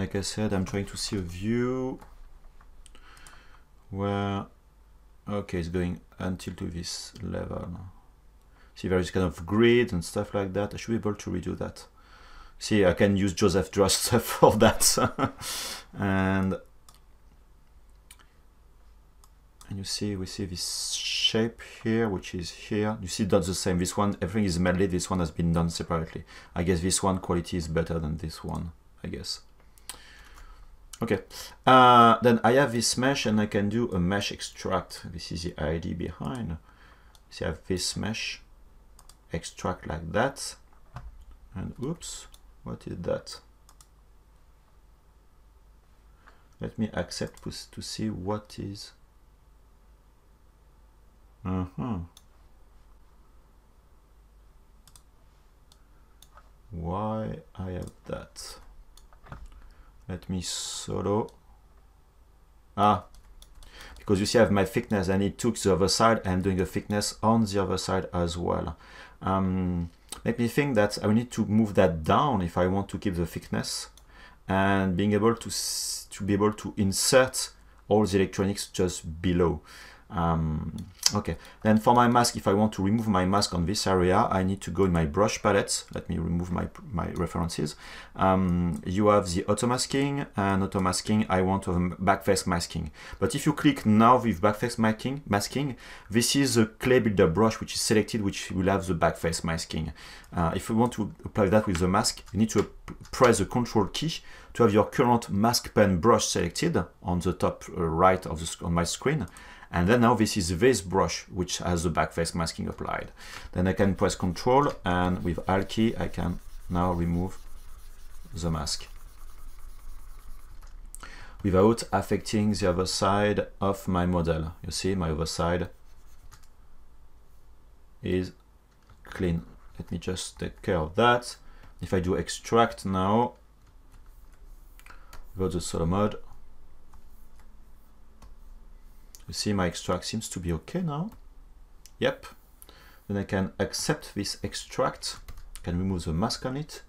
like I said, I'm trying to see a view where, okay, it's going until to this level. See, there is kind of grid and stuff like that. I should be able to redo that. See, I can use Joseph (laughs) stuff for that. (laughs) and and you see, we see this shape here, which is here. You see that's the same. This one, everything is medley. This one has been done separately. I guess this one quality is better than this one, I guess. Okay, uh, then I have this mesh and I can do a mesh extract. This is the idea behind. So I have this mesh extract like that. And oops, what is that? Let me accept to see what is. Uh -huh. Why I have that? Let me solo. Ah because you see I have my thickness and it took the other side. And doing a thickness on the other side as well. Um, let me think that I will need to move that down if I want to keep the thickness. And being able to to be able to insert all the electronics just below um, okay, then for my mask, if I want to remove my mask on this area, I need to go in my brush palette. Let me remove my, my references. Um, you have the auto masking and auto masking. I want a backface masking. But if you click now with backface masking, masking, this is a clay builder brush which is selected, which will have the backface masking. Uh, if you want to apply that with the mask, you need to press the control key to have your current mask pen brush selected on the top uh, right of the, on my screen and then now this is this brush which has the backface masking applied. Then I can press Control and with Alt key I can now remove the mask without affecting the other side of my model. You see my other side is clean. Let me just take care of that. If I do extract now, go to solo mode, you see my extract seems to be okay now. Yep. Then I can accept this extract. can remove the mask on it.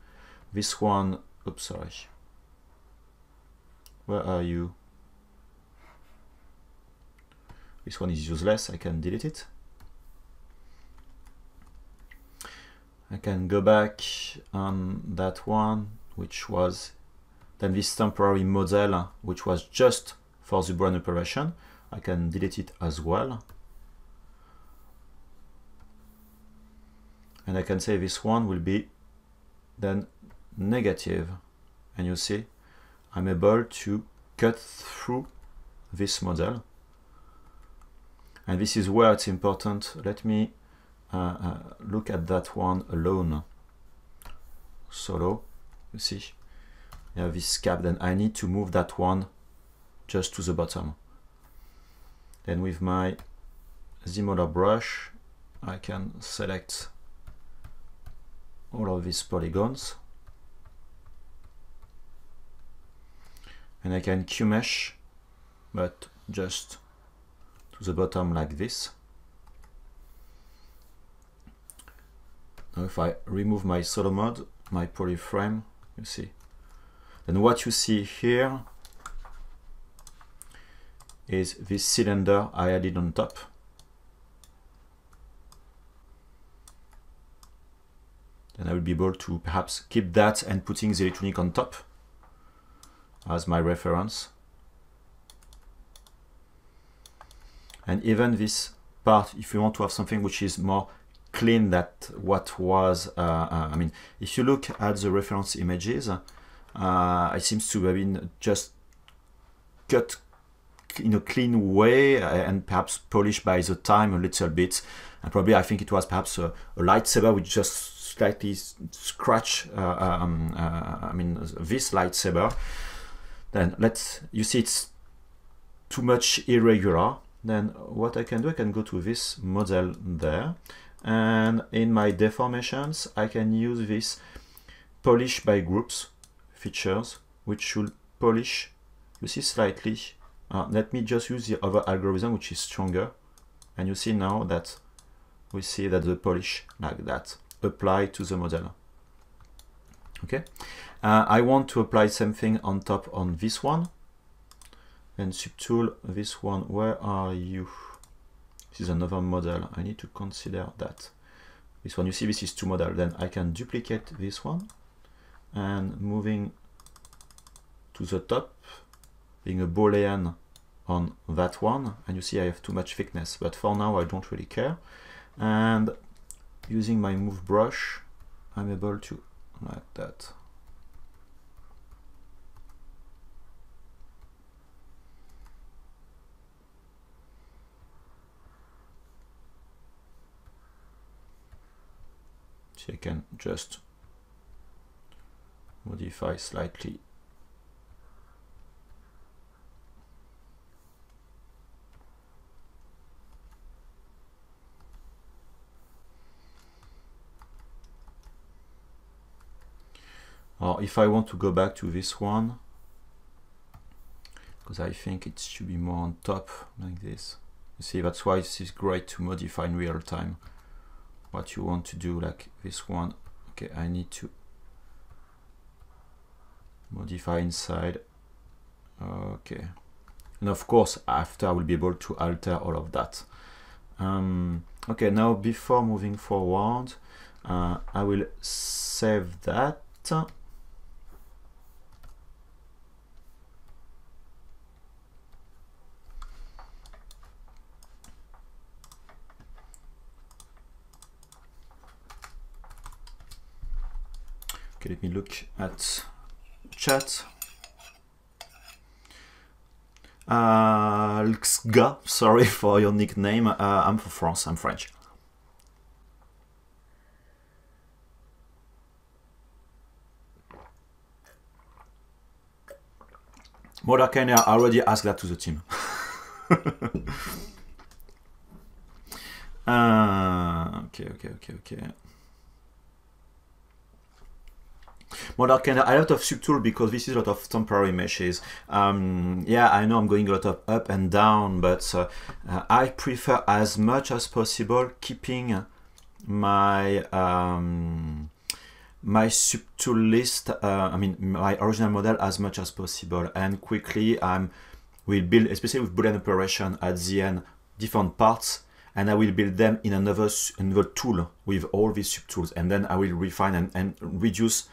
This one, oops, sorry. Where are you? This one is useless, I can delete it. I can go back on that one, which was then this temporary model, which was just for the Boolean operation. I can delete it as well. And I can say this one will be then negative. And you see, I'm able to cut through this model. And this is where it's important. Let me uh, uh, look at that one alone. Solo, you see, I have this cap, then I need to move that one just to the bottom. Then with my ZModeler brush, I can select all of these polygons. and I can QMesh, but just to the bottom like this. Now if I remove my solo mode, my polyframe, you see. Then what you see here is this cylinder I added on top. Then I will be able to perhaps keep that and putting the electronic on top as my reference. And even this part, if you want to have something which is more clean that what was, uh, uh, I mean, if you look at the reference images, uh, it seems to have been just cut in a clean way and perhaps polished by the time a little bit. And probably I think it was perhaps a, a lightsaber which just slightly scratch, uh, um, uh, I mean, this lightsaber. Then let's, you see it's too much irregular. Then what I can do, I can go to this model there. And in my deformations, I can use this polish by groups features, which should polish, you see slightly. Uh, let me just use the other algorithm, which is stronger. And you see now that we see that the polish like that apply to the model. Okay, uh, I want to apply something on top on this one. And subtool, this one, where are you? This is another model. I need to consider that. This one, you see this is two model. Then I can duplicate this one and moving to the top, being a Boolean on that one. And you see I have too much thickness, but for now I don't really care. And using my move brush, I'm able to, like that. So I can just modify slightly if I want to go back to this one because I think it should be more on top like this. You see that's why this is great to modify in real time what you want to do like this one. Okay I need to modify inside. Okay. And of course after I will be able to alter all of that. Um, okay now before moving forward uh, I will save that let me look at chat. Uh, Lxga, sorry (laughs) for your nickname. Uh, I'm from France, I'm French. Modakane, I already asked that to the team. (laughs) uh, okay, okay, okay, okay. Model can a lot of subtool because this is a lot of temporary meshes. Um, yeah, I know I'm going a lot of up and down, but uh, uh, I prefer as much as possible keeping my um, my subtool list, uh, I mean my original model as much as possible. And quickly I'm will build, especially with Boolean operation at the end, different parts and I will build them in another, another tool with all these subtools and then I will refine and, and reduce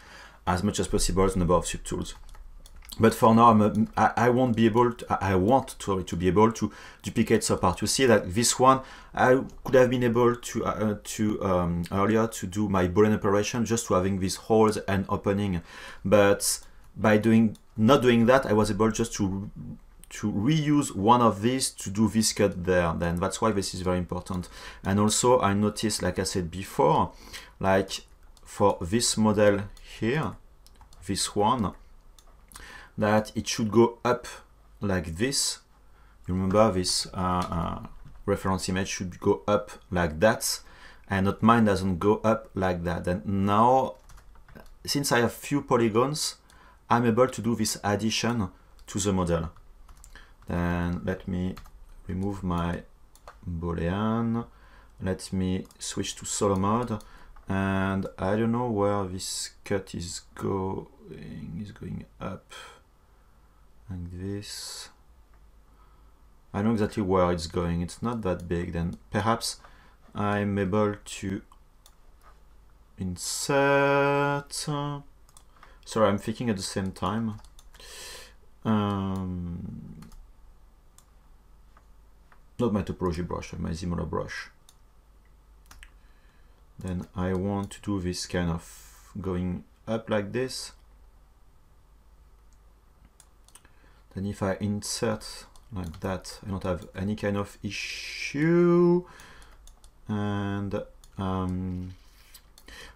as much as possible the number of subtools. But for now, I won't be able to, I want to, to be able to duplicate some part. You see that this one, I could have been able to, uh, to um, earlier to do my Boolean operation just to having these holes and opening. But by doing, not doing that, I was able just to to reuse one of these to do this cut there then that's why this is very important and also I noticed like I said before like for this model here, this one, that it should go up like this. You remember this uh, uh, reference image should go up like that, and not mine doesn't go up like that. And now, since I have few polygons, I'm able to do this addition to the model. Then let me remove my boolean. Let me switch to solo mode. And I don't know where this cut is going. Is going up like this. I don't know exactly where it's going. It's not that big. Then perhaps I'm able to insert. Sorry, I'm thinking at the same time. Um, not my topology brush, my ZModeler brush. Then I want to do this kind of going up like this. Then if I insert like that, I don't have any kind of issue. And um,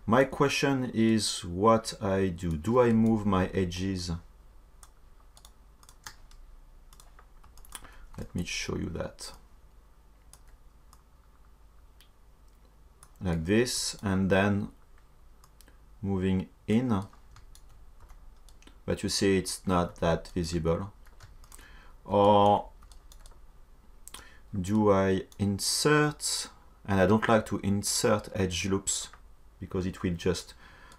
my question is what I do. Do I move my edges? Let me show you that. Like this, and then moving in. But you see it's not that visible. Or do I insert, and I don't like to insert edge loops because it will just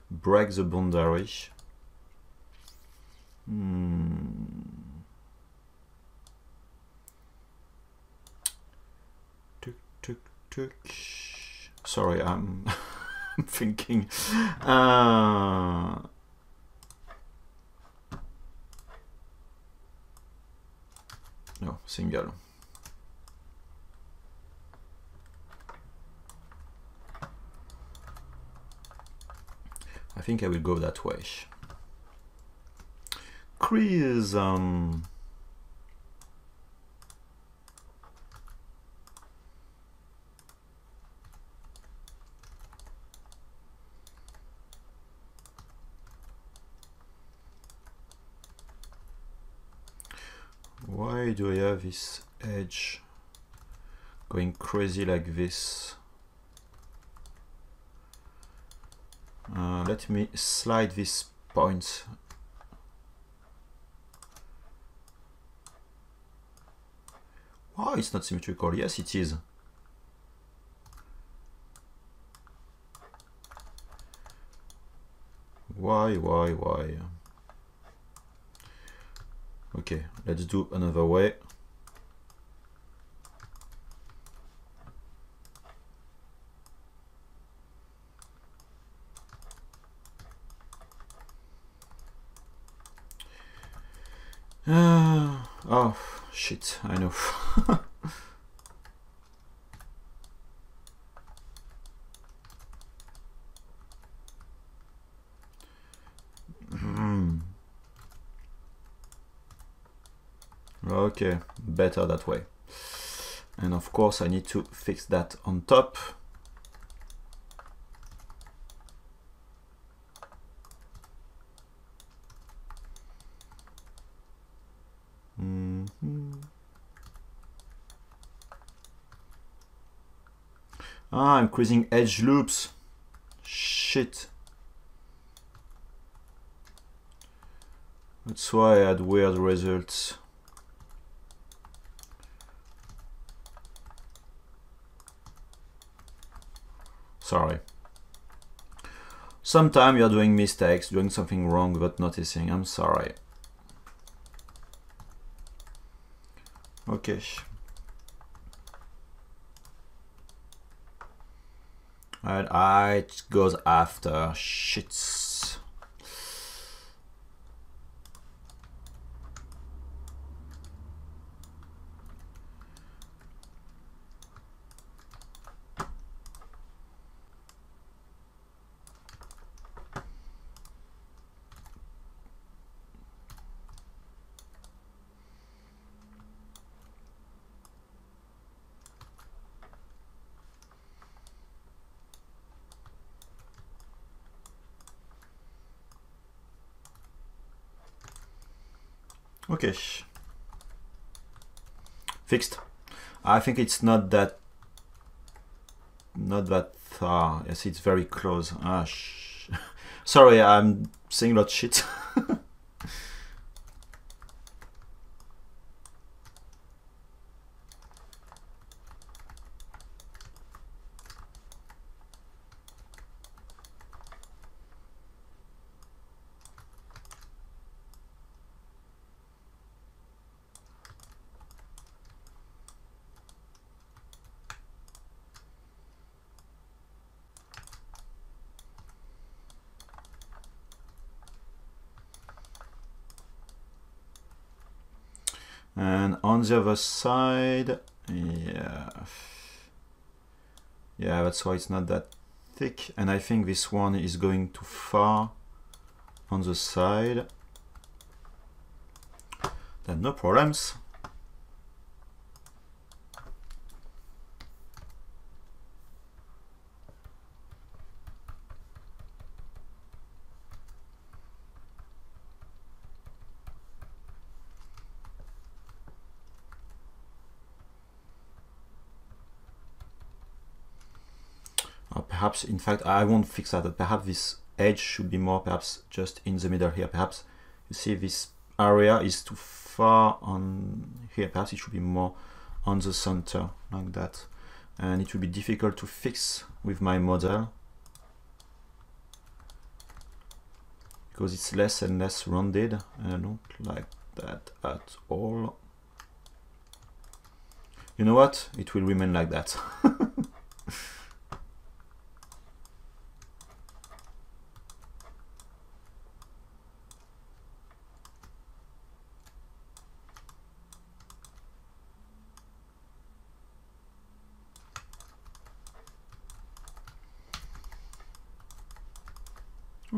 break the boundary. Hmm. Tuk, tuk, tuk. Sorry, I'm (laughs) thinking. Uh, no, single. I think I will go that way. Chris, um, why do I have this edge going crazy like this? Uh, let me slide this point. Why it's not symmetrical? Yes, it is. Why, why, why? Okay, let's do another way. Uh, (sighs) oh, shit, I know. (laughs) Okay, better that way. And of course I need to fix that on top. Mm -hmm. Ah, I'm creating edge loops. Shit. That's why I had weird results. Sorry. Sometimes you're doing mistakes, doing something wrong without noticing. I'm sorry. Okay. And I it goes after shits. Okay. Fixed. I think it's not that not that far. Yes, it's very close. Ah, (laughs) Sorry, I'm saying a lot shit. (laughs) And on the other side, yeah, yeah, that's why it's not that thick. And I think this one is going too far on the side. Then no problems. Perhaps in fact I won't fix that perhaps this edge should be more perhaps just in the middle here. Perhaps you see this area is too far on here. Perhaps it should be more on the center like that. And it will be difficult to fix with my model because it's less and less rounded and I don't like that at all. You know what? It will remain like that (laughs)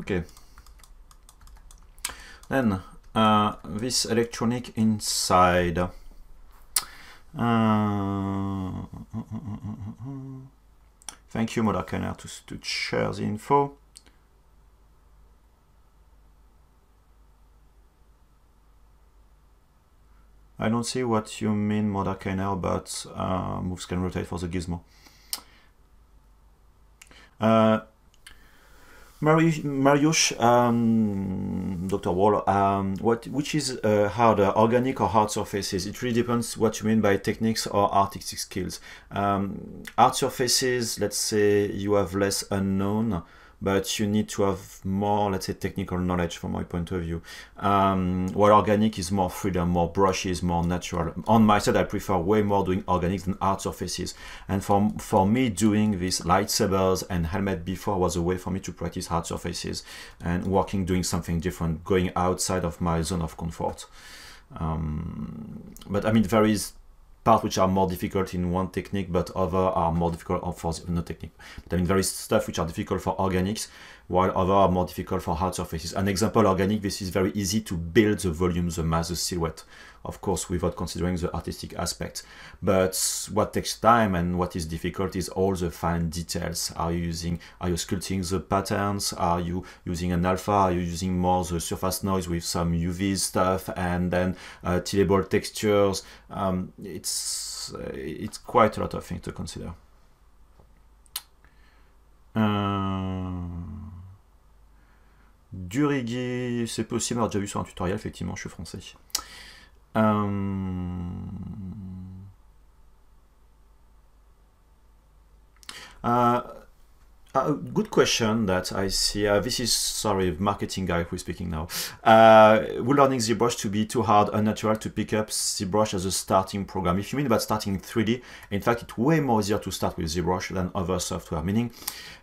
Okay. Then uh, this electronic inside. Uh, thank you, Modakainer, to, to share the info. I don't see what you mean, Modakainer, about uh, moves can rotate for the gizmo. Uh, Mariusz, um, Dr. Wall, um, what, which is uh, harder, organic or hard surfaces? It really depends what you mean by techniques or artistic skills. Um, hard surfaces, let's say you have less unknown, but you need to have more, let's say, technical knowledge from my point of view. Um, while organic is more freedom, more brushes, more natural. On my side, I prefer way more doing organic than art surfaces. And for, for me, doing these lightsabers and helmet before was a way for me to practice hard surfaces and working, doing something different, going outside of my zone of comfort. Um, but I mean, there is parts which are more difficult in one technique, but other are more difficult for no technique. But I mean, there is stuff which are difficult for organics, while other are more difficult for hard surfaces. An example, organic, this is very easy to build the volume, the mass, the silhouette, of course, without considering the artistic aspect. But what takes time and what is difficult is all the fine details. Are you using, are you sculpting the patterns? Are you using an alpha? Are you using more the surface noise with some UV stuff and then uh, tileable textures? Um, it's, uh, it's quite a lot of things to consider. Uh... Durigui, c'est possible, on a déjà vu sur un tutoriel, effectivement, je suis français. Um, uh, a good question that I see. Uh, this is sorry, marketing guy who is speaking now. Uh, we're learning ZBrush to be too hard, unnatural to pick up ZBrush as a starting program. If you mean about starting in 3D, in fact, it's way more easier to start with ZBrush than other software. Meaning,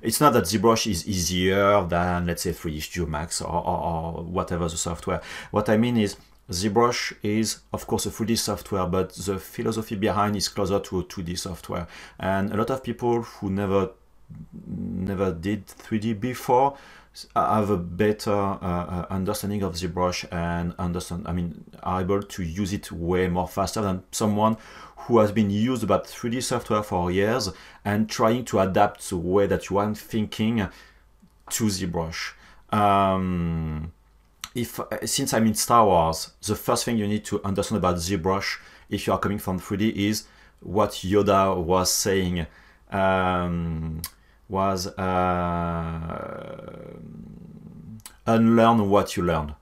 it's not that ZBrush is easier than let's say 3D Studio Max or, or, or whatever the software. What I mean is ZBrush is, of course, a 3D software, but the philosophy behind is closer to a 2D software. And a lot of people who never never did 3D before have a better uh, uh, understanding of ZBrush and understand, I mean, are able to use it way more faster than someone who has been used about 3D software for years and trying to adapt the way that you are thinking to ZBrush. Um, if since I'm in Star Wars, the first thing you need to understand about ZBrush if you are coming from 3D is what Yoda was saying. Um, was uh, unlearn what you learned.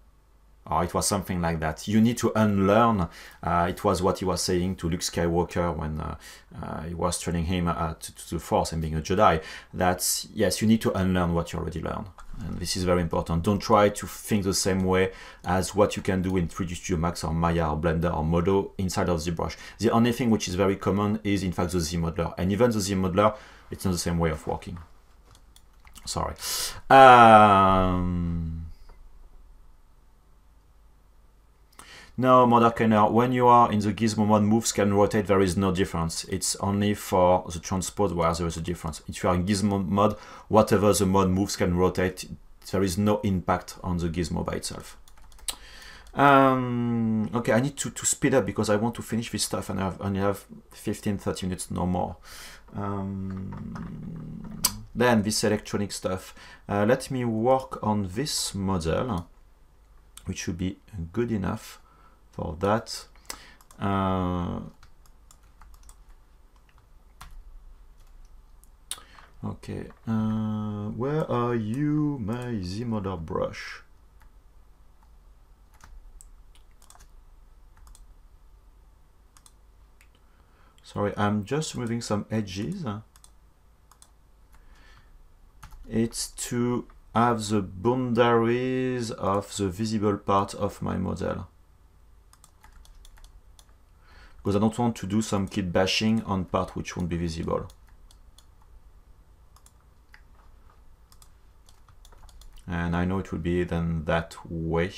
Or it was something like that. You need to unlearn. Uh, it was what he was saying to Luke Skywalker when uh, uh he was training him uh, to, to, the Force and being a Jedi. That yes, you need to unlearn what you already learned. And this is very important. Don't try to think the same way as what you can do in 3D Studio Max or Maya or Blender or Modo inside of ZBrush. The only thing which is very common is in fact the ZModeler. And even the ZModeler it's not the same way of walking. Sorry. Um, No, Modern when you are in the gizmo mode, moves can rotate, there is no difference. It's only for the transport where there is a difference. If you are in gizmo mode, whatever the mode moves can rotate, there is no impact on the gizmo by itself. Um, okay, I need to, to speed up because I want to finish this stuff and I have, only have 15, 30 minutes, no more. Um, then this electronic stuff. Uh, let me work on this model, which should be good enough for that. Uh, okay, uh, where are you, my Z-model brush? Sorry, I'm just removing some edges. It's to have the boundaries of the visible part of my model. Because I don't want to do some kit bashing on part which won't be visible. And I know it will be then that way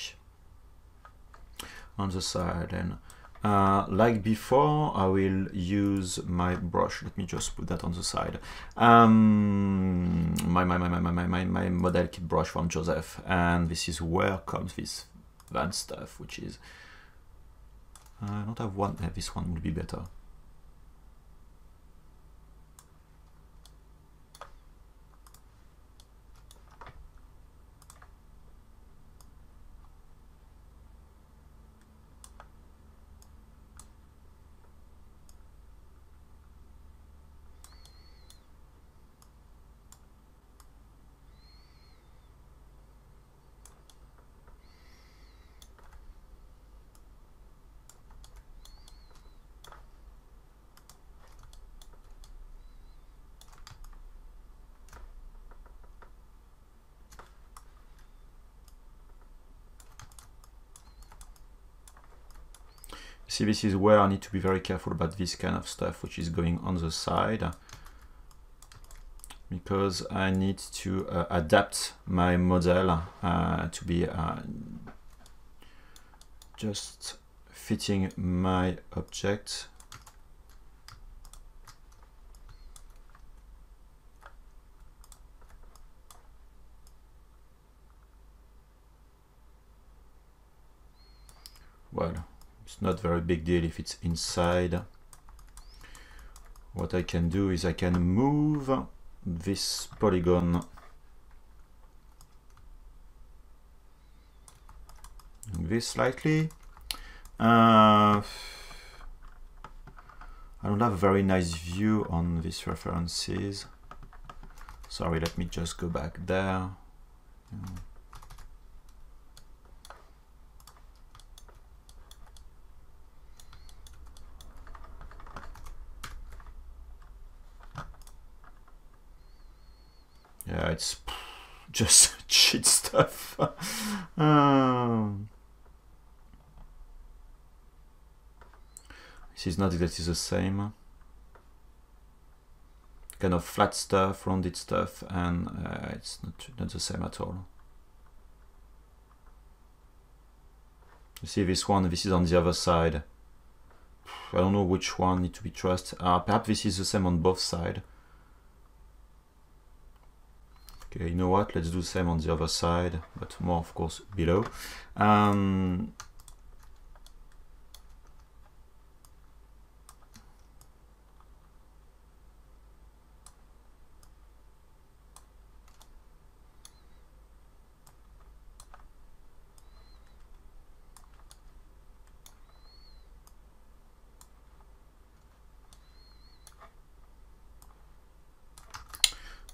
on the side and uh, like before, I will use my brush. Let me just put that on the side. Um, my, my, my, my, my, my, my model kit brush from Joseph. And this is where comes this van stuff, which is... I don't have one. this one would be better. See, this is where I need to be very careful about this kind of stuff, which is going on the side, because I need to uh, adapt my model uh, to be uh, just fitting my object. Well, it's not very big deal if it's inside. What I can do is I can move this polygon this slightly. Uh, I don't have a very nice view on these references. Sorry, let me just go back there. Yeah it's just (laughs) cheat stuff. um, this is not exactly the same. Kind of flat stuff, rounded stuff, and uh, it's not, not the same at all. You see this one, this is on the other side. I don't know which one need to be trusted. Uh, perhaps this is the same on both sides. Okay, you know what? Let's do the same on the other side, but more, of course, below. Um,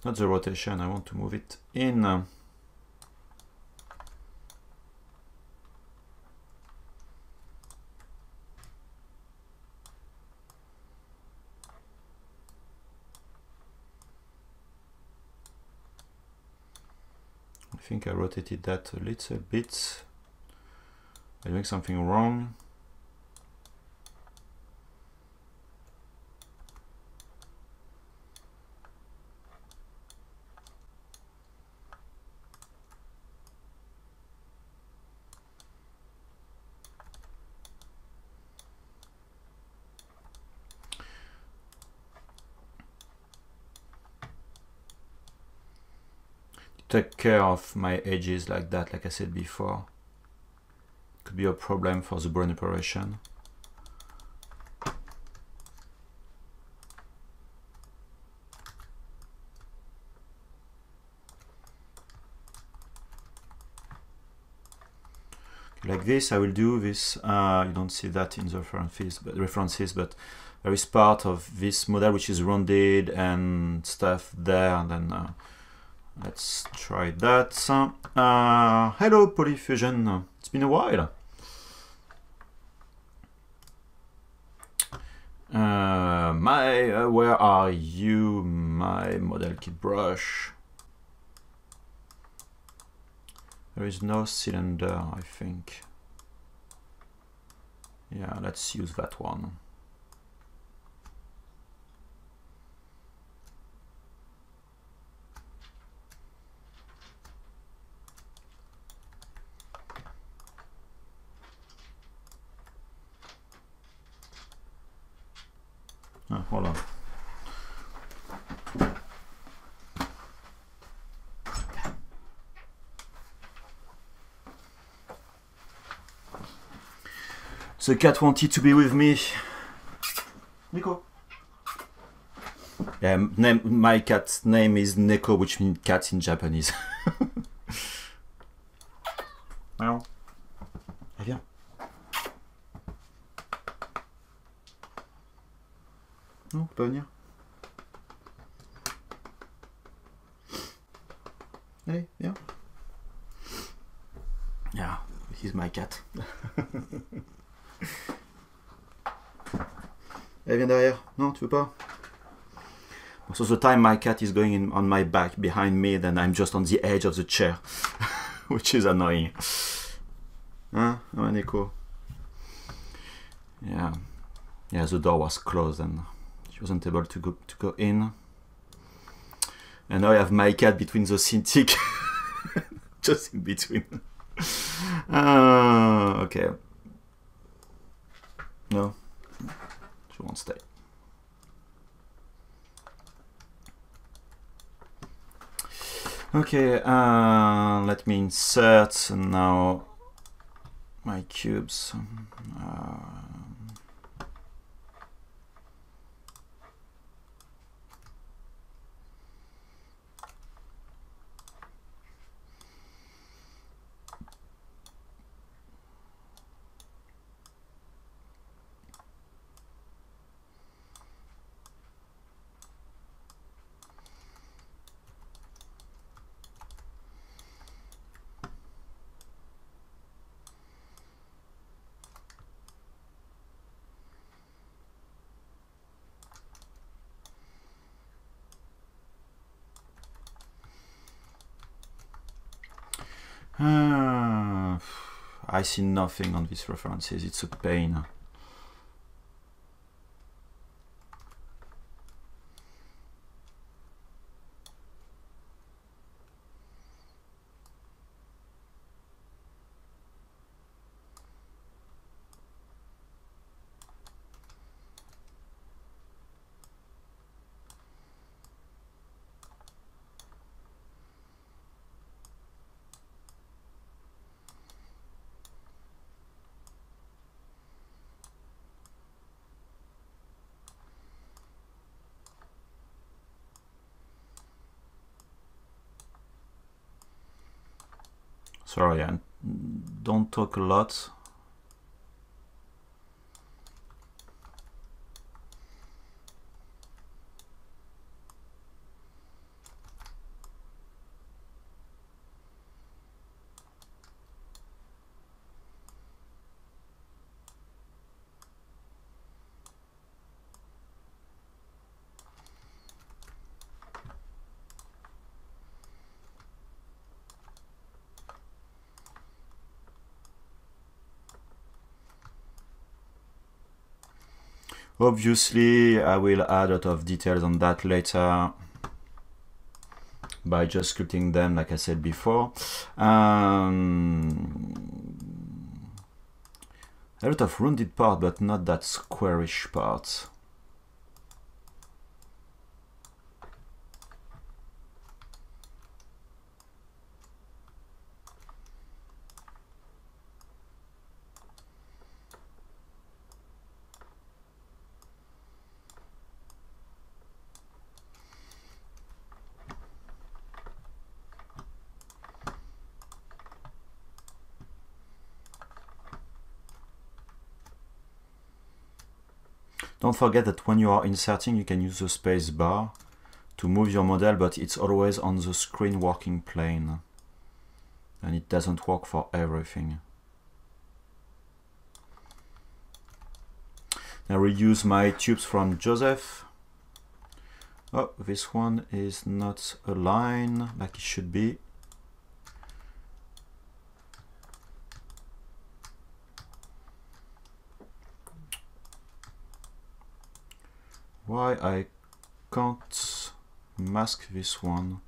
not the rotation, I want to move it in. Uh, I think I rotated that a little bit. I'm doing something wrong. Take care of my edges like that, like I said before. Could be a problem for the brain operation. like this I will do this uh, you don't see that in the references but references but there is part of this model which is rounded and stuff there and then uh, let's try that uh, hello polyfusion it's been a while uh, my uh, where are you my model kit brush There is no cylinder, I think. Yeah, let's use that one. Oh, hold on. The cat wanted to be with me. Nico. Yeah, name, my cat's name is Neko, which means cat in Japanese. (laughs) veux pas So the time my cat is going in on my back behind me, then I'm just on the edge of the chair, (laughs) which is annoying. Hein? Ouais, Nico. Yeah. Yeah, the door was closed and she wasn't able to go to go in. And now I have my cat between the Cintiq. (laughs) just in between. uh, okay. No, she won't stay. Okay, uh, let me insert now my cubes. Uh, I see nothing on these references. It's a pain. Sorry, I don't talk a lot. Obviously, I will add a lot of details on that later by just sculpting them like I said before. Um, a lot of rounded part, but not that squarish part. Don't forget that when you are inserting, you can use the space bar to move your model, but it's always on the screen working plane. And it doesn't work for everything. I reuse my tubes from Joseph. Oh, this one is not aligned like it should be. Why I can't mask this one?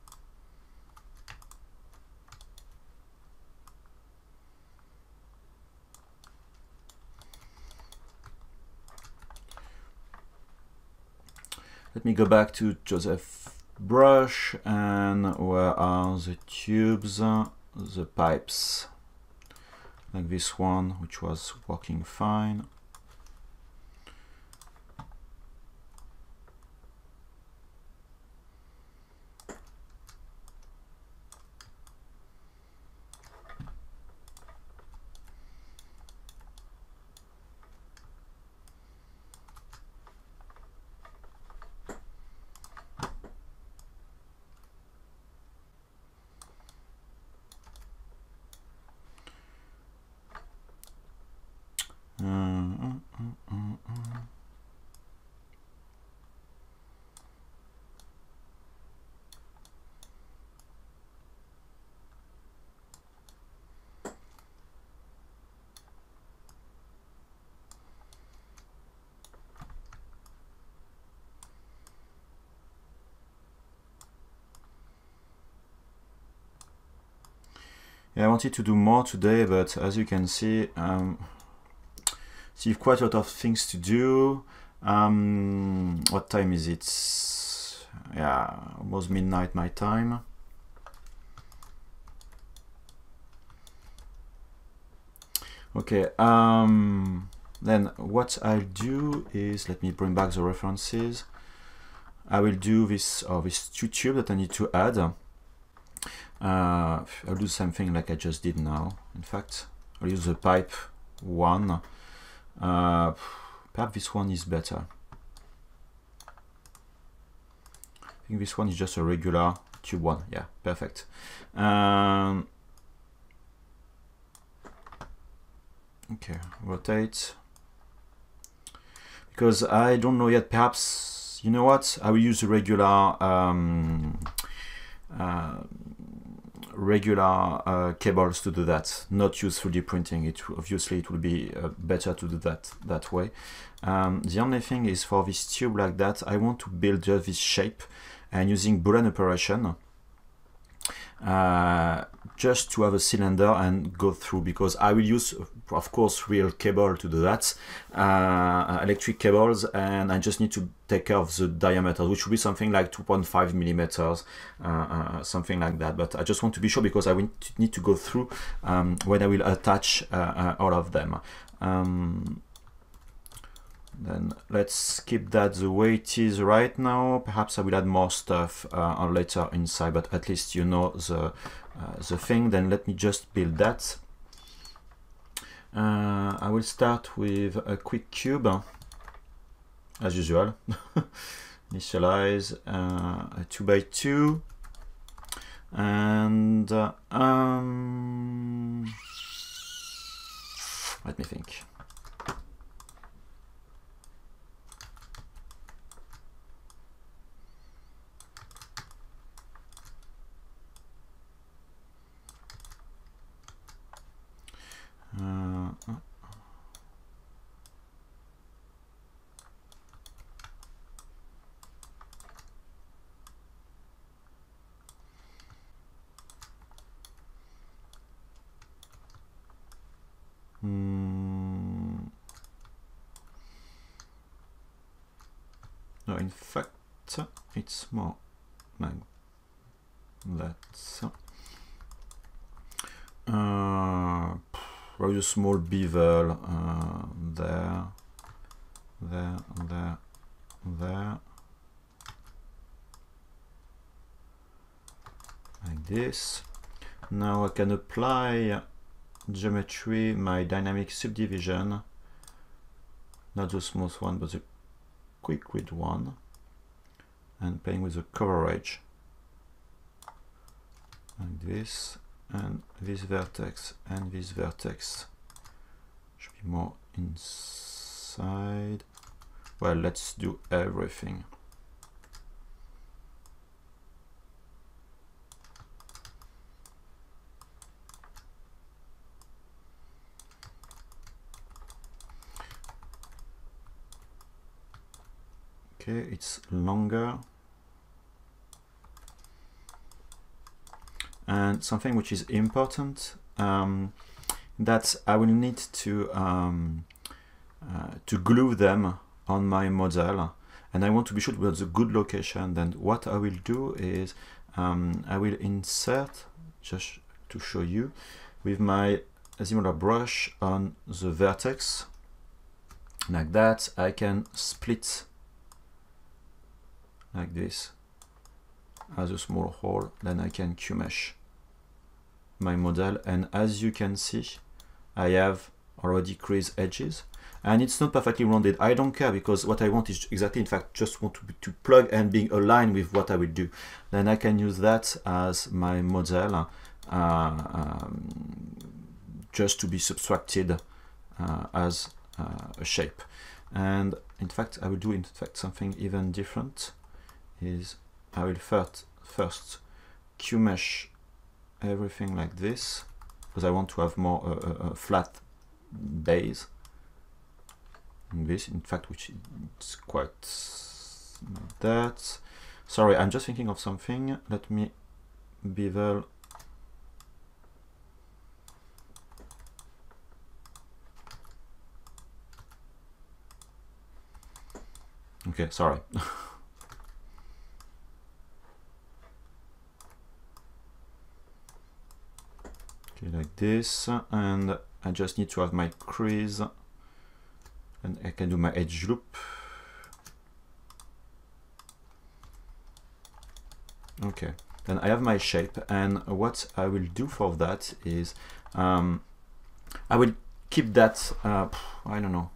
Let me go back to Joseph brush and where are the tubes, the pipes, like this one, which was working fine. Yeah, I wanted to do more today, but as you can see, um, see quite a lot of things to do. Um, what time is it? Yeah, almost midnight my time. Okay, um, then what I'll do is, let me bring back the references. I will do this, uh, this YouTube that I need to add. Uh, I'll do something like I just did now. In fact, I'll use the pipe one. Uh, perhaps this one is better. I think this one is just a regular tube one. Yeah, perfect. Um, okay, rotate. Because I don't know yet, perhaps, you know what? I will use a regular um, regular uh, cables to do that, not use 3D printing. It obviously it will be uh, better to do that that way. Um, the only thing is for this tube like that, I want to build just this shape and using Boolean operation uh, just to have a cylinder and go through because I will use of course real cable to do that uh, electric cables and I just need to take care of the diameter which will be something like 2.5 millimeters uh, uh, something like that. But I just want to be sure because I will need to go through um, when I will attach uh, uh, all of them. Um, then let's keep that the way it is right now. Perhaps I will add more stuff uh, later inside but at least you know the the thing then let me just build that. Uh, I will start with a quick cube as usual. (laughs) Initialize uh, a 2 by 2 and uh, um, let me think Uh. No, in fact, it's more like that. Uh, Probably a small bevel uh, there, there, there, there. Like this. Now I can apply geometry, my dynamic subdivision, not the smooth one, but the quick grid one and playing with the coverage like this and this vertex and this vertex. Should be more inside. Well let's do everything. Okay it's longer and something which is important um, that I will need to um, uh, to glue them on my model. And I want to be sure with a good location. Then what I will do is um, I will insert just to show you with my Azimuthal brush on the vertex. Like that I can split like this as a small hole. Then I can QMesh my model and as you can see I have already creased edges. And it's not perfectly rounded. I don't care because what I want is exactly in fact just want to, be, to plug and being aligned with what I will do. Then I can use that as my model uh, um, just to be subtracted uh, as uh, a shape. And in fact I will do in fact something even different. Is I will first first QMesh everything like this because I want to have more uh, uh, uh, flat base in this in fact which is quite like that. Sorry I'm just thinking of something. Let me bevel okay sorry (laughs) okay like this and I just need to have my crease and I can do my edge loop. Okay then I have my shape and what I will do for that is um, I will keep that uh, I don't know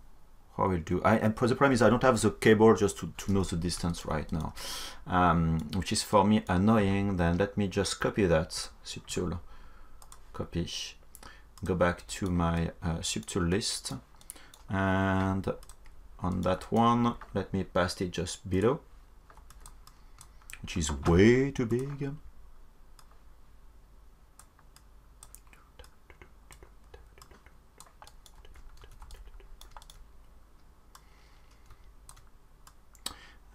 how I will do. I and the problem is I don't have the cable just to, to know the distance right now um, which is for me annoying. Then let me just copy that subtool copy, go back to my uh, subtool list, and on that one, let me paste it just below, which is way too big.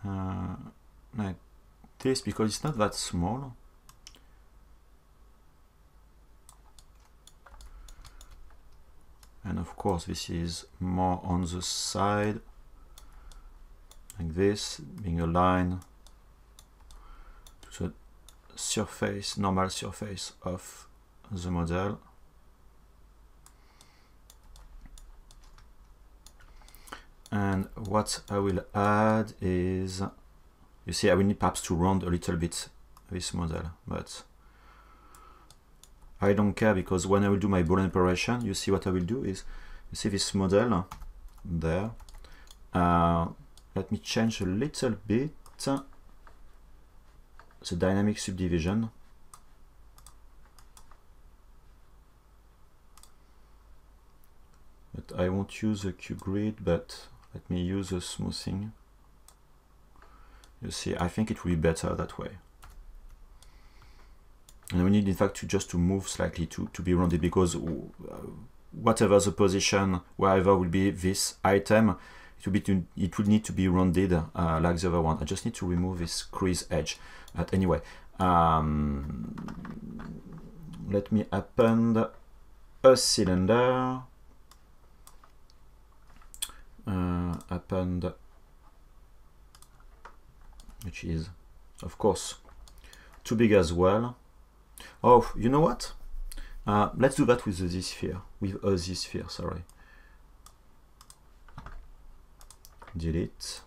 Uh, like this because it's not that small of course this is more on the side like this being aligned to the surface normal surface of the model. And what I will add is you see I will need perhaps to round a little bit this model but I don't care because when I will do my Boolean operation, you see what I will do is, you see this model there. Uh, let me change a little bit the dynamic subdivision. But I won't use a QGrid, but let me use a smoothing. You see, I think it will be better that way and we need in fact to just to move slightly to, to be rounded because uh, whatever the position wherever will be this item it will be to, it would need to be rounded uh, like the other one. I just need to remove this crease edge. But anyway um, let me append a cylinder. Uh, append which is of course too big as well Oh, you know what? Uh, let's do that with the ZSphere, with a ZSphere, sorry. Delete.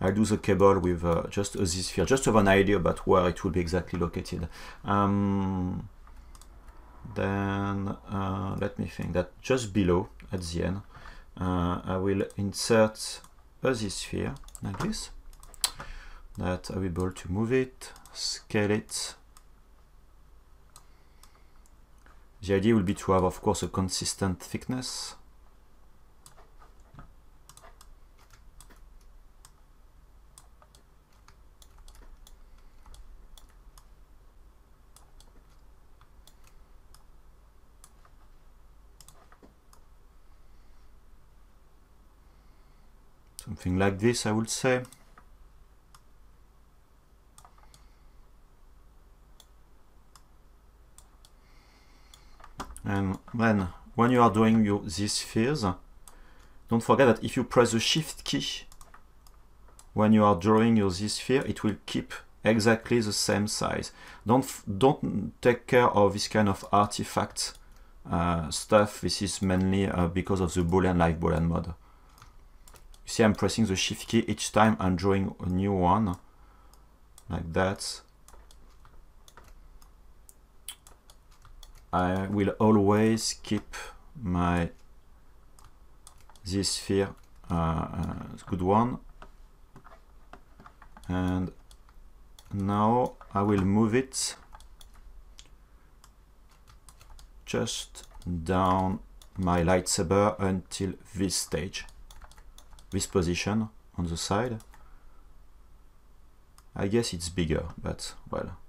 I'll do the cable with uh, just a ZSphere, just to have an idea about where it will be exactly located. Um, then uh, let me think that just below at the end, uh, I will insert a ZSphere like this that I will be able to move it, scale it. The idea will be to have, of course, a consistent thickness. Something like this, I would say. And then when you are doing your, ZSpheres, don't forget that if you press the shift key when you are drawing your ZSphere, it will keep exactly the same size. Don't don't take care of this kind of artifact uh, stuff. This is mainly uh, because of the Boolean live Boolean mode. You see, I'm pressing the shift key each time I'm drawing a new one, like that. I will always keep my this sphere uh, uh, good one. And now I will move it just down my lightsaber until this stage this position on the side. I guess it's bigger but well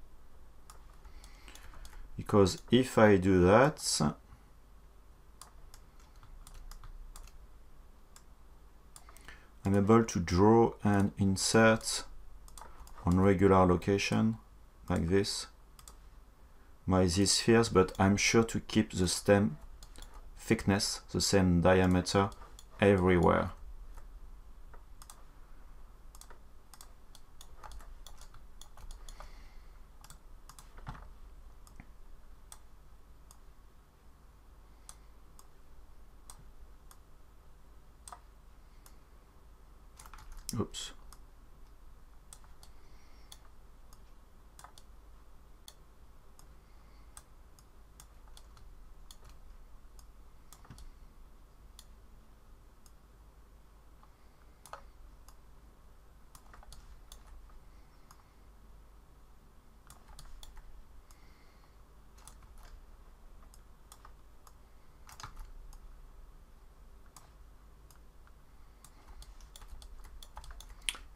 because if I do that I'm able to draw and insert on regular location like this. My ZSpheres but I'm sure to keep the stem thickness the same diameter everywhere Oops.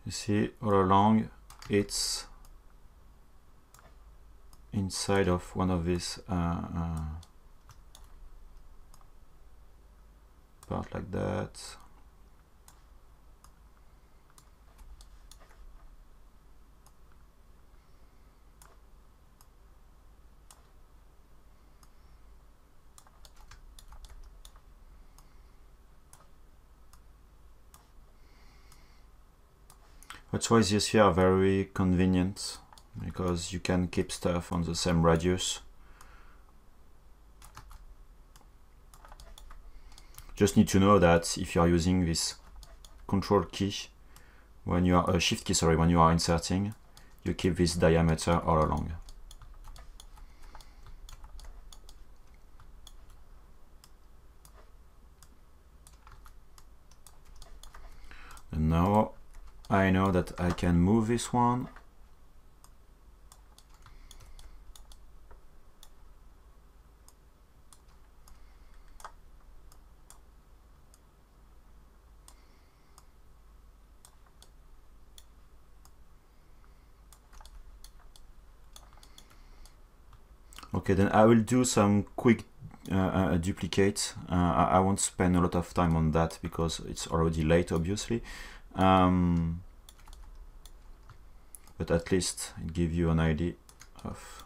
you see all along it's inside of one of these uh, uh, part like that That's why these here are very convenient because you can keep stuff on the same radius. Just need to know that if you are using this control key when you are uh, shift key sorry when you are inserting you keep this diameter all along. And now I know that I can move this one Okay, then I will do some quick uh, uh, duplicate. Uh, I, I, won't spend a lot of time on that because it's already late, obviously. Um, but at least it gives you an idea of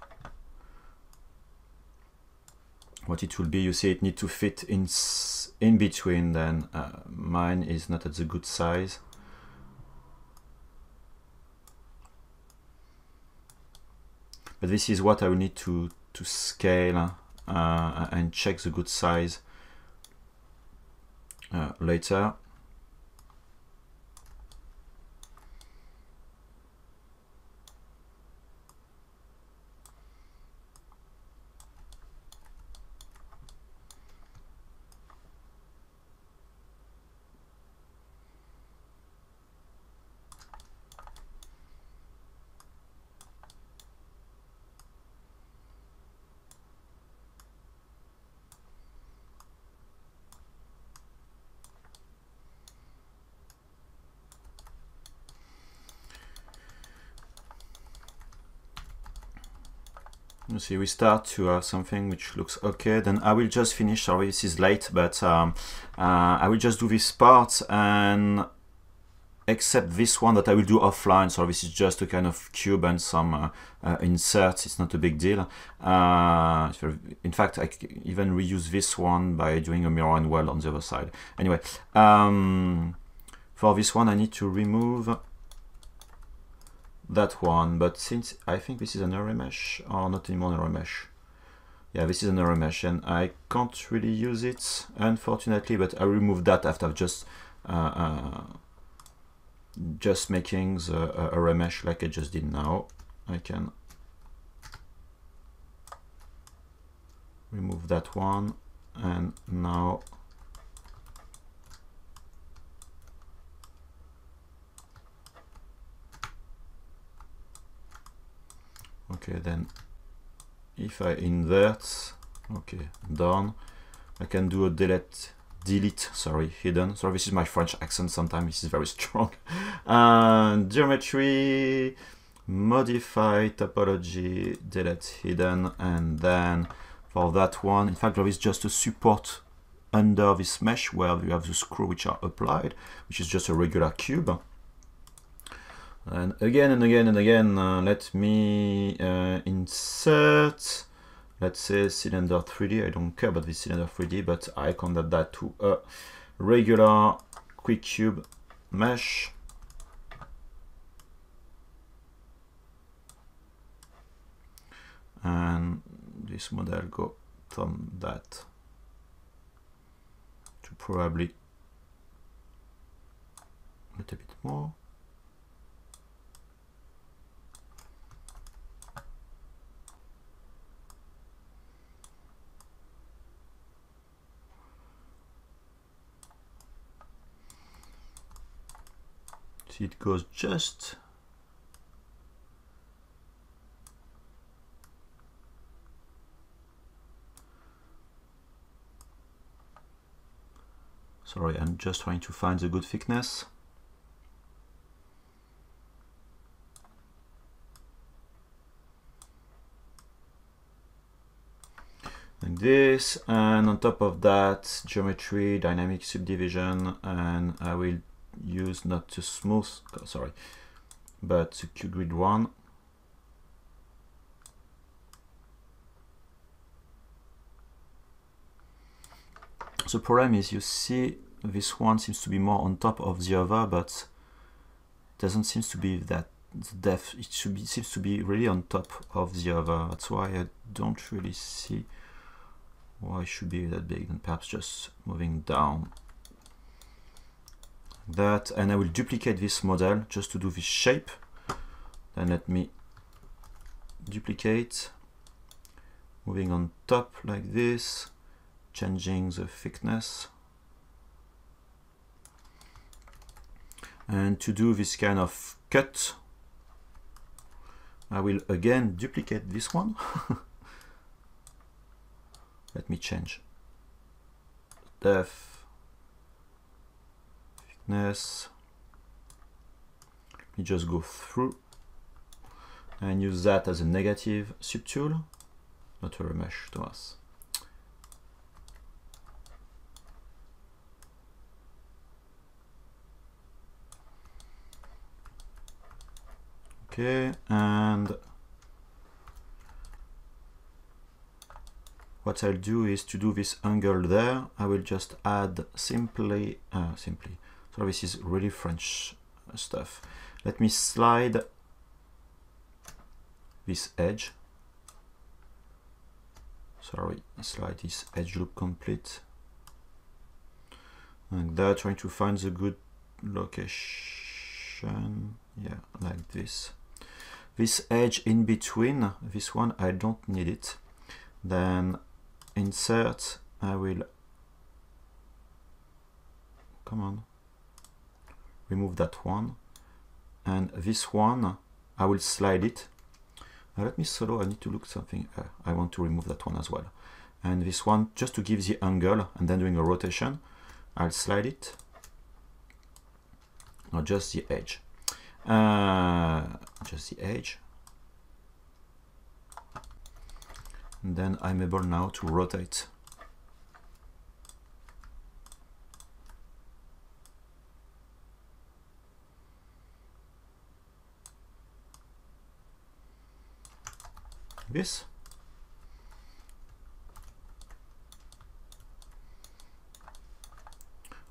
what it will be. You see it need to fit in in between then uh, mine is not at the good size. But this is what I will need to, to scale uh, and check the good size uh, later. See we start to have something which looks okay then I will just finish sorry this is late but um, uh, I will just do this part and except this one that I will do offline. So this is just a kind of cube and some uh, uh, inserts. It's not a big deal. Uh, in fact I even reuse this one by doing a mirror and well on the other side. Anyway um, for this one I need to remove that one but since I think this is an array mesh or not anymore an array mesh. Yeah this is an array mesh and I can't really use it unfortunately but I remove that after just uh, uh, just making the uh, array mesh like I just did now. I can remove that one and now okay then if I invert okay done. I can do a delete delete sorry hidden. Sorry this is my French accent sometimes this is very (laughs) strong. And geometry modify topology delete hidden and then for that one in fact there is just a support under this mesh where you have the screw which are applied which is just a regular cube and again and again and again uh, let me uh, insert let's say cylinder 3D I don't care about this cylinder 3D but I convert that to a regular quick cube mesh. And this model go from that to probably a little bit more see it goes just sorry I'm just trying to find the good thickness. Like this and on top of that geometry dynamic subdivision and I will use not to smooth, sorry, but to QGrid one. The problem is you see this one seems to be more on top of the other, but doesn't seem to be that the depth. It should be seems to be really on top of the other. That's why I don't really see why it should be that big, and perhaps just moving down that and I will duplicate this model just to do this shape. Then let me duplicate. Moving on top like this changing the thickness. And to do this kind of cut I will again duplicate this one. (laughs) Let me change depth thickness. Me just go through and use that as a negative subtool, not a remesh, to Thomas. Okay, and what I'll do is to do this angle there, I will just add simply, uh, simply, so this is really French uh, stuff. Let me slide this edge. Sorry, slide this edge loop complete. Like that, trying to find the good location. Yeah, like this. This edge in between, this one, I don't need it. Then insert, I will, come on, remove that one. And this one I will slide it. Now let me solo I need to look something. Uh, I want to remove that one as well. And this one just to give the angle and then doing a rotation I'll slide it. Or just the edge. Uh, just the edge. And then I'm able now to rotate this.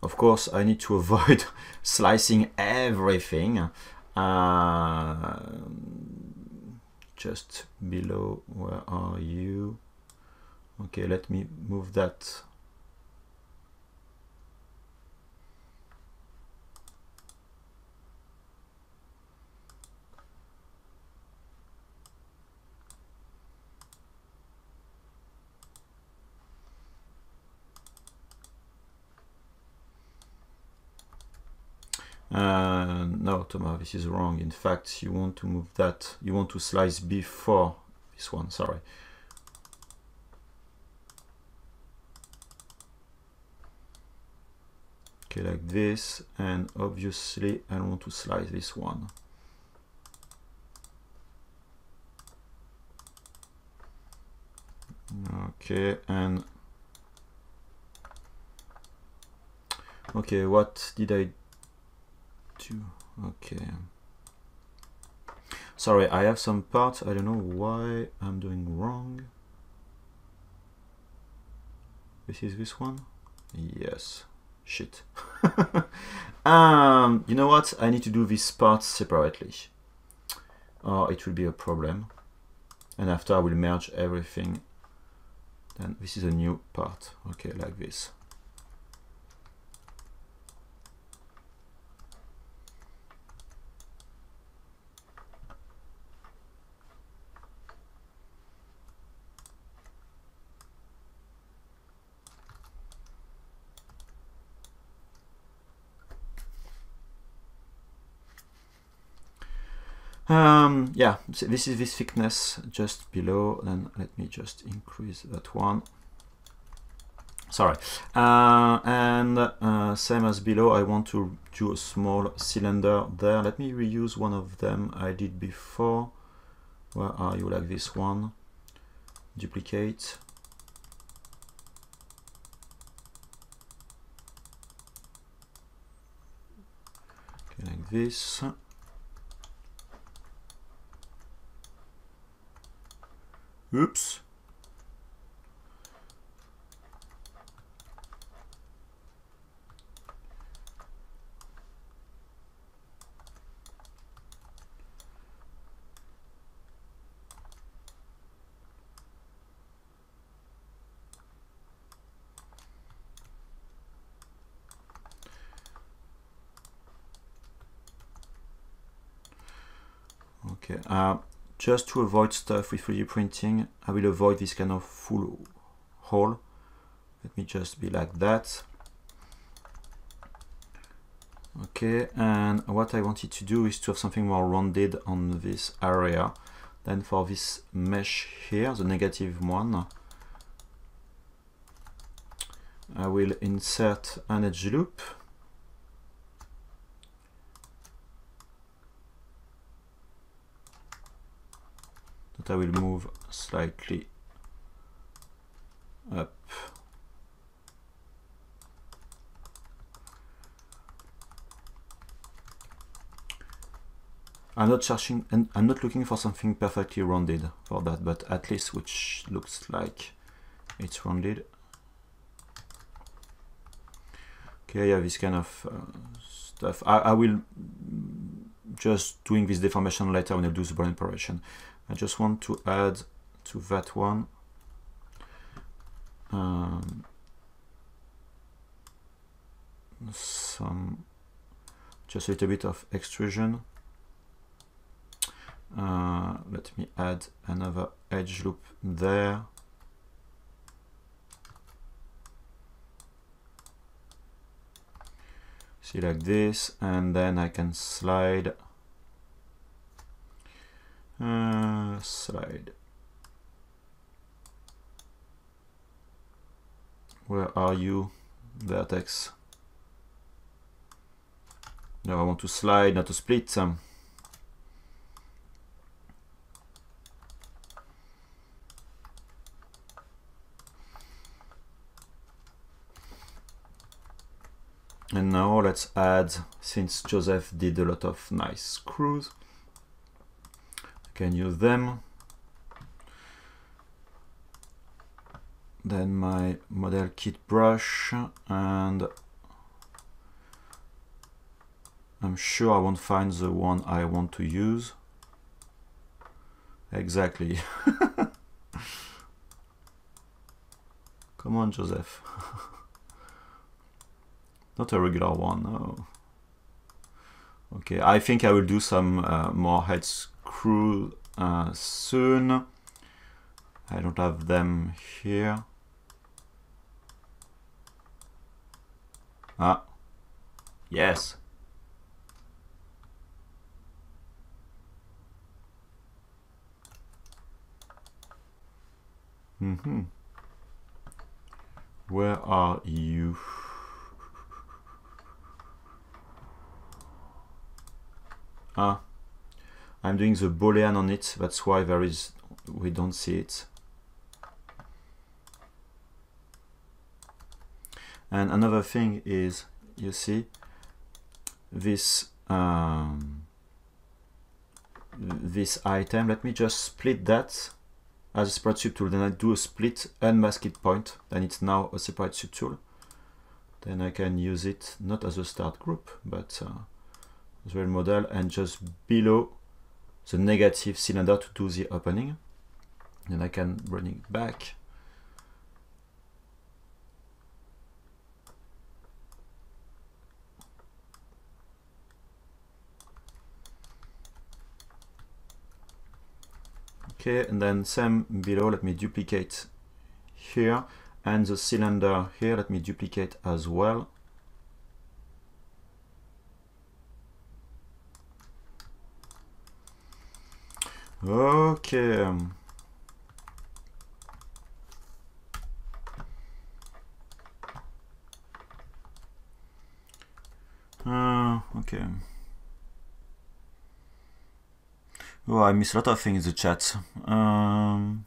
Of course I need to (laughs) avoid slicing everything. Uh, just below where are you? Okay let me move that Uh, no, Thomas, this is wrong. In fact, you want to move that. You want to slice before this one, sorry. Okay, like this. And obviously, I want to slice this one. Okay, and okay, what did I two okay. Sorry I have some parts I don't know why I'm doing wrong. This is this one? Yes. Shit. (laughs) Um you know what? I need to do these parts separately. Or it will be a problem. And after I will merge everything. Then this is a new part. Okay like this Um, yeah, so this is this thickness just below. Then let me just increase that one. Sorry. Uh, and uh, same as below, I want to do a small cylinder there. Let me reuse one of them I did before. Where are you? Like this one. Duplicate. Like this. Oops. Okay. Uh, just to avoid stuff with 3D printing, I will avoid this kind of full hole. Let me just be like that. Okay, and what I wanted to do is to have something more rounded on this area. Then for this mesh here, the negative one, I will insert an edge loop I will move slightly up. I'm not searching and I'm not looking for something perfectly rounded for that, but at least which looks like it's rounded. Okay, yeah, this kind of uh, stuff. I, I will just doing this deformation later when I do the burn operation. I just want to add to that one um, some just a little bit of extrusion. Uh, let me add another edge loop there. See like this and then I can slide uh, slide. Where are you, vertex? Now I want to slide, not to split. Um, And now let's add, since Joseph did a lot of nice screws, can use them. Then my model kit brush and I'm sure I won't find the one I want to use. Exactly. (laughs) Come on, Joseph. (laughs) Not a regular one, no. Okay, I think I will do some uh, more head screw uh, soon. I don't have them here. Ah, yes. Mm-hmm. Where are you? Ah, I'm doing the boolean on it. That's why there is we don't see it. And another thing is, you see, this um, this item. Let me just split that as a separate subtool. Then I do a split unmasked point. Then it's now a separate subtool. Then I can use it not as a start group, but uh, as well model and just below the negative cylinder to do the opening. Then I can bring it back. Okay, and then same below, let me duplicate here, and the cylinder here, let me duplicate as well. Okay. Uh, okay. Oh, I missed a lot of things in the chat. Um,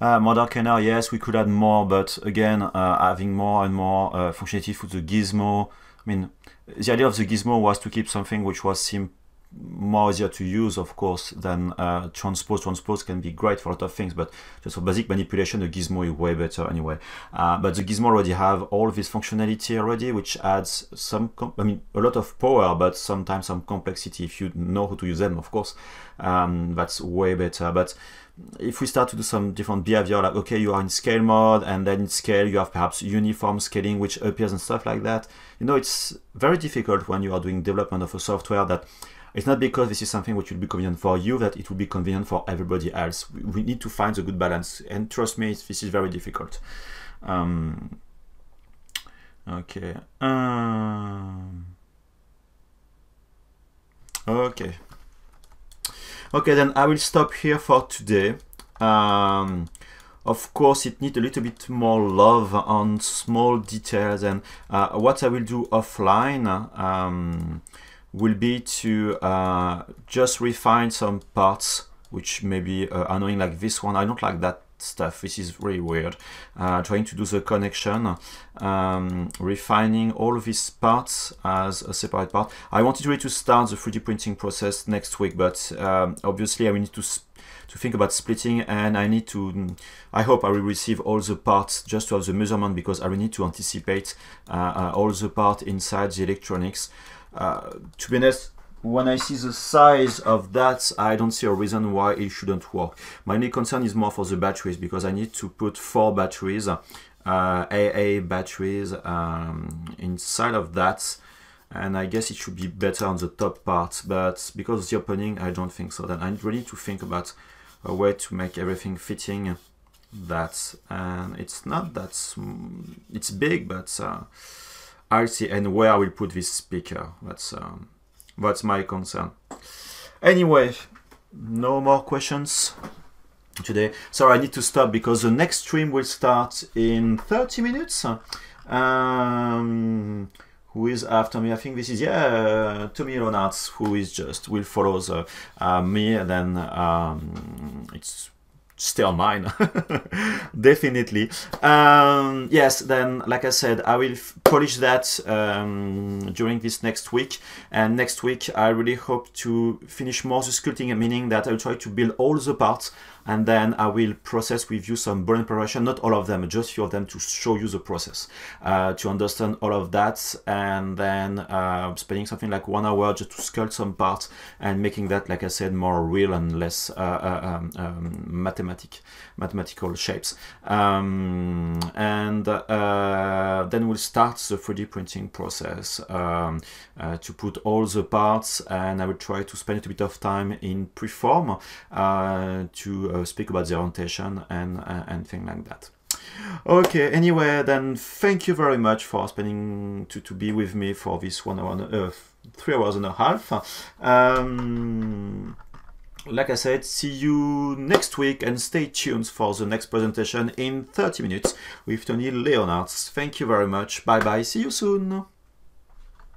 Uh, Model Kenner, yes, we could add more, but again, uh, having more and more uh, functionality for the gizmo. I mean, the idea of the gizmo was to keep something which was simple more easier to use, of course, than uh, transpose. Transpose can be great for a lot of things, but just for basic manipulation, the gizmo is way better anyway. Uh, but the gizmo already have all this functionality already, which adds some, I mean, a lot of power, but sometimes some complexity. If you know how to use them, of course, um, that's way better. But if we start to do some different behavior, like, okay, you are in scale mode, and then in scale, you have perhaps uniform scaling, which appears and stuff like that. You know, it's very difficult when you are doing development of a software that it's not because this is something which will be convenient for you that it will be convenient for everybody else. We need to find a good balance, and trust me, this is very difficult. Um, okay. Um, okay. Okay, then I will stop here for today. Um, of course, it needs a little bit more love on small details and uh, what I will do offline. Um, will be to uh, just refine some parts which may be uh, annoying like this one. I don't like that stuff. This is really weird. Uh, trying to do the connection, um, refining all these parts as a separate part. I wanted really to start the 3D printing process next week, but um, obviously I need to to think about splitting and I need to, I hope I will receive all the parts just to have the measurement because I will need to anticipate uh, uh, all the part inside the electronics. Uh, to be honest, when I see the size of that, I don't see a reason why it shouldn't work. My only concern is more for the batteries because I need to put four batteries, uh, AA batteries um, inside of that. And I guess it should be better on the top part, but because the opening, I don't think so. Then I really need to think about a way to make everything fitting that. And it's not that, it's big, but uh, I'll see and where I will put this speaker. That's um, that's my concern. Anyway, no more questions today. Sorry, I need to stop because the next stream will start in 30 minutes. Um, who is after me? I think this is yeah, uh, Tommy Leonards, who is just will follow the, uh, me, and then um, it's still mine. (laughs) Definitely. Um, yes then like i said i will polish that um, during this next week. And next week i really hope to finish more the sculpting meaning that i'll try to build all the parts and then I will process with you some burn preparation, not all of them, just few of them to show you the process, uh, to understand all of that, and then uh, spending something like one hour just to sculpt some parts and making that, like I said, more real and less uh, uh um, um, mathematic, mathematical shapes. Um, and uh, then we'll start the 3D printing process um, uh, to put all the parts, and I will try to spend a bit of time in PreForm to uh, speak about the orientation and uh, and things like that. Okay, anyway, then thank you very much for spending to, to be with me for this one hour, uh, three hours and a half. Um, like I said, see you next week and stay tuned for the next presentation in 30 minutes with Tony Leonards. Thank you very much. Bye bye. See you soon.